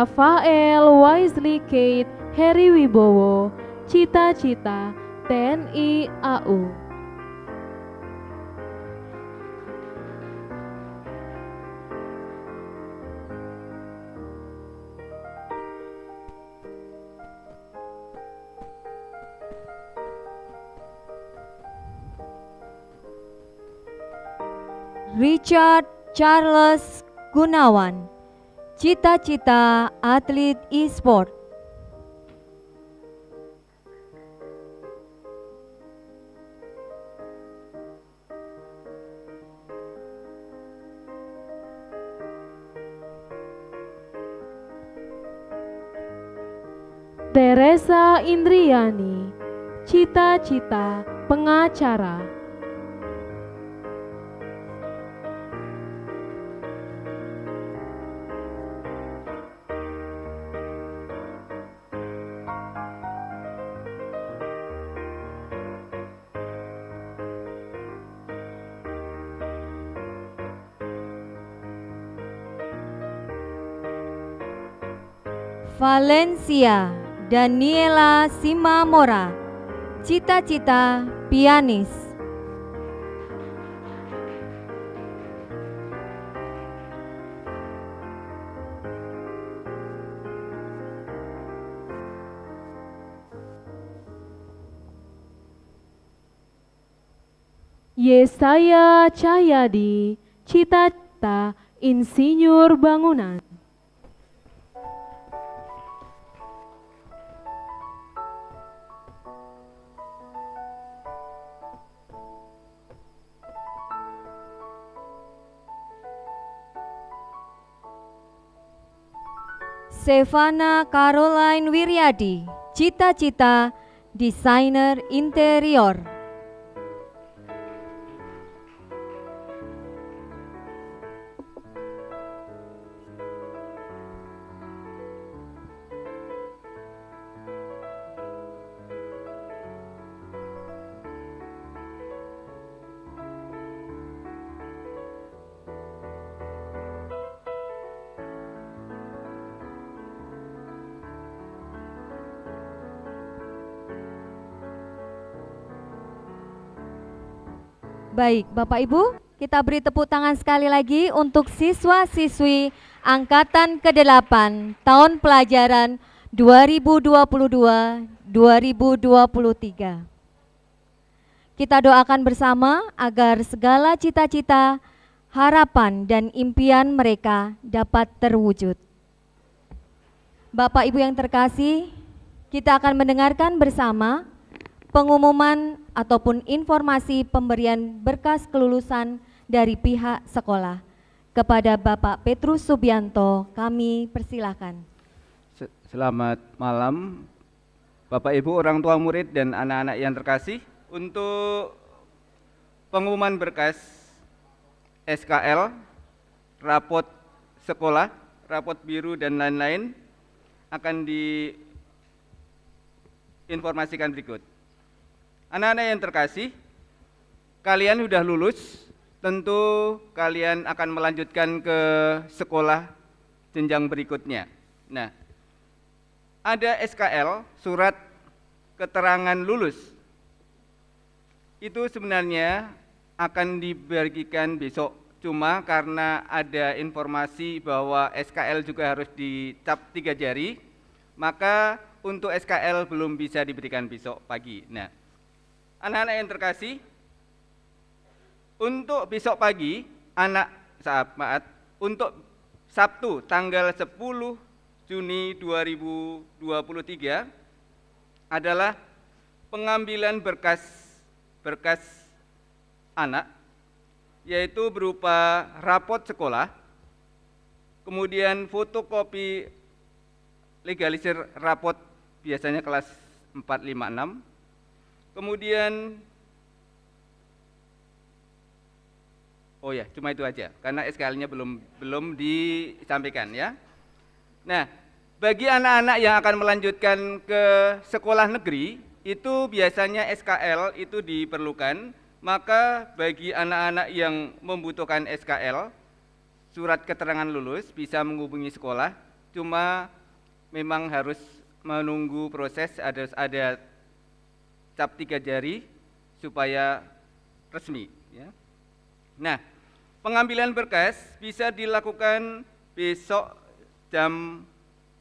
Rafael Wisely Kate Heri Wibowo, cita-cita TNI AU. Richard Charles Gunawan Cita-cita atlet e-sport Teresa Indriani, cita-cita pengacara. Valencia Daniela Simamora, cita-cita pianis. Yesaya Cahyadi, cita-cita insinyur bangunan. Sevana Caroline Wiryadi, cita-cita desainer interior. Baik, Bapak Ibu, kita beri tepuk tangan sekali lagi untuk siswa-siswi angkatan ke-8 tahun pelajaran 2022-2023. Kita doakan bersama agar segala cita-cita, harapan dan impian mereka dapat terwujud. Bapak Ibu yang terkasih, kita akan mendengarkan bersama pengumuman ataupun informasi pemberian berkas kelulusan dari pihak sekolah. Kepada Bapak Petrus Subianto, kami persilahkan. Se- Selamat malam, Bapak Ibu, orang tua murid dan anak-anak yang terkasih. Untuk pengumuman berkas SKL, rapot sekolah, rapot biru dan lain-lain akan diinformasikan berikut. Anak-anak yang terkasih, kalian sudah lulus, tentu kalian akan melanjutkan ke sekolah jenjang berikutnya. Nah, ada SKL, surat keterangan lulus. Itu sebenarnya akan dibagikan besok. Cuma karena ada informasi bahwa SKL juga harus dicap tiga jari, maka untuk SKL belum bisa diberikan besok pagi. Nah, anak-anak yang terkasih, untuk besok pagi, anak sahabat, untuk Sabtu tanggal 10 Juni 2023 adalah pengambilan berkas berkas anak yaitu berupa rapot sekolah, kemudian fotokopi legalisir rapot biasanya kelas 4, 5, 6, kemudian Oh ya, cuma itu aja karena SKL-nya belum belum disampaikan ya. Nah, bagi anak-anak yang akan melanjutkan ke sekolah negeri itu biasanya SKL itu diperlukan, maka bagi anak-anak yang membutuhkan SKL surat keterangan lulus bisa menghubungi sekolah, cuma memang harus menunggu proses ada ada cap tiga jari supaya resmi ya. Nah, pengambilan berkas bisa dilakukan besok jam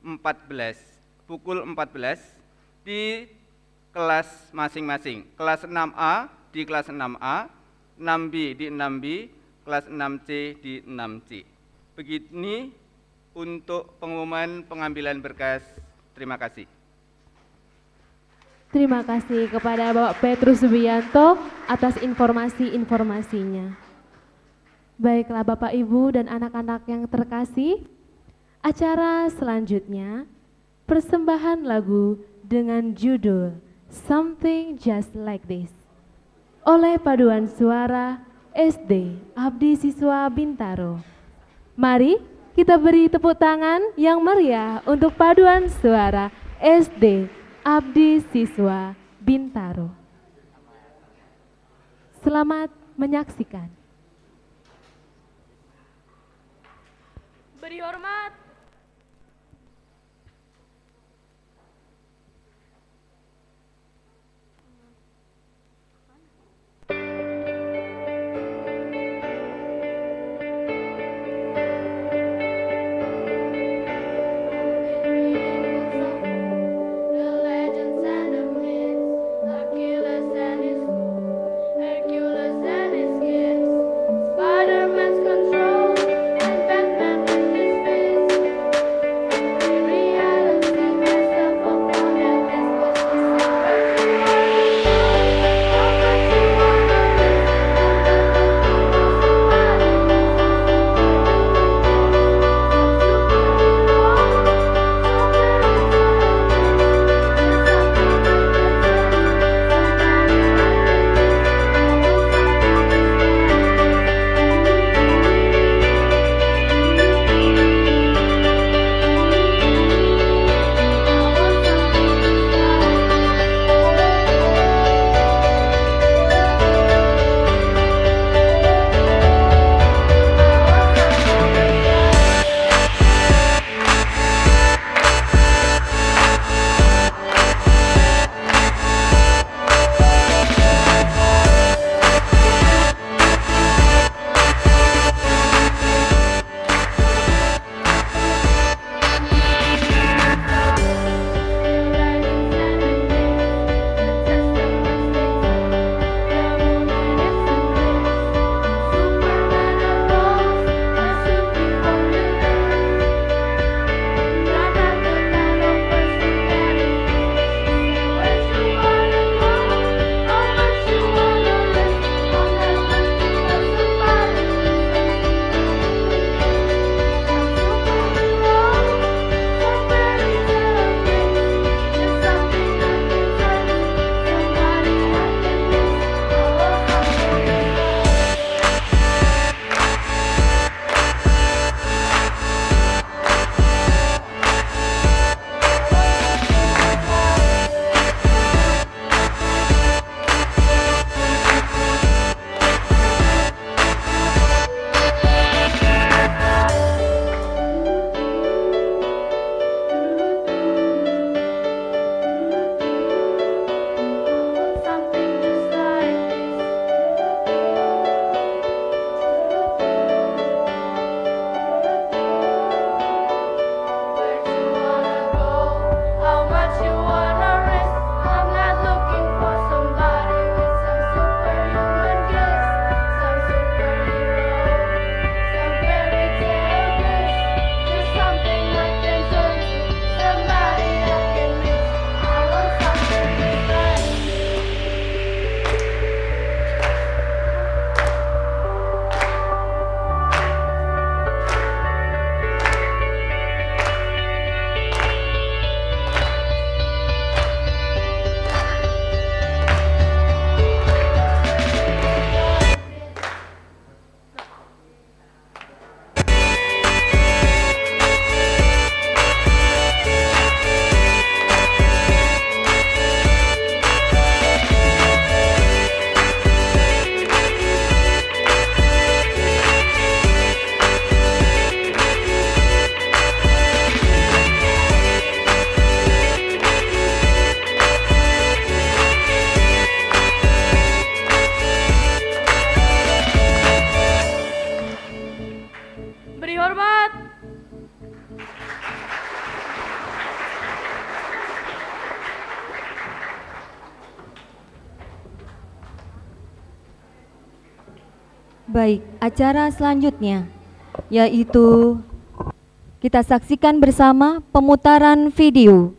14, pukul 14 di kelas masing-masing. Kelas 6A di kelas 6A, 6B di 6B, kelas 6C di 6C. Begini untuk pengumuman pengambilan berkas. Terima kasih. Terima kasih kepada Bapak Petrus Subianto atas informasi-informasinya. Baiklah Bapak Ibu dan anak-anak yang terkasih, acara selanjutnya persembahan lagu dengan judul Something Just Like This oleh paduan suara SD Abdi Siswa Bintaro. Mari kita beri tepuk tangan yang meriah untuk paduan suara SD Abdi Siswa Bintaro. Selamat menyaksikan. Beri hormat. acara selanjutnya, yaitu kita saksikan bersama pemutaran video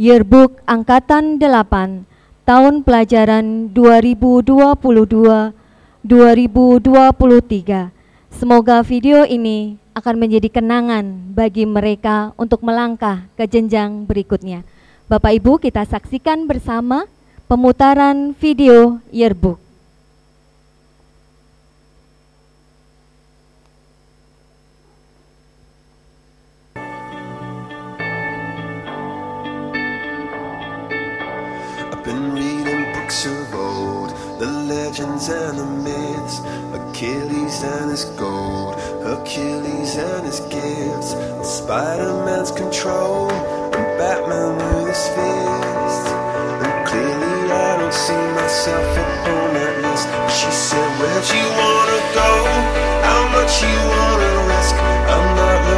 Yearbook Angkatan 8 Tahun Pelajaran 2022-2023. Semoga video ini akan menjadi kenangan bagi mereka untuk melangkah ke jenjang berikutnya. Bapak Ibu, kita saksikan bersama pemutaran video yearbook. the legends and the myths, Achilles and his gold, Hercules and his gifts, and Spider-Man's control, and Batman with his fists. And clearly I don't see myself upon that list. She said, Where'd you wanna go? How much you wanna risk? I'm not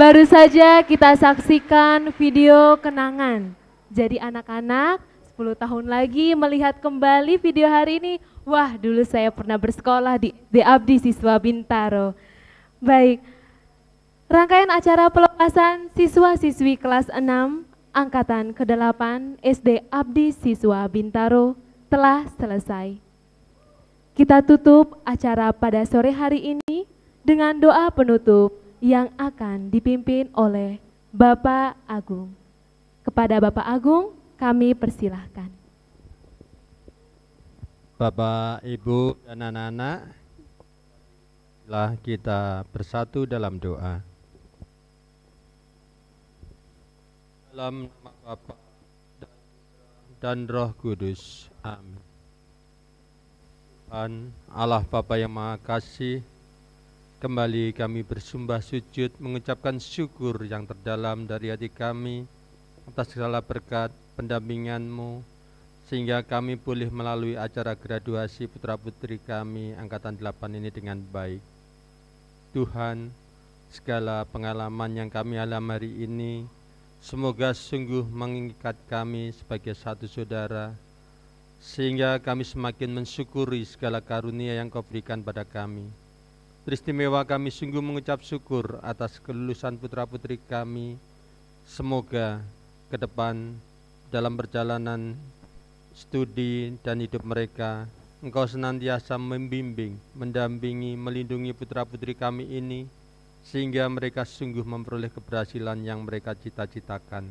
Baru saja kita saksikan video kenangan. Jadi anak-anak 10 tahun lagi melihat kembali video hari ini, wah dulu saya pernah bersekolah di The Abdi Siswa Bintaro. Baik, rangkaian acara pelepasan siswa-siswi kelas 6 Angkatan ke-8 SD Abdi Siswa Bintaro telah selesai. Kita tutup acara pada sore hari ini dengan doa penutup yang akan dipimpin oleh Bapak Agung. Kepada Bapak Agung, kami persilahkan. Bapak, Ibu, dan anak-anak, lah kita bersatu dalam doa. Dalam nama Bapa dan Roh Kudus. Amin. Tuhan Allah Bapa yang Maha Kasih, kembali kami bersumpah sujud mengucapkan syukur yang terdalam dari hati kami atas segala berkat pendampingan-Mu sehingga kami boleh melalui acara graduasi putra-putri kami angkatan 8 ini dengan baik. Tuhan, segala pengalaman yang kami alami hari ini semoga sungguh mengikat kami sebagai satu saudara sehingga kami semakin mensyukuri segala karunia yang kau berikan pada kami. Teristimewa kami sungguh mengucap syukur atas kelulusan putra-putri kami. Semoga ke depan dalam perjalanan studi dan hidup mereka, Engkau senantiasa membimbing, mendampingi, melindungi putra-putri kami ini, sehingga mereka sungguh memperoleh keberhasilan yang mereka cita-citakan.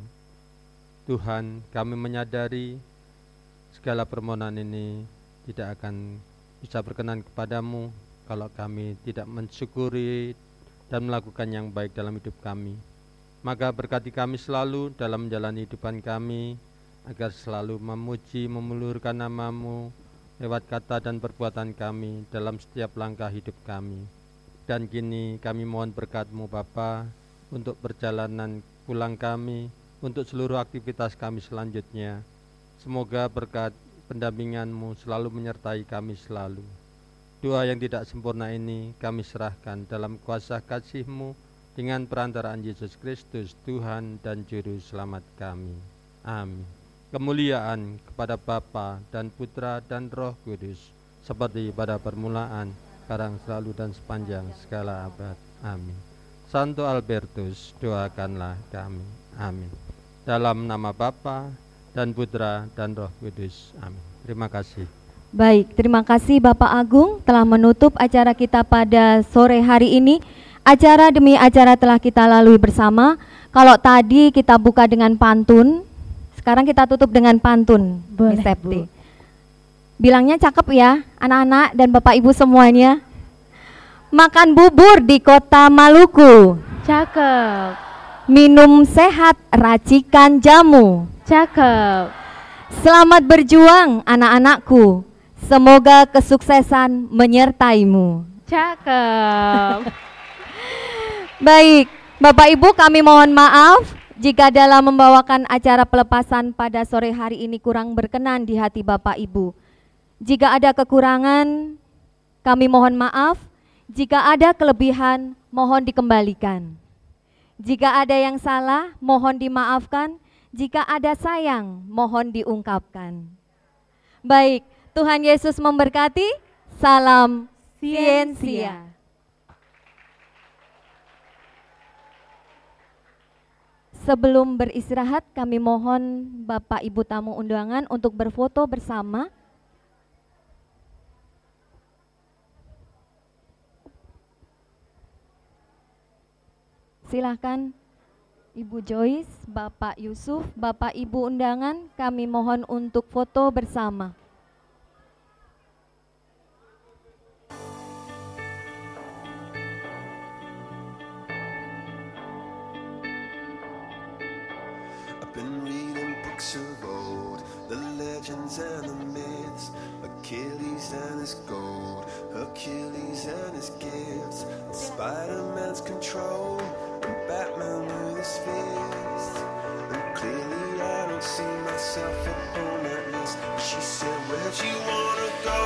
Tuhan, kami menyadari segala permohonan ini tidak akan bisa berkenan kepadamu kalau kami tidak mensyukuri dan melakukan yang baik dalam hidup kami. Maka berkati kami selalu dalam menjalani hidupan kami, agar selalu memuji, memulurkan namamu lewat kata dan perbuatan kami dalam setiap langkah hidup kami. Dan kini kami mohon berkatmu Bapa untuk perjalanan pulang kami, untuk seluruh aktivitas kami selanjutnya. Semoga berkat pendampinganmu selalu menyertai kami selalu. Doa yang tidak sempurna ini kami serahkan dalam kuasa kasih-Mu dengan perantaraan Yesus Kristus, Tuhan dan Juru Selamat kami. Amin. Kemuliaan kepada Bapa dan Putra dan Roh Kudus, seperti pada permulaan, sekarang selalu dan sepanjang segala abad. Amin. Santo Albertus, doakanlah kami. Amin. Dalam nama Bapa dan Putra dan Roh Kudus. Amin. Terima kasih. Baik, terima kasih Bapak Agung telah menutup acara kita pada sore hari ini. Acara demi acara telah kita lalui bersama. Kalau tadi kita buka dengan pantun, sekarang kita tutup dengan pantun. Boleh, Miss Septi. Bilangnya cakep ya, anak-anak dan Bapak Ibu semuanya. Makan bubur di kota Maluku. Cakep. Minum sehat, racikan jamu. Cakep. Selamat berjuang anak-anakku. Semoga kesuksesan menyertaimu. Cakep. Baik, Bapak Ibu kami mohon maaf jika dalam membawakan acara pelepasan pada sore hari ini kurang berkenan di hati Bapak Ibu. Jika ada kekurangan, kami mohon maaf. Jika ada kelebihan, mohon dikembalikan. Jika ada yang salah, mohon dimaafkan. Jika ada sayang, mohon diungkapkan. Baik, Tuhan Yesus memberkati. Salam Siensia. Sebelum beristirahat, kami mohon Bapak Ibu tamu undangan untuk berfoto bersama. Silahkan Ibu Joyce, Bapak Yusuf, Bapak Ibu undangan, kami mohon untuk foto bersama. Books of old, the legends and the myths, Achilles and his gold, Hercules and his gifts, and Spider-Man's control, and Batman with his fist. And clearly I don't see myself upon that list. She said, Where'd you wanna go?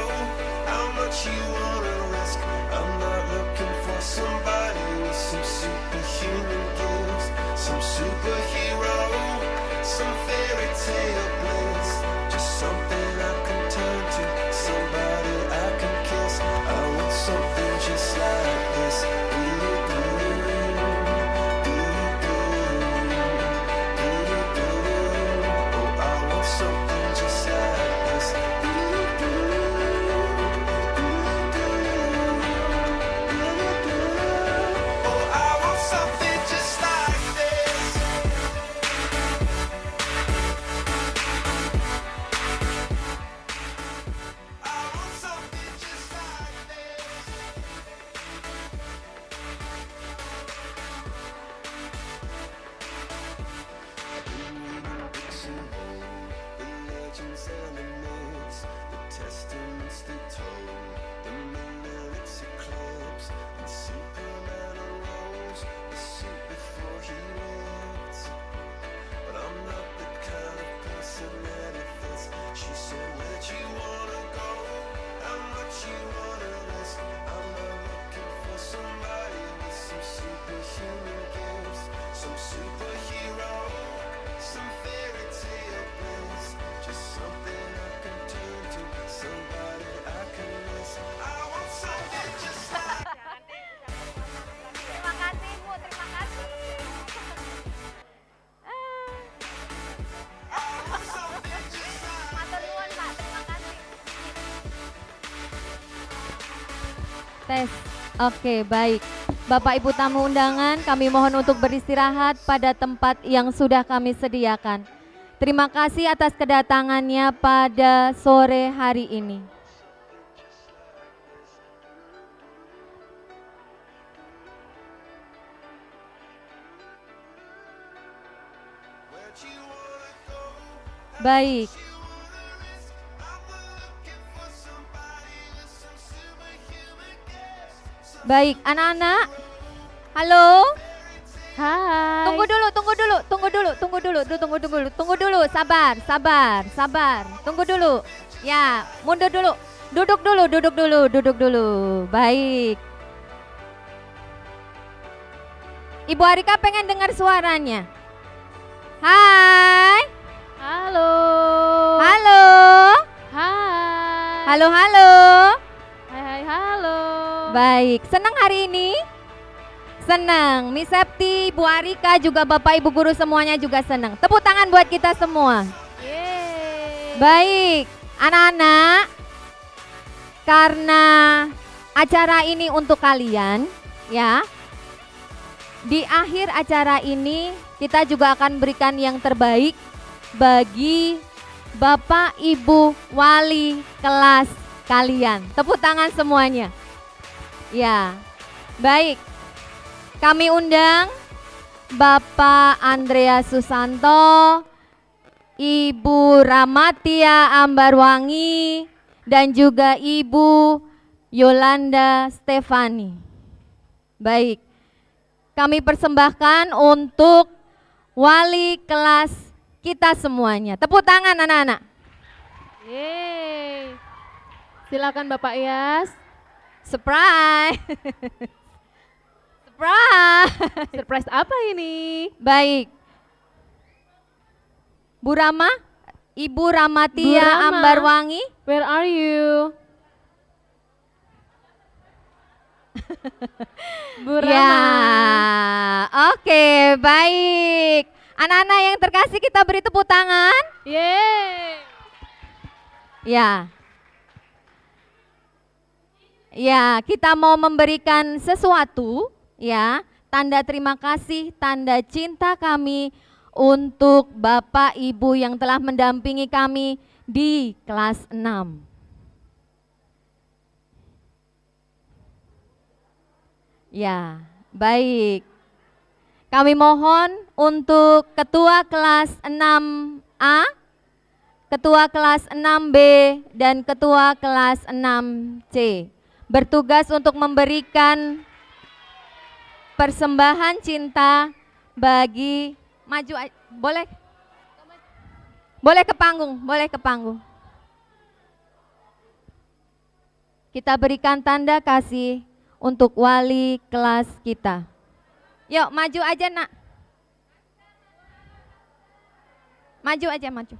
How much you wanna risk? I'm not looking for somebody with some superhuman gifts, some superhero, some fairy tale bliss. Tes. Oke, baik. Bapak Ibu tamu undangan, kami mohon untuk beristirahat pada tempat yang sudah kami sediakan. Terima kasih atas kedatangannya pada sore hari ini. Baik. Baik, anak-anak. Halo. Hai. Tunggu dulu, tunggu dulu, tunggu dulu, tunggu dulu, dulu, tunggu dulu, tunggu dulu, sabar, sabar, sabar. Tunggu dulu. Ya, mundur dulu. Duduk dulu, duduk dulu, duduk dulu. Baik. Ibu Arika pengen dengar suaranya. Hai. Halo. Halo. Hai. Halo, halo. Hai, hai, halo. Baik, senang hari ini? Senang. Miss Septi, Bu Arika, juga Bapak Ibu guru semuanya juga senang. Tepuk tangan buat kita semua. Baik, anak-anak. Karena acara ini untuk kalian, ya. Di akhir acara ini kita juga akan berikan yang terbaik bagi Bapak Ibu wali kelas kalian. Tepuk tangan semuanya. Ya. Baik. Kami undang Bapak Andrea Susanto, Ibu Ramatia Ambarwangi, dan juga Ibu Yolanda Stefani. Baik, kami persembahkan untuk wali kelas kita semuanya. Tepuk tangan anak-anak. Yeay. Silakan Bapak Yas. Surprise. Surprise. Surprise apa ini? Baik. Bu Rama, Ibu Ramatia Bu Rama. Ambarwangi. Where are you? Bu Rama. Ya, oke, baik. Anak-anak yang terkasih kita beri tepuk tangan. Yeay. Ya. Ya, kita mau memberikan sesuatu, ya, tanda terima kasih, tanda cinta kami untuk Bapak Ibu yang telah mendampingi kami di kelas 6. Ya, baik. Kami mohon untuk Ketua kelas 6A, Ketua kelas 6B, dan Ketua kelas 6C bertugas untuk memberikan persembahan cinta bagi maju boleh boleh ke panggung, boleh ke panggung. Kita berikan tanda kasih untuk wali kelas kita. Yuk, maju aja, Nak. Maju aja, maju.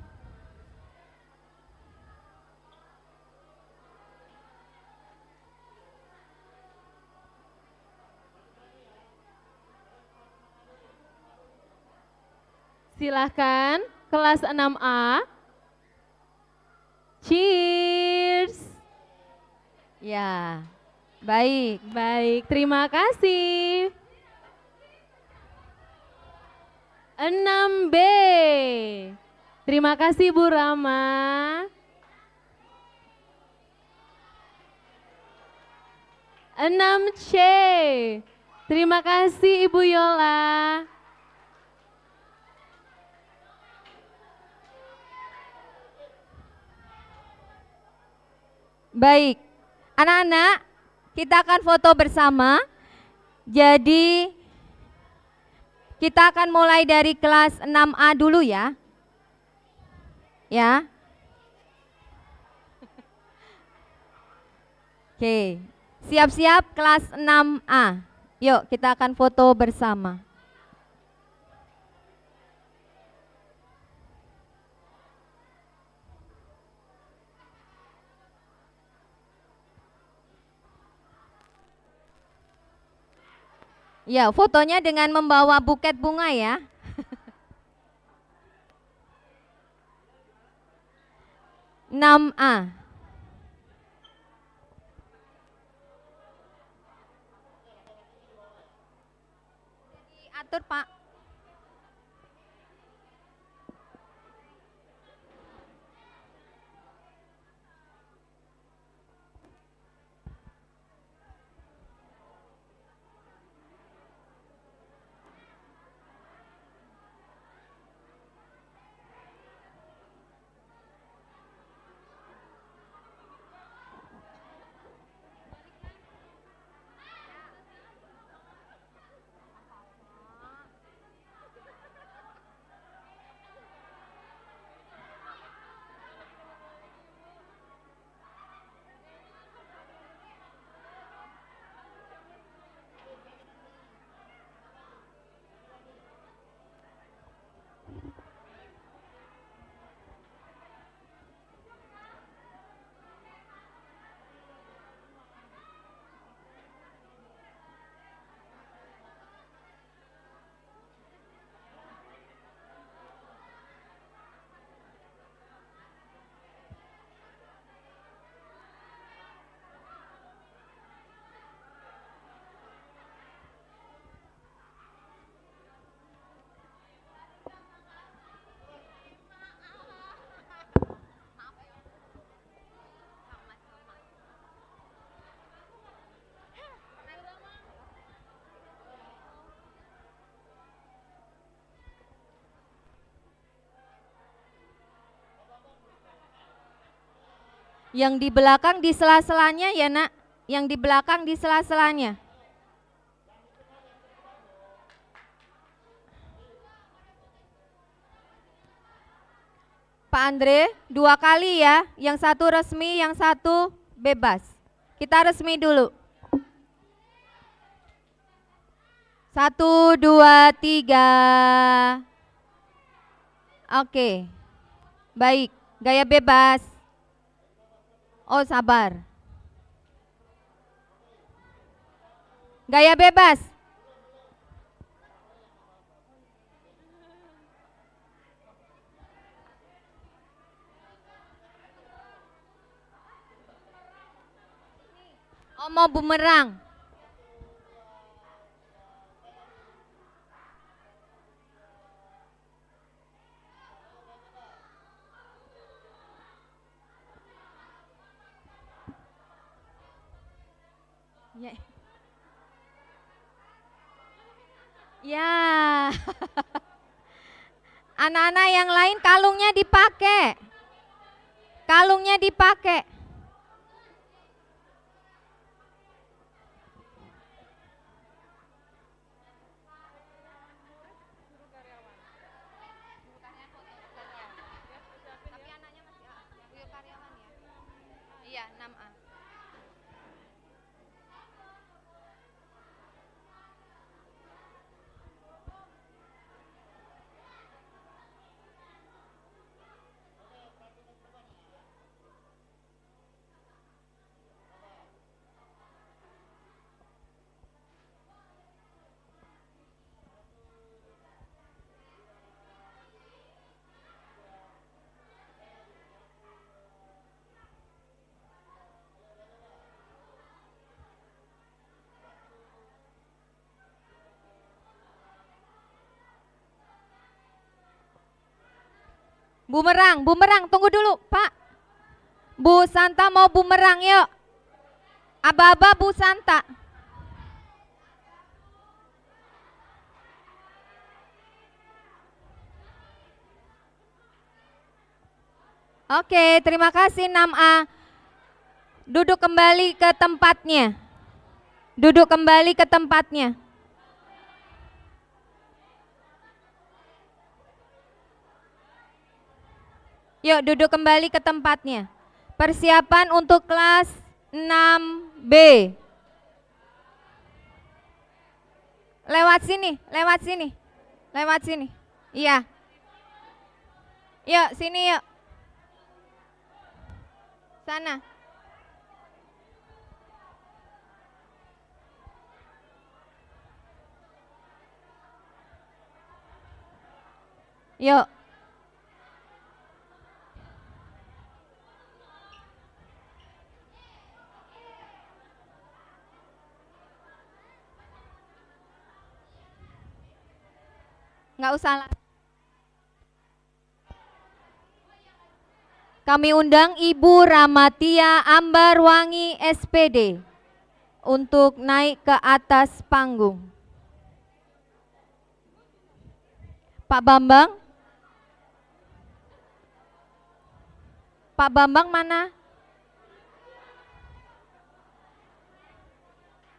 Silahkan kelas 6A. Cheers. Ya, baik. Baik, terima kasih. 6B. Terima kasih Bu Rama. 6C. Terima kasih Ibu Yola. Baik, anak-anak, kita akan foto bersama. Jadi, kita akan mulai dari kelas 6A dulu ya. Ya. Oke, siap-siap kelas 6A. Yuk, kita akan foto bersama. Ya, fotonya dengan membawa buket bunga ya. Enam A. Atur Pak. Yang di belakang di sela-selanya ya nak, yang di belakang di sela-selanya. Pak Andre, dua kali ya, yang satu resmi, yang satu bebas. Kita resmi dulu. Satu, dua, tiga. Oke, baik, gaya bebas. Oh sabar. Gaya bebas. Oh mau bumerang. Ya. Anak-anak yang lain kalungnya dipakai. Kalungnya dipakai. Bumerang, bumerang, tunggu dulu, Pak. Bu Santa mau bumerang yuk. Aba-aba Bu Santa. Oke, terima kasih 6A. Duduk kembali ke tempatnya. Duduk kembali ke tempatnya. Yuk duduk kembali ke tempatnya. Persiapan untuk kelas 6B. Lewat sini, lewat sini. Lewat sini. Iya. Yuk, sini yuk. Sana. Yuk. Nggak usah. Kami undang Ibu Ramatia Ambarwangi SPD untuk naik ke atas panggung. Pak Bambang? Pak Bambang mana?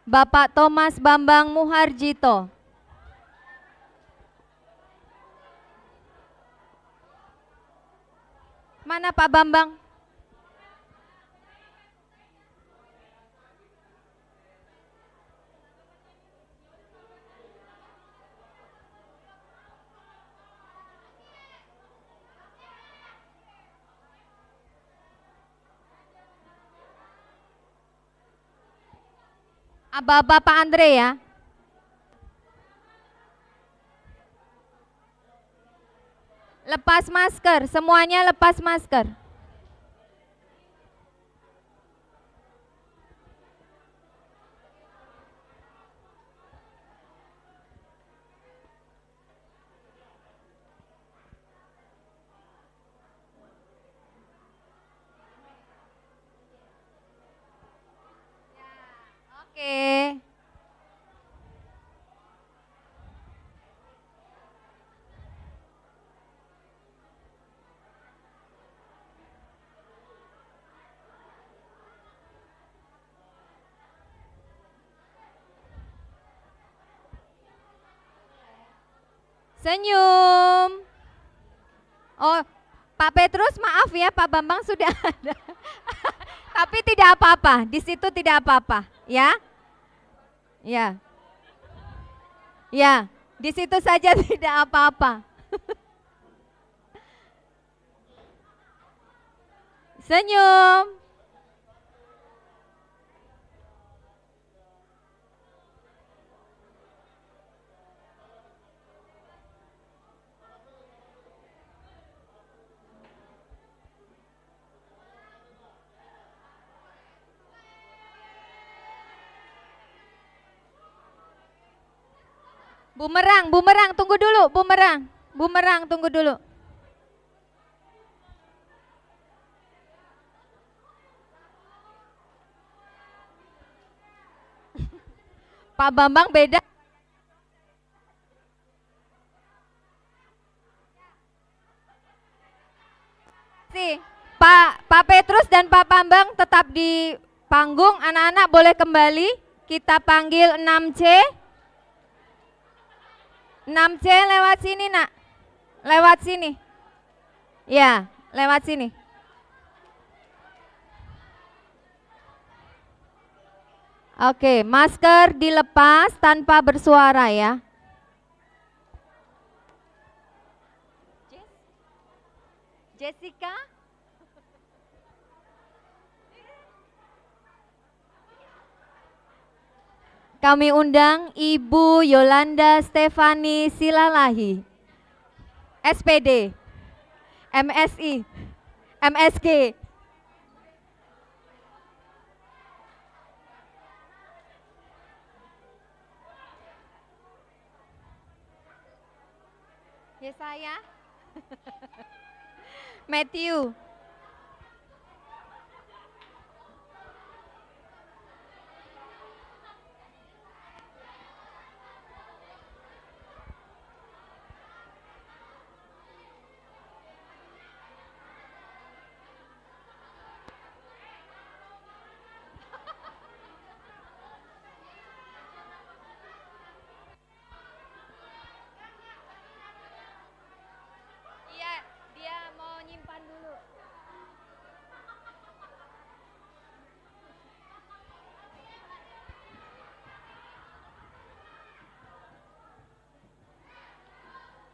Bapak Thomas Bambang Muharjito. Mana Pak Bambang? Bapak Andre ya. Lepas masker, semuanya lepas masker. Oke. Senyum. Oh, Pak Petrus maaf ya, Pak Bambang sudah ada. Tapi tidak apa-apa, di situ tidak apa-apa, ya. Ya. Ya, di situ saja tidak apa-apa. Senyum. Bumerang, bumerang, tunggu dulu, bumerang. Bumerang, tunggu dulu. Pak Bambang beda. Si Pak Pak Petrus dan Pak Bambang tetap di panggung. Anak-anak boleh kembali. Kita panggil 6C. 6C lewat sini nak. Lewat sini. Ya, lewat sini. Oke, masker dilepas tanpa bersuara ya. Jessica? Kami undang Ibu Yolanda Stefani Silalahi, SPD, MSI, MSG. Ya saya. Matthew.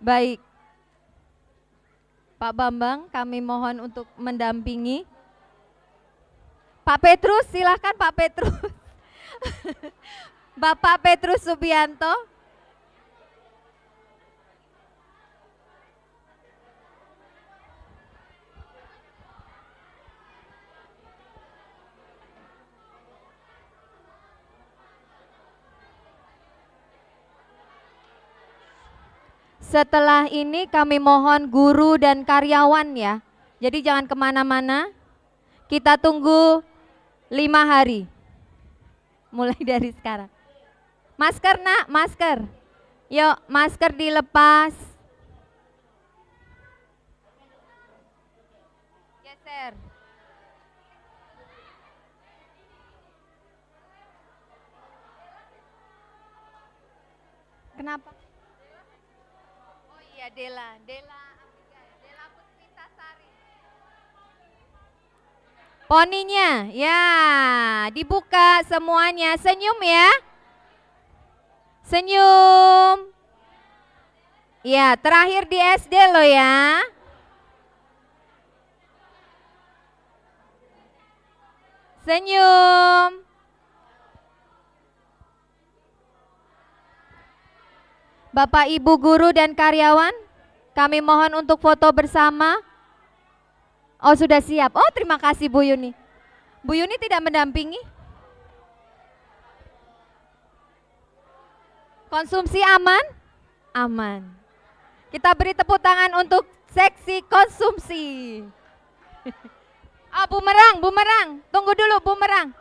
Baik. Pak Bambang, kami mohon untuk mendampingi. Pak Petrus, silahkan Pak Petrus. Bapak Petrus Subianto. Setelah ini kami mohon guru dan karyawan ya. Jadi jangan ke mana-mana. Kita tunggu lima hari. Mulai dari sekarang. Masker nak, masker. Yuk, masker dilepas. Geser. Kenapa? Dela, Dela Abigail, Dela Puspitasari. Poninya, ya dibuka semuanya, senyum ya. Senyum. Ya, terakhir di SD lo ya. Senyum. Bapak, Ibu, guru dan karyawan, kami mohon untuk foto bersama. Oh, sudah siap. Oh, terima kasih Bu Yuni. Bu Yuni tidak mendampingi? Konsumsi aman? Aman. Kita beri tepuk tangan untuk seksi konsumsi. Ah, bumerang, bumerang. Tunggu dulu, bumerang.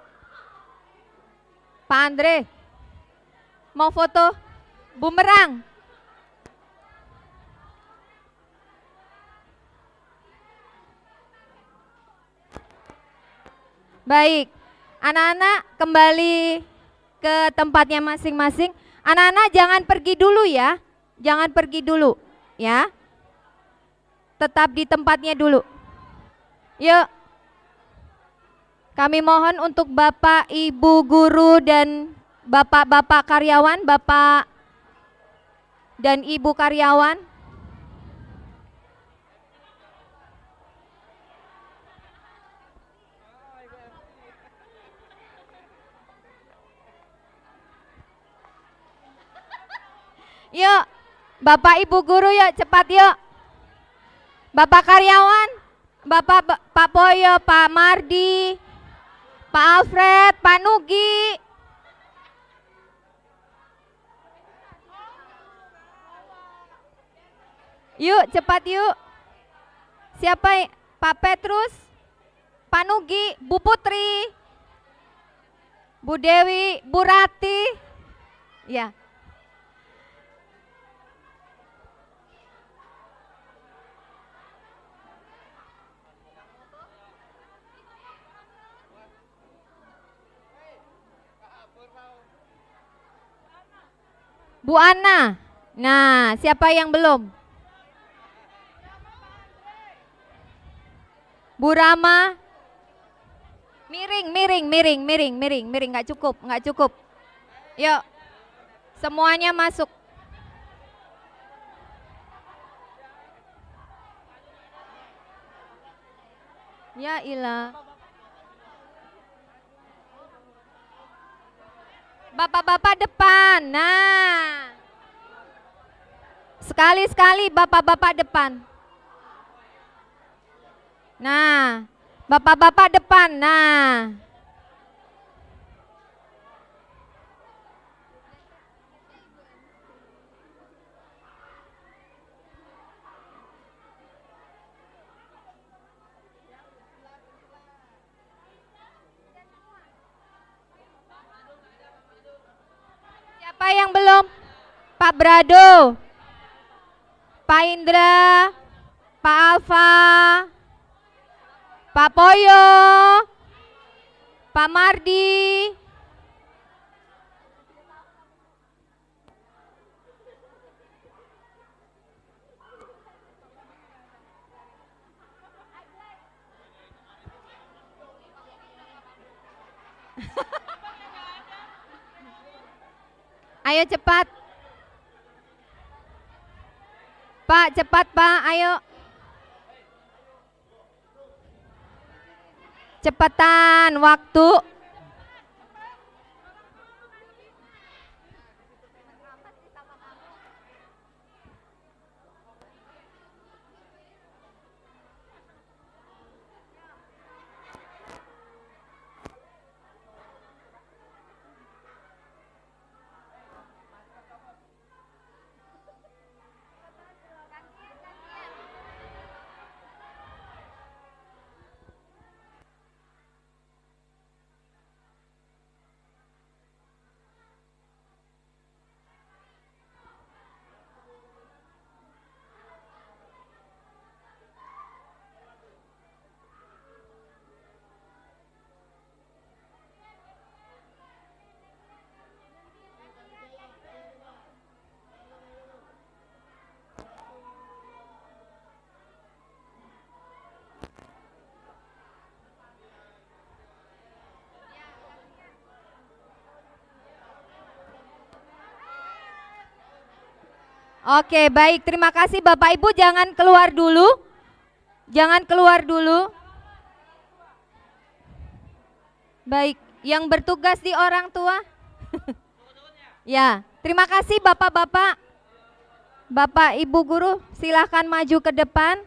Pak Andre, mau foto? Bumerang. Baik, anak-anak kembali ke tempatnya masing-masing. Anak-anak jangan pergi dulu ya, jangan pergi dulu ya. Tetap di tempatnya dulu. Yuk, kami mohon untuk Bapak, Ibu, guru, dan Bapak-bapak karyawan, Bapak dan Ibu karyawan. Yuk, Bapak Ibu guru yuk cepat yuk. Bapak karyawan, Bapak Ba- Pak Poyo, Pak Mardi, Pak Alfred, Pak Nugi. Yuk cepat yuk. Siapa? Pak Petrus, Pak Nugi, Bu Putri, Bu Dewi, Bu Rati. Ya. Bu Ana. Nah, siapa yang belum? Bu Rama. Miring, miring, miring, miring, miring, miring, nggak cukup, nggak cukup. Yuk, semuanya masuk. Ya ilah. Bapak-bapak depan. Nah. Sekali-sekali bapak-bapak depan. Nah, bapak-bapak depan. Nah. Siapa yang belum? Pak Brado, Pak Indra, Pak Alfa, Pak Poyo, Pak Mardi, Ayo cepat. Pak, cepat Pak, ayo. Cepetan waktu. Oke, baik. Terima kasih Bapak Ibu. Jangan keluar dulu. Jangan keluar dulu. Baik, yang bertugas di orang tua. ya, terima kasih Bapak-bapak. Bapak Ibu guru, silahkan maju ke depan.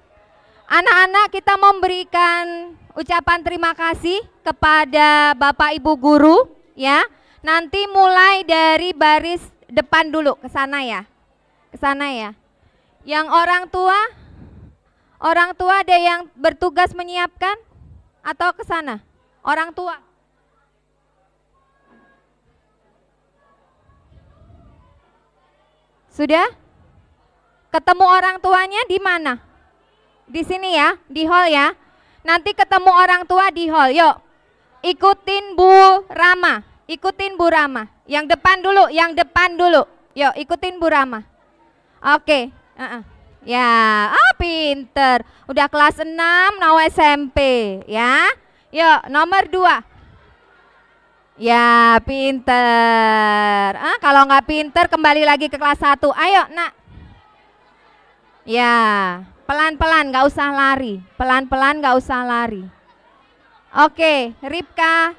Anak-anak kita memberikan ucapan terima kasih kepada Bapak Ibu guru ya. Nanti mulai dari baris depan dulu ke sana ya. Sana ya. Yang orang tua Orang tua ada yang bertugas menyiapkan atau ke sana? Orang tua. Sudah? Ketemu orang tuanya di mana? Di sini ya, di hall ya. Nanti ketemu orang tua di hall. Yuk, ikutin Bu Rama. Ikutin Bu Rama. Yang depan dulu, yang depan dulu. Yuk, ikutin Bu Rama. Oke. uh-uh. Ya, ah pinter. Udah kelas 6, mau SMP ya. Yuk, nomor 2. Ya, pinter. Ah, kalau nggak pinter kembali lagi ke kelas 1. Ayo, nak. Ya, pelan-pelan nggak usah lari. Pelan-pelan nggak usah lari. Oke, Ripka.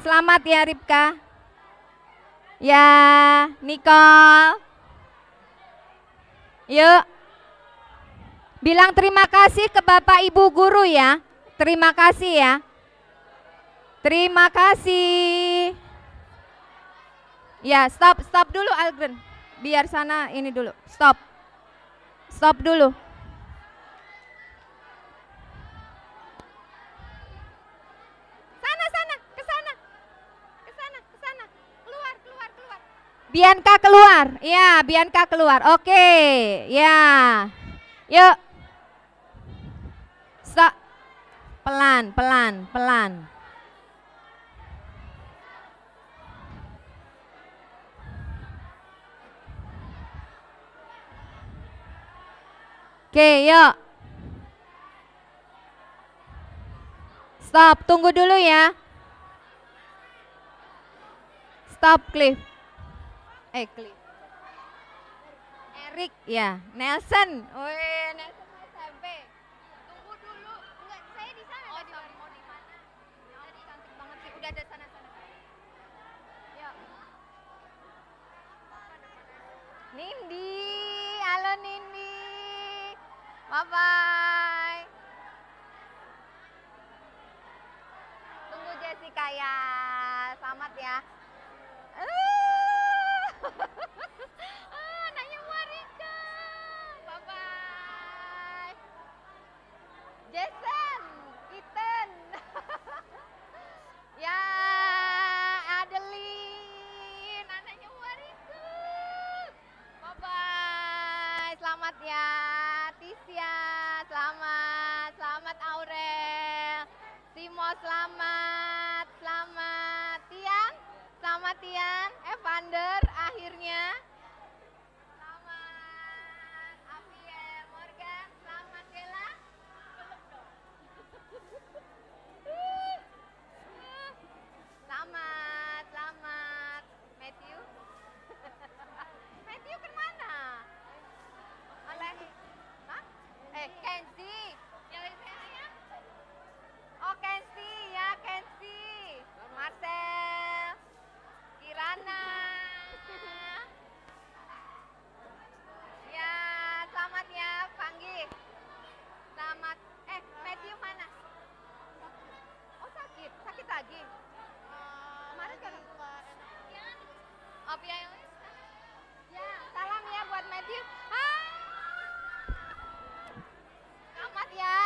Selamat ya Ripka. Ya, Nicole. Yuk. Bilang terima kasih ke Bapak Ibu guru ya. Terima kasih ya. Terima kasih. Ya, stop, stop dulu Algren. Biar sana ini dulu. Stop. Stop dulu. Bianca keluar. Ya, Bianca keluar. Oke. Ya. Yuk. Stop. Pelan, pelan, pelan. Oke, yuk. Stop, tunggu dulu ya. Stop, Cliff. Eh, Cliff. Eric, ya. Nelson. Wih, Nelson SMP. Tunggu dulu. Enggak, saya di sana tadi. Mau di mana? Tadi cantik banget sih. Udah ada sana-sana. Yuk. Nindi, halo Nindi. Bye bye. Tunggu Jessica ya. Ah, anaknya Marika. Bye bye. Jason, Ethan. ya, Adeline, anaknya Marika. Bye bye. Selamat ya. Eh, Kenzi. Oh, Kenzi ya, Kenzi. Marcel. Kirana. Ya, selamat ya, Panggi. Selamat. Eh, Matthew mana? Oh, sakit. Sakit lagi. Kemarin kan? Oh, ya. Salam ya buat Matthew. ya.